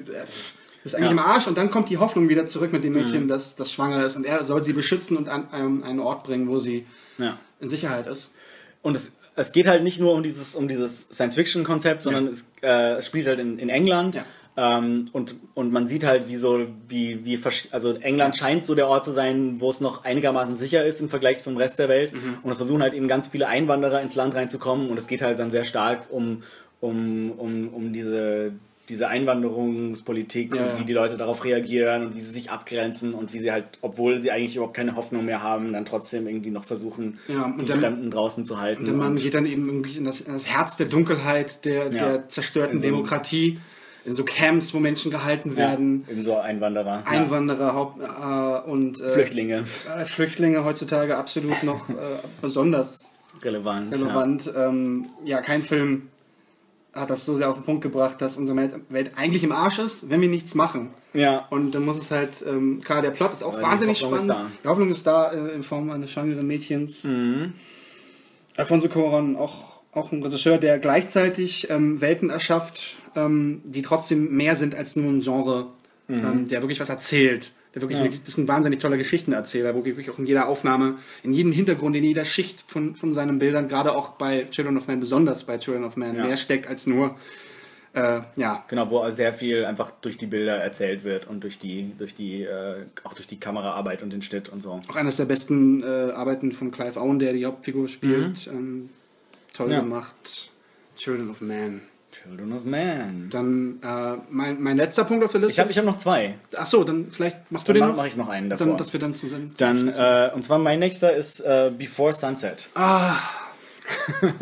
bist eigentlich Ja. im Arsch und dann kommt die Hoffnung wieder zurück mit dem Mädchen, Mhm. das, das schwanger ist und er soll sie beschützen und an ähm, einen Ort bringen, wo sie Ja. in Sicherheit ist. Und es, es geht halt nicht nur um dieses, um dieses Science-Fiction-Konzept, sondern es, äh, es spielt halt in, in England. Ähm, und, und man sieht halt, wie so, wie, wie, also England scheint so der Ort zu sein, wo es noch einigermaßen sicher ist im Vergleich zum Rest der Welt. Mhm. Und es versuchen halt eben ganz viele Einwanderer ins Land reinzukommen. Und es geht halt dann sehr stark um, um, um, um diese, diese Einwanderungspolitik Ja, und wie die Leute darauf reagieren und wie sie sich abgrenzen und wie sie halt, obwohl sie eigentlich überhaupt keine Hoffnung mehr haben, dann trotzdem irgendwie noch versuchen, Ja, die der- Fremden draußen zu halten. Und der Mann und- geht dann eben irgendwie in das, in das Herz der Dunkelheit, der, Ja. der zerstörten In Demokratie, in so Camps, wo Menschen gehalten werden. Ja, eben so Einwanderer. Einwanderer Haupt, äh, und äh, Flüchtlinge. Äh, Flüchtlinge heutzutage absolut noch äh, besonders. Relevant. relevant. Ja. Ähm, ja, kein Film hat das so sehr auf den Punkt gebracht, dass unsere Welt, eigentlich im Arsch ist, wenn wir nichts machen. Ja. Und dann muss es halt, ähm, klar, der Plot ist auch die wahnsinnig Hoffnung ist spannend. Die Hoffnung ist da äh, in Form eines schwangeren Mädchens. Mhm. Alfonso Cuarón, auch, auch ein Regisseur, der gleichzeitig ähm, Welten erschafft, ähm, die trotzdem mehr sind als nur ein Genre, Mhm. ähm, der wirklich was erzählt. Der wirklich, Ja. eine, das ist ein wahnsinnig toller Geschichtenerzähler, wo wirklich auch in jeder Aufnahme, in jedem Hintergrund, in jeder Schicht von, von seinen Bildern, gerade auch bei Children of Man, besonders bei Children of Man, Ja. mehr steckt als nur, äh, ja, Genau, wo sehr viel einfach durch die Bilder erzählt wird und durch die, durch die, äh, auch durch die Kameraarbeit und den Schnitt und so. auch eines der besten äh, Arbeiten von Clive Owen, der die Hauptfigur spielt. Ähm, toll Mhm. Ja. gemacht. Children of Man. Children of Man. Dann äh, mein, mein letzter Punkt auf der Liste. Ich habe ich hab noch zwei. Ach so, dann vielleicht machst du Dann den mach- noch. mach ich noch einen davor. Dann, dass wir dann zusammen. Dann, äh, und zwar mein nächster ist äh, Before Sunset. Ah.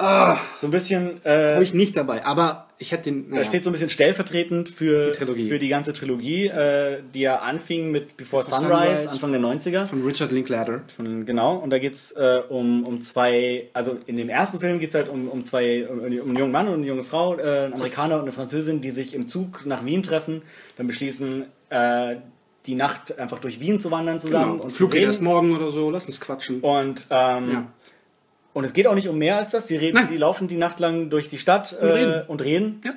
ah. So ein bisschen. Äh, Habe ich nicht dabei, aber ich hätte den. Er steht so ein bisschen stellvertretend für Die Trilogie. für die ganze Trilogie, äh, die ja anfing mit Before Before Sunrise, Sunrise. Anfang der 90er. Von Richard Linklater. Von, genau, und da geht es äh, um, um zwei, also in dem ersten Film geht es halt um, um zwei, um, um einen jungen Mann und eine junge Frau, äh, ein Amerikaner und eine Französin, die sich im Zug nach Wien treffen, dann beschließen, äh, die Nacht einfach durch Wien zu wandern zusammen Genau. und Flug geht erst morgen oder so, lass uns quatschen. Und, ähm, Ja. Und es geht auch nicht um mehr als das. Sie, reden, sie laufen die Nacht lang durch die Stadt Und äh, reden. und reden. Ja.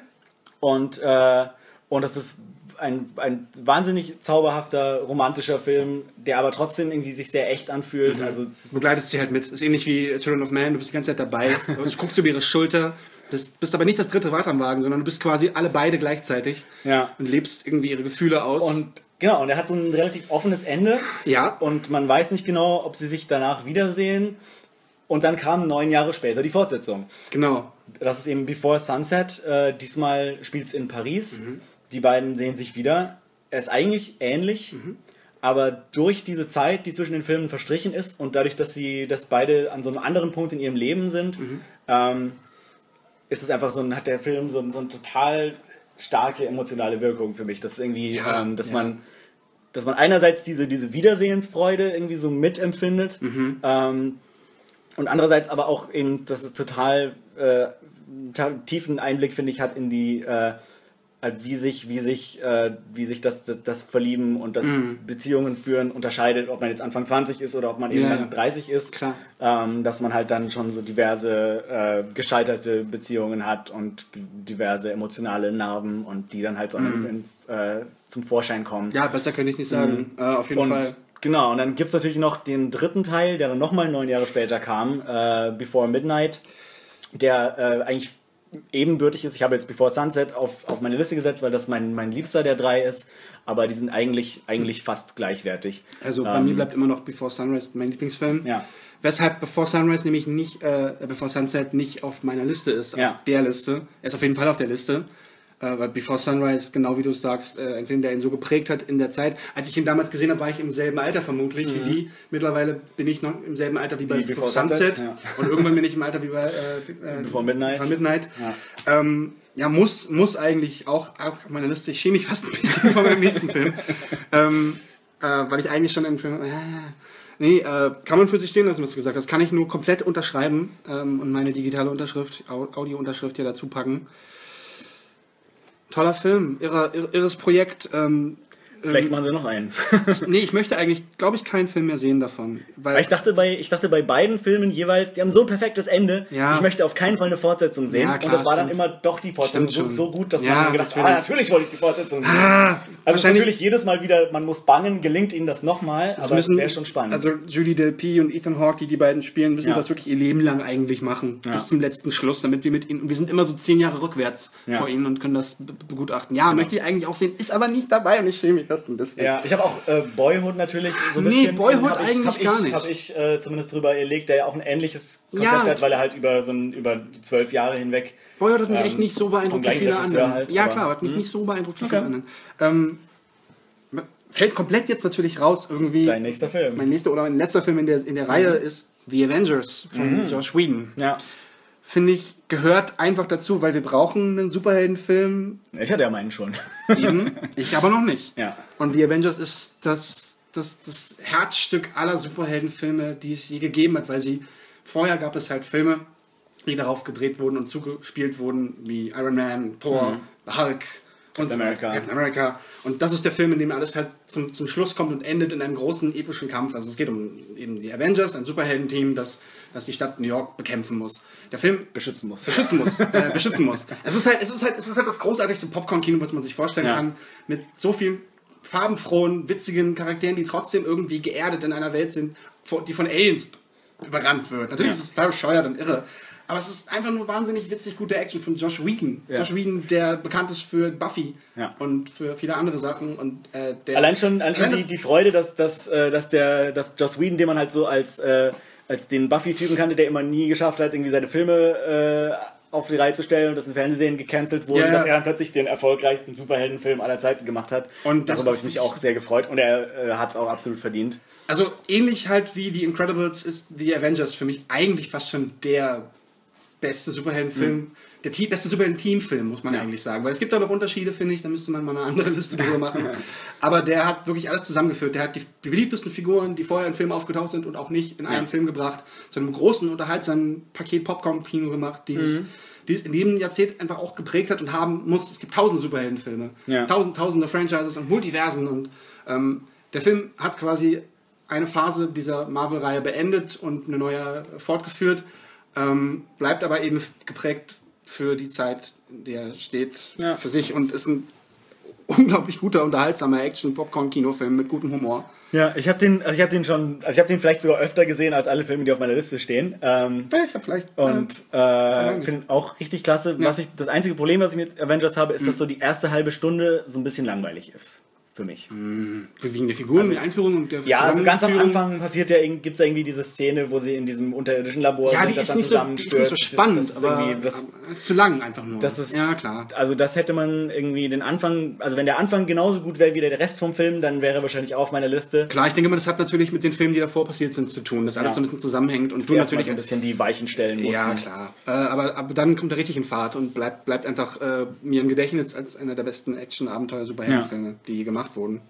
Und, äh, und das ist ein, ein wahnsinnig zauberhafter, romantischer Film, der aber trotzdem irgendwie sich sehr echt anfühlt. Mhm. Also Du begleitest sie halt mit. Ist ähnlich wie Children of Man, du bist die ganze Zeit dabei. du guckst über ihre Schulter. Du bist aber nicht das dritte Rad am Wagen, sondern du bist quasi alle beide gleichzeitig. Ja. Und lebst irgendwie ihre Gefühle aus. Und genau, und er hat so ein relativ offenes Ende. Ja. Und man weiß nicht genau, ob sie sich danach wiedersehen. Und dann kam neun Jahre später die Fortsetzung. genau. Das ist eben Before Sunset. Äh, diesmal spielt es in Paris. Die beiden sehen sich wieder. Er ist eigentlich ähnlich, aber durch diese Zeit, die zwischen den Filmen verstrichen ist und dadurch, dass sie, dass beide an so einem anderen Punkt in ihrem Leben sind, ähm, ist es einfach so ein, hat der Film so, so eine total starke emotionale Wirkung für mich. Das irgendwie, Ja, ähm, dass ja. man dass man einerseits diese, diese Wiedersehensfreude irgendwie so mitempfindet Mhm. ähm, und andererseits aber auch eben, dass es total äh, tiefen Einblick, finde ich, hat in die, äh, halt wie sich, wie sich, äh, wie sich das, das, das Verlieben und das Mhm. Beziehungen führen unterscheidet, ob man jetzt Anfang 20 ist oder ob man eben dann 30 ist. Klar. Ähm, dass man halt dann schon so diverse äh, gescheiterte Beziehungen hat und diverse emotionale Narben und die dann halt so Mhm. in, äh, zum Vorschein kommen. Ja, besser könnte ich nicht sagen. Äh, auf jeden und Fall. Genau, und dann gibt es natürlich noch den dritten Teil, der dann nochmal neun Jahre später kam, äh, Before Midnight, der äh, eigentlich ebenbürtig ist. Ich habe jetzt Before Sunset auf, auf meine Liste gesetzt, weil das mein, mein liebster der drei ist, aber die sind eigentlich, eigentlich fast gleichwertig. Also bei Ähm, mir bleibt immer noch Before Sunrise mein Lieblingsfilm. Ja. Weshalb Before Sunrise nämlich nicht, äh, Before Sunset nicht auf meiner Liste ist, Ja. auf der Liste. Er ist auf jeden Fall auf der Liste. Äh, weil Before Sunrise, genau wie du es sagst, äh, ein Film, der ihn so geprägt hat in der Zeit. Als ich ihn damals gesehen habe, war ich im selben Alter vermutlich Mhm. wie die. Mittlerweile bin ich noch im selben Alter wie bei Wie Before Before Sunset. Ja. Und irgendwann bin ich im Alter wie bei äh, äh, Before Midnight. Before Midnight. Ja. Ähm, ja, muss, muss eigentlich auch, auch auf meiner Liste. Ich schäme mich fast ein bisschen vor meinem nächsten Film. ähm, äh, weil ich eigentlich schon im Film. Äh, nee, äh, kann man für sich stehen lassen, was du gesagt hast. Kann ich nur komplett unterschreiben ähm, und meine digitale Unterschrift, Au- Audio-Unterschrift hier dazu packen. Toller Film, irre, irre, irres Projekt. Ähm, Vielleicht ähm, machen sie noch einen. nee, ich möchte eigentlich, glaube ich, keinen Film mehr sehen davon. Weil Weil ich dachte, bei, ich dachte bei beiden Filmen jeweils, die haben so ein perfektes Ende. Ja. Ich möchte auf keinen Fall eine Fortsetzung sehen. Ja, klar, und das war dann immer doch die Fortsetzung so, gut, dass Ja, man gedacht hat, natürlich. ah, natürlich wollte ich die Fortsetzung sehen. Ah, also es ist wahrscheinlich- natürlich jedes Mal wieder, man muss bangen, gelingt ihnen das nochmal, Das aber es wäre schon spannend. Also Julie Delpy und Ethan Hawke, die die beiden spielen, müssen das wirklich ihr Leben lang eigentlich machen. Bis zum letzten Schluss, damit wir mit ihnen, wir sind immer so zehn Jahre rückwärts vor ihnen und können das be- begutachten. Ja, möchte ich eigentlich auch sehen, ist aber nicht dabei und ich schäme mich fast ein bisschen. ja, ich habe auch äh, Boyhood natürlich so ein Nee, bisschen. Boyhood hab ich, eigentlich hab ich, gar nicht. Habe ich äh, zumindest drüber erlegt, der ja auch ein ähnliches Konzept Ja. hat, weil er halt über so ein, über die zwölf Jahre hinweg. Boyhood hat mich ähm, echt nicht so beeindruckt wie viele andere. Halt, ja, aber- klar, hat mich Mhm. nicht so beeindruckt wie Okay. viele andere. Ähm, fällt komplett jetzt natürlich raus, irgendwie. Sein nächster Film. Mein nächster oder mein letzter Film in der, in der Reihe ist The Avengers von Mhm. Josh Whedon. Ja. Finde ich, gehört einfach dazu, weil wir brauchen einen Superheldenfilm. Ich hatte ja meinen schon. Eben, ich aber noch nicht. Ja. Und The Avengers ist das, das, das Herzstück aller Superheldenfilme, die es je gegeben hat, weil sie vorher gab es halt Filme, die darauf gedreht wurden und zugespielt wurden, wie Iron Man, Thor, Hulk und so America. America. Und das ist der Film, in dem alles halt zum, zum Schluss kommt und endet in einem großen epischen Kampf. Also es geht um eben die Avengers, ein Superheldenteam, das, das die Stadt New York bekämpfen muss. Der Film beschützen muss. Beschützen muss. äh, beschützen muss. Es ist halt, es ist halt, es ist halt das großartigste Popcorn-Kino, was man sich vorstellen Ja. kann. Mit so vielen farbenfrohen, witzigen Charakteren, die trotzdem irgendwie geerdet in einer Welt sind, die von Aliens überrannt wird. Natürlich Ja. ist es total bescheuert und irre. Aber es ist einfach nur wahnsinnig witzig gute Action von Josh Whedon. Ja. Josh Whedon, der bekannt ist für Buffy Ja. und für viele andere Sachen. Und, äh, Allein schon, allein schon die, die Freude, dass, dass, äh, dass der dass Joss Whedon, den man halt so als, äh, als den Buffy-Typen kannte, der immer nie geschafft hat, irgendwie seine Filme äh, auf die Reihe zu stellen und dass in Fernsehserien gecancelt wurden, Ja, ja. dass er dann plötzlich den erfolgreichsten Superheldenfilm aller Zeiten gemacht hat. Und das- Darüber habe ich mich auch sehr gefreut und er äh, hat es auch absolut verdient. Also ähnlich halt wie die Incredibles ist The Avengers für mich eigentlich fast schon der beste Superheldenfilm, der Team, beste Superhelden-Teamfilm, muss man eigentlich sagen. Weil es gibt da noch Unterschiede, finde ich, da müsste man mal eine andere Liste drüber machen. Aber der hat wirklich alles zusammengeführt. Der hat die, die beliebtesten Figuren, die vorher im Film aufgetaucht sind und auch nicht in einen Film gebracht, zu einem großen, unterhaltsamen Paket Popcorn-Kino gemacht, die es Mhm. die es in jedem Jahrzehnt einfach auch geprägt hat und haben muss. Es gibt tausend Superheldenfilme, Ja. tausend, tausende Franchises und Multiversen und ähm, der Film hat quasi eine Phase dieser Marvel-Reihe beendet und eine neue fortgeführt, ähm, bleibt aber eben geprägt für die Zeit, der er steht Ja. für sich und ist ein unglaublich guter, unterhaltsamer Action-Popcorn-Kinofilm mit gutem Humor. Ja, ich habe den, also ich habe den schon, also ich habe den vielleicht sogar öfter gesehen als alle Filme, die auf meiner Liste stehen. Ähm, Ja, ich habe vielleicht und äh, finde auch richtig klasse. Was ich, das einzige Problem, was ich mit Avengers habe, ist, dass so die erste halbe Stunde so ein bisschen langweilig ist. Für mich. wegen der Figuren, Also die es- Einführung und der Ja, also ganz am. Anfang passiert ja, gibt es ja irgendwie diese Szene, wo sie in diesem unterirdischen Labor Ja, sind, das dann so, die ist nicht so zusammenstürzt. spannend, das, das aber das, ist zu lang einfach nur. das ist, ja, klar. Also das hätte man irgendwie den Anfang, also wenn der Anfang genauso gut wäre wie der Rest vom Film, dann wäre er wahrscheinlich auch auf meiner Liste. Klar, ich denke mal, das hat natürlich mit den Filmen, die davor passiert sind, zu tun, dass alles Ja. so ein bisschen zusammenhängt und du natürlich ein bisschen die Weichen stellen mussten. Ja, klar. Äh, aber, aber dann kommt er richtig in Fahrt und bleibt, bleibt einfach äh, mir im Gedächtnis als einer der besten Action-Abenteuer-Superheldenfilme, die je gemacht wurden.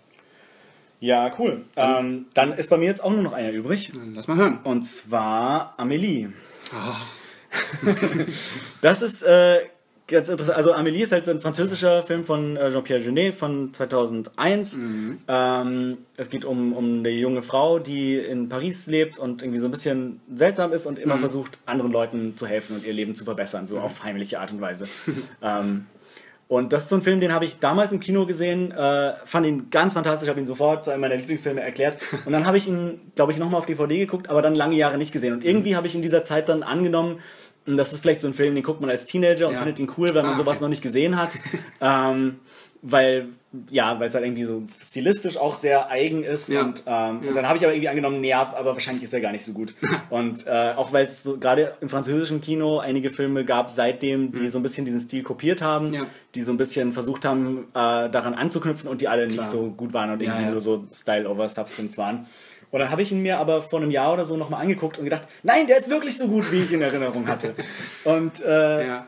Ja, cool. Ähm, dann ist bei mir jetzt auch nur noch einer übrig. Lass mal hören. Und zwar Amelie. das ist äh, ganz interessant. Also Amelie ist halt so ein französischer Film von äh, Jean-Pierre Jeunet von 2001. Ähm, es geht um, um eine junge Frau, die in Paris lebt und irgendwie so ein bisschen seltsam ist und immer Mhm. versucht, anderen Leuten zu helfen und ihr Leben zu verbessern, so auf heimliche Art und Weise. ähm, Und das ist so ein Film, den habe ich damals im Kino gesehen, äh, fand ihn ganz fantastisch, habe ihn sofort zu einem meiner Lieblingsfilme erklärt. Und dann habe ich ihn, glaube ich, nochmal auf DVD geguckt, aber dann lange Jahre nicht gesehen. Und irgendwie habe ich in dieser Zeit dann angenommen, das ist vielleicht so ein Film, den guckt man als Teenager und Ja. findet ihn cool, weil man Ah, sowas okay. noch nicht gesehen hat. ähm, weil, ja, weil es halt irgendwie so stilistisch auch sehr eigen ist. Ja. Und, ähm, Ja. und dann habe ich aber irgendwie angenommen, ja, aber wahrscheinlich ist er gar nicht so gut. und äh, auch weil es so gerade im französischen Kino einige Filme gab seitdem, die so ein bisschen diesen Stil kopiert haben, Mhm. Ja. die so ein bisschen versucht haben, äh, daran anzuknüpfen und die alle nicht Klar. so gut waren und irgendwie nur so Style over Substance waren. Und dann habe ich ihn mir aber vor einem Jahr oder so nochmal angeguckt und gedacht, nein, der ist wirklich so gut, wie ich in Erinnerung hatte. Und äh, Ja.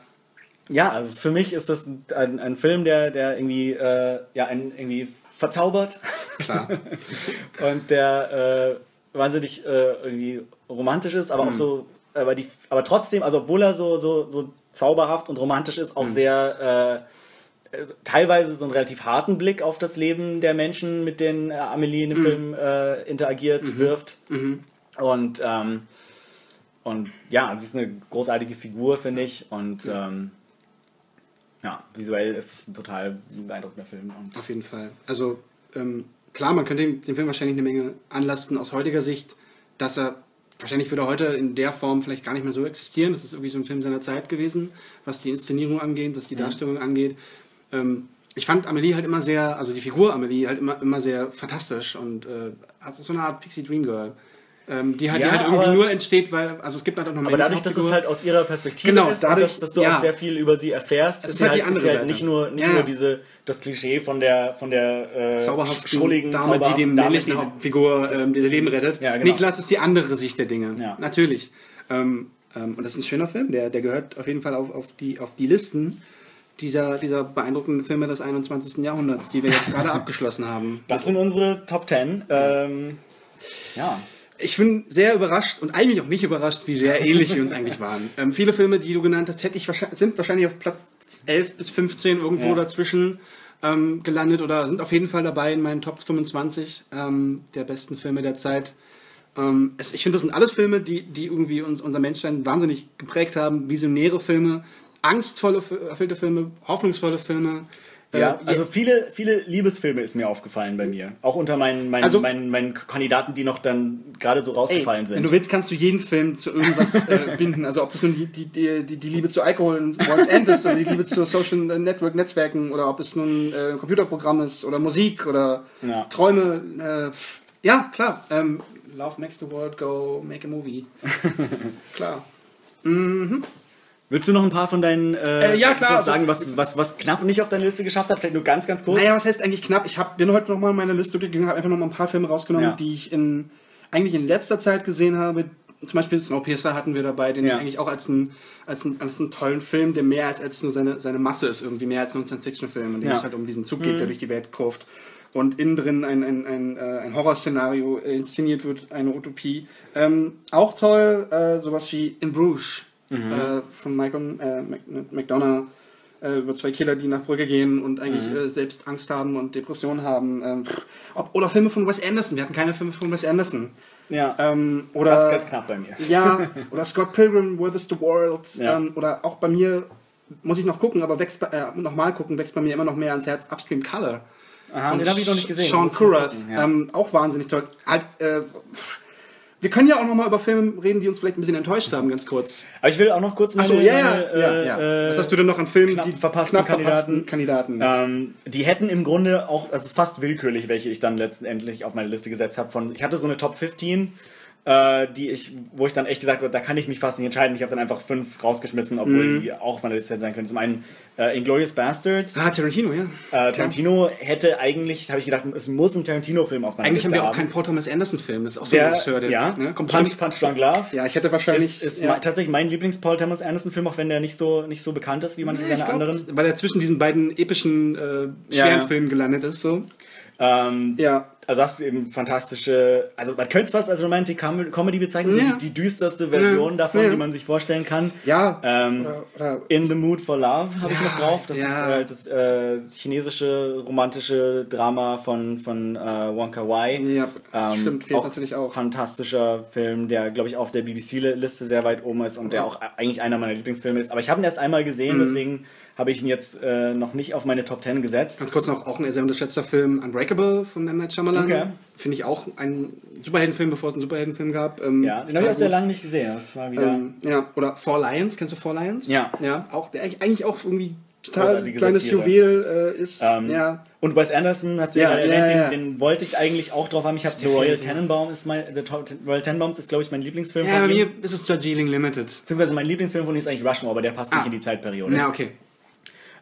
Ja, also für mich ist das ein, ein Film, der, der irgendwie, äh, ja, einen irgendwie verzaubert. Klar. und der äh, wahnsinnig äh, irgendwie romantisch ist, aber Mhm. auch so, aber, die, aber trotzdem, also obwohl er so, so, so zauberhaft und romantisch ist, Mhm. auch sehr äh, äh, teilweise so einen relativ harten Blick auf das Leben der Menschen, mit denen äh, Amelie in dem Mhm. Film äh, interagiert, wirft. Und, ähm, und ja, sie ist eine großartige Figur, finde ich. Und ähm, ja, visuell ist es ein total beeindruckender Film. Und Auf jeden Fall. Also ähm, klar, man könnte dem, dem Film wahrscheinlich eine Menge anlasten aus heutiger Sicht, dass er wahrscheinlich würde er heute in der Form vielleicht gar nicht mehr so existieren. Das ist irgendwie so ein Film seiner Zeit gewesen, was die Inszenierung angeht, was die Mhm. Darstellung angeht. Ähm, ich fand Amelie halt immer sehr, also die Figur Amelie halt immer, immer sehr fantastisch und äh, also so eine Art Pixie Dream Girl. Ähm, die halt, Ja, die halt irgendwie aber- nur entsteht, weil, also es gibt halt auch noch aber dadurch, dass es halt aus ihrer Perspektive Genau, ist dadurch- dass, dass du ja. auch sehr viel über sie erfährst, Es ist, ist halt halt, die andere ist halt Seite. nicht nur, nicht Ja. nur diese, das Klischee von der, von der äh, zauberhaften schrulligen Dame, die zauberhaften dem Dame, männlichen die- Hauptfigur das- ähm, das Leben rettet. Ja, genau. Niklas ist die andere Sicht der Dinge. Ja. Natürlich. Ähm, ähm, und das ist ein schöner Film, der, der gehört auf jeden Fall auf, auf, die, auf die Listen dieser, dieser beeindruckenden Filme des 21. Jahrhunderts, die wir jetzt gerade abgeschlossen haben. Das sind unsere Top 10. Ähm, ja. Ich bin sehr überrascht und eigentlich auch nicht überrascht, wie sehr ähnlich wir uns eigentlich waren. Ähm, viele Filme, die du genannt hast, hätte ich wahrscheinlich, sind wahrscheinlich auf Platz 11 bis 15 irgendwo Ja. dazwischen ähm, gelandet oder sind auf jeden Fall dabei in meinen Top 25 ähm, der besten Filme der Zeit. Ähm, es, ich finde, das sind alles Filme, die, die irgendwie uns, unser Menschsein wahnsinnig geprägt haben. Visionäre Filme, angstvolle, erfüllte Filme, hoffnungsvolle Filme. Äh, Ja, also viele, viele Liebesfilme ist mir aufgefallen bei mir. Auch unter meinen, meinen, Also- meinen, meinen Kandidaten, die noch dann gerade so rausgefallen Ey, sind. Wenn du willst, kannst du jeden Film zu irgendwas äh, binden. Also ob das nun die, die, die, die, Liebe zu Alkohol in World's End ist oder die Liebe zu Social Network Netzwerken oder ob es nun äh, ein Computerprogramm ist oder Musik oder Ja. Träume. Äh, ja, klar. Ähm, Love makes the world go make a movie. klar. Willst du noch ein paar von deinen äh, Äh, ja, klar, so also- sagen, was, was, was knapp nicht auf deine Liste geschafft hat? Vielleicht nur ganz, ganz kurz. Naja, was heißt eigentlich knapp? Ich hab, bin heute nochmal meine Liste durchgegangen, habe einfach nochmal ein paar Filme rausgenommen, Ja. die ich in, eigentlich in letzter Zeit gesehen habe. Zum Beispiel Snowpiercer hatten wir dabei, den Ja. ich eigentlich auch als einen, als, einen, als einen tollen Film, der mehr als, als nur seine, seine Masse ist, irgendwie mehr als nur ein Science-Fiction-Film, in dem Ja. es halt um diesen Zug geht, der durch die Welt kurft. Und innen drin ein, ein, ein, äh, ein Horrorszenario inszeniert wird, eine Utopie. Ähm, auch toll, äh, sowas wie In Bruges äh, von Michael äh, Mac- McDonough äh, über zwei Killer, die nach Brücke gehen und eigentlich äh, selbst Angst haben und Depressionen haben. Ähm, ob, oder Filme von Wes Anderson. Wir hatten keine Filme von Wes Anderson. Ja, Ähm, oder ganz, ganz knapp bei mir. ja, oder Scott Pilgrim, Worth is the World. Ja. Ähm, oder auch bei mir, muss ich noch gucken, aber wächst bei, äh, nochmal gucken, wächst bei mir immer noch mehr ans Herz Upstream Color. Aha, Von den habe ich noch nicht gesehen. Sean gucken, ja. Ähm, auch wahnsinnig toll. Halt, äh, wir können ja auch noch mal über Filme reden, die uns vielleicht ein bisschen enttäuscht haben, ganz kurz. Aber ich will auch noch kurz meine, Achso, ja, ja, meine, ja, äh, ja. äh, Was hast du denn noch an Filmen, knapp die verpassten knapp verpassten Kandidaten? Ähm, die hätten im Grunde auch, also es ist fast willkürlich, welche ich dann letztendlich auf meine Liste gesetzt habe. Von, ich hatte so eine Top 15, äh, die ich, wo ich dann echt gesagt habe, da kann ich mich fast nicht entscheiden. Ich habe dann einfach fünf rausgeschmissen, obwohl Mhm. die auch auf meiner Liste sein können. Zum einen äh, Inglourious Bastards. Ah, Tarantino, ja. Äh, Tarantino hätte eigentlich, habe ich gedacht, es muss ein Tarantino-Film auf meiner Eigentlich haben Liste wir auch keinen Paul Thomas Anderson-Film. Das ist auch so Der- ein Regisseur, der ja, ne, kommt Punch, Punch Drunk Love. Ja, ich hätte wahrscheinlich. Ist, ist ja. mein, tatsächlich mein Lieblings-Paul Thomas Anderson-Film, auch wenn der nicht so, nicht so bekannt ist wie manche Ich seiner anderen. Weil er zwischen diesen beiden epischen, äh, schweren Ja, ja. Filmen gelandet ist. So. Ähm, Ja. Also das ist eben fantastische, also man könnte es fast als Romantic Com Comedy bezeichnen, so Ja. die, die düsterste Version Ja. davon, Ja. die man sich vorstellen kann. Ja. Ähm, Oder- oder- In the Mood for Love habe ich noch drauf. Das ist halt das äh, chinesische romantische Drama von, von äh, Wonka Wai. Ja, stimmt, fehlt natürlich auch. Fantastischer Film, der glaube ich auf der BBC-Liste sehr weit oben ist und der auch eigentlich einer meiner Lieblingsfilme ist. Aber ich habe ihn erst einmal gesehen, Mhm. deswegen habe ich ihn jetzt äh, noch nicht auf meine Top 10 gesetzt. Ganz kurz noch, auch ein sehr unterschätzter Film, Unbreakable von M. Night Shyamalan. Okay. Finde ich auch ein Superheldenfilm, bevor es einen Superheldenfilm gab. Ähm, Ja, den habe ich auch sehr lange nicht gesehen. Das war wieder. Ähm, ja, oder Four Lions, kennst du Four Lions? Ja. Ja, auch, der eigentlich- auch irgendwie total kleines Satire. Juwel äh, ist. Ähm, ja. Und Wes Anderson hat Ja, ja, ja, erwähnt, ja. Den, den wollte ich eigentlich auch drauf haben. Ich habe The Royal. Tenenbaum ist mein The Royal Tenenbaums ist glaube ich mein Lieblingsfilm ja, bei von mir ihm. ist es Darjeeling Limited. Beziehungsweise mein Lieblingsfilm von ihm ist eigentlich Rushmore, aber der passt Ah. nicht in die Zeitperiode. Ja, okay.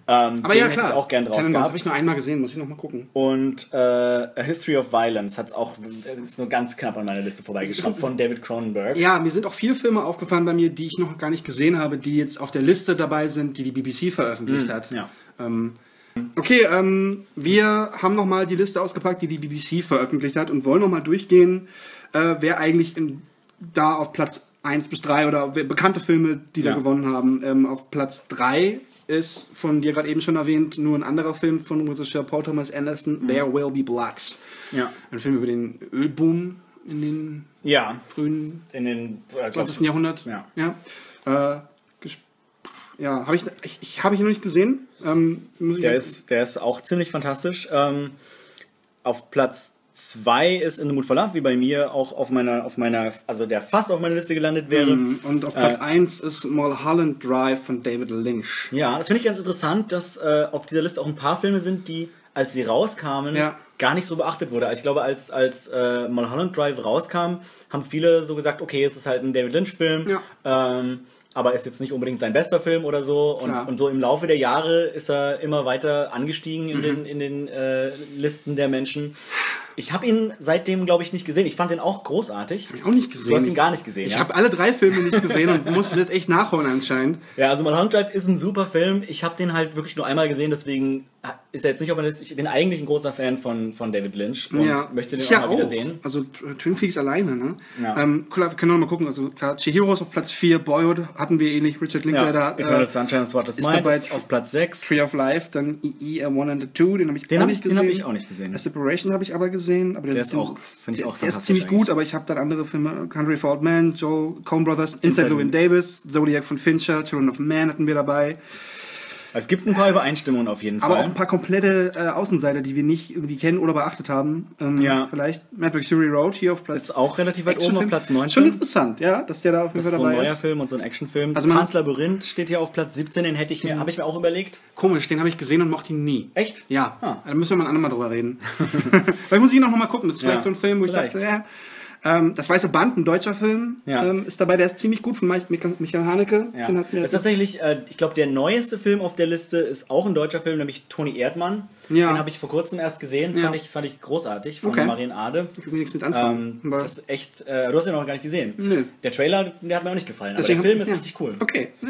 Ähm, Aber ja, klar. Ich auch gern drauf Tenenbaums habe ich nur einmal gesehen, muss ich noch mal gucken. Und äh, A History of Violence hat es auch, ist nur ganz knapp an meiner Liste vorbeigeschraubt, Es ist- von David Cronenberg. Ja, mir sind auch viele Filme aufgefallen bei mir, die ich noch gar nicht gesehen habe, die jetzt auf der Liste dabei sind, die die BBC veröffentlicht Hm, hat. ja. Ähm, okay, ähm, wir haben noch mal die Liste ausgepackt, die die BBC veröffentlicht hat und wollen noch mal durchgehen, äh, wer eigentlich in, da auf Platz 1 bis 3 oder bekannte Filme, die da Ja. gewonnen haben. Ähm, auf Platz 3 ist von dir gerade eben schon erwähnt, nur ein anderer Film von Regisseur Paul Thomas Anderson, There Will Be Blood. Mhm. Ja. Ein Film über den Ölboom in den Ja, frühen in den äh, glaub- 20. Jahrhundert. Ja. Ja, äh, ja habe ich, ich, ich, hab ich noch nicht gesehen. Ähm, Der ist, der ist auch ziemlich fantastisch. Ähm, auf Platz 2 ist In the Mood for Love, wie bei mir auch auf meiner, auf meiner, also der fast auf meiner Liste gelandet wäre. Mhm. Und auf Platz Äh, 1 ist Mulholland Drive von David Lynch. Ja, das finde ich ganz interessant, dass äh, auf dieser Liste auch ein paar Filme sind, die, als sie rauskamen, Ja. gar nicht so beachtet wurde. Also ich glaube, als, als äh, Mulholland Drive rauskam, haben viele so gesagt, okay, es ist halt ein David Lynch-Film, ähm, aber ist jetzt nicht unbedingt sein bester Film oder so. Und, und so im Laufe der Jahre ist er immer weiter angestiegen in Mhm. den, in den äh, Listen der Menschen. Ich habe ihn seitdem, glaube ich, nicht gesehen. Ich fand ihn auch großartig. Hab ich auch nicht gesehen. Du hast ihn gar nicht gesehen, Ich ja? habe alle drei Filme nicht gesehen und muss jetzt echt nachholen anscheinend. Ja, also Mulholland Drive ist ein super Film. Ich habe den halt wirklich nur einmal gesehen, deswegen ist er jetzt nicht auf meiner Liste. Ich bin eigentlich ein großer Fan von, von David Lynch und ja. möchte den ich auch mal wieder sehen. Also Twin Peaks alleine, ne? Ja. Ähm, cool, wir können noch mal gucken. Also klar, Chihiros auf Platz 4, Boyhood hatten wir ähnlich, Richard Linklater. Ja, Eternal Sunshine of the Spotless ist Mind ist auf Platz 6. Tree of Life, dann EE, A One and a Two, den habe ich Den auch hab nicht ich- den gesehen. hab ich auch nicht gesehen. A Separation habe ich aber gesehen. Aber Der ist auch- finde ich auch Der ist ziemlich gut, aber ich habe dann andere Filme, Country for Old Men, Joel Coen Brothers, Inside Llewyn Davis, Zodiac von Fincher, Children of Man hatten wir dabei. Es gibt ein paar Übereinstimmungen auf jeden Aber Fall. auch ein paar komplette äh, Außenseiter, die wir nicht irgendwie kennen oder beachtet haben. Ähm, Ja. Vielleicht Mad Max Fury Road hier auf Platz. Ist auch relativ weit oben auf. Platz 19. Schon interessant, ja, dass der da auf jeden das ist Fall so ein dabei neuer ist. Film und so ein Actionfilm. Also Pan's Labyrinth steht hier auf Platz 17, den hätte ich mir, habe ich mir auch überlegt. Komisch, den habe ich gesehen und mochte ihn nie. Echt? Ja, Ah. da müssen wir mal ein andermal drüber reden. vielleicht muss ich ihn noch mal gucken. Das ist vielleicht Ja, so ein Film, wo vielleicht. ich dachte, ja. Ähm, das Weiße Band, ein deutscher Film, Ja. ähm, ist dabei. Der ist ziemlich gut von Mich- Michael Haneke. Ja. Den Das ist tatsächlich, äh, ich glaube, der neueste Film auf der Liste ist auch ein deutscher Film, nämlich Toni Erdmann. Ja. Den habe ich vor kurzem erst gesehen, fand, ich, fand ich großartig von Okay. Marien Ade. ich will nichts mit anfangen. Ähm, das ist echt, äh, du hast ihn noch gar nicht gesehen. Nö. Der Trailer, der hat mir auch nicht gefallen, Deswegen aber der Film ist richtig cool. Okay,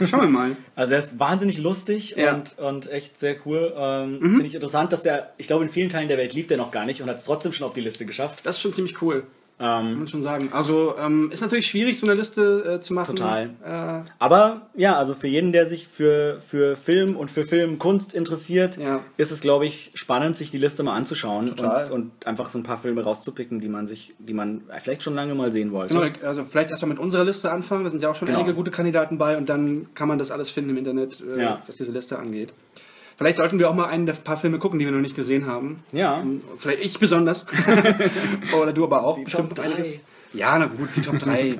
ja. schauen wir mal. Also er ist wahnsinnig lustig und, und echt sehr cool. Ähm, Mhm. Finde ich interessant, dass der, ich glaube, in vielen Teilen der Welt lief der noch gar nicht und hat es trotzdem schon auf die Liste geschafft. Das ist schon ziemlich cool. Ähm, Kann man schon sagen. Also ähm, ist natürlich schwierig, so eine Liste äh, zu machen. Total. Äh, Aber ja, also für jeden, der sich für, für Film und für Filmkunst interessiert, Ja. ist es, glaube ich, spannend, sich die Liste mal anzuschauen und, und einfach so ein paar Filme rauszupicken, die man sich, die man vielleicht schon lange mal sehen wollte. Genau, also vielleicht erstmal mit unserer Liste anfangen. Da sind ja auch schon Genau. einige gute Kandidaten bei und dann kann man das alles finden im Internet, äh, Ja. was diese Liste angeht. Vielleicht sollten wir auch mal einen der paar Filme gucken, die wir noch nicht gesehen haben. Ja. Vielleicht ich besonders. Oder du aber auch. Die bestimmt Top einiges. drei. Ja, na gut, die Top 3.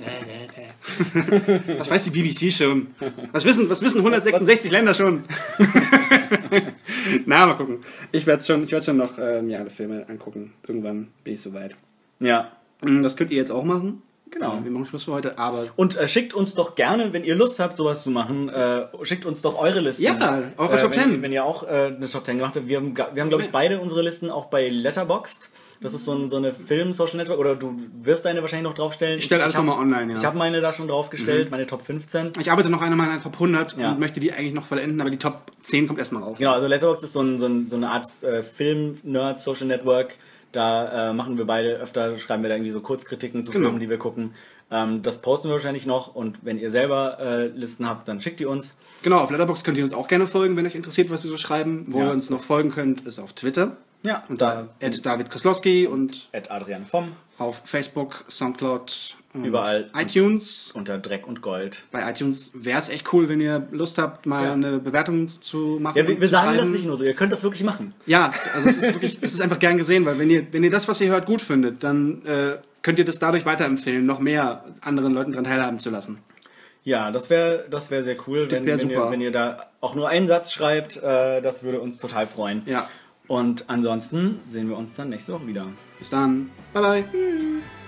was weiß die BBC schon? Was wissen, was wissen 166 Länder schon? na, mal gucken. Ich werde schon, ich werd schon noch ähm, ja, alle Filme angucken. Irgendwann bin ich soweit. Ja. Mm, Das könnt ihr jetzt auch machen. Genau. Wir machen Schluss für heute, aber Und äh, schickt uns doch gerne, wenn ihr Lust habt, sowas zu machen, äh, schickt uns doch eure Listen. Ja, eure äh, Top wenn, 10. Wenn ihr auch äh, eine Top 10 gemacht habt. Wir haben, wir haben glaube ich, beide unsere Listen auch bei Letterboxd. Das ist so, ein, so eine Film-Social-Network. Oder du wirst deine wahrscheinlich noch draufstellen. Ich stell alles hab- noch mal online, ja. Ich habe meine da schon draufgestellt, Mhm. meine Top 15. ich arbeite noch an meiner Top 100 Ja. und möchte die eigentlich noch vollenden, aber die Top 10 kommt erstmal raus. Genau, also Letterboxd ist so, ein, so, ein, so eine Art äh, Film-Nerd-Social-Network. Da äh, machen wir beide öfter, schreiben wir da irgendwie so Kurzkritiken zu Genau. Filmen, die wir gucken. Ähm, das posten wir wahrscheinlich noch und wenn ihr selber äh, Listen habt, dann schickt die uns. Genau, auf Letterboxd könnt ihr uns auch gerne folgen, wenn euch interessiert, was wir so schreiben. Wo Ja, ihr uns noch folgen könnt, ist auf Twitter. Ja, Unter Ed David Koslowski und Ed Adrian Vom. auf Facebook, Soundcloud, und Überall. iTunes. Unter Dreck und Gold. Bei iTunes wäre es echt cool, wenn ihr Lust habt, mal Ja. eine Bewertung zu machen. Ja, wir, wir sagen das nicht nur so, ihr könnt das wirklich machen. Ja, also es ist wirklich, es ist einfach gern gesehen, weil wenn ihr, wenn ihr das, was ihr hört, gut findet, dann äh, könnt ihr das dadurch weiterempfehlen, noch mehr anderen Leuten daran teilhaben zu lassen. Ja, das wäre das wär sehr cool, wenn, wär wenn, super. Ihr, wenn ihr da auch nur einen Satz schreibt. Äh, das würde uns total freuen. Ja. Und ansonsten sehen wir uns dann nächste Woche wieder. Bis dann. Bye bye. Tschüss.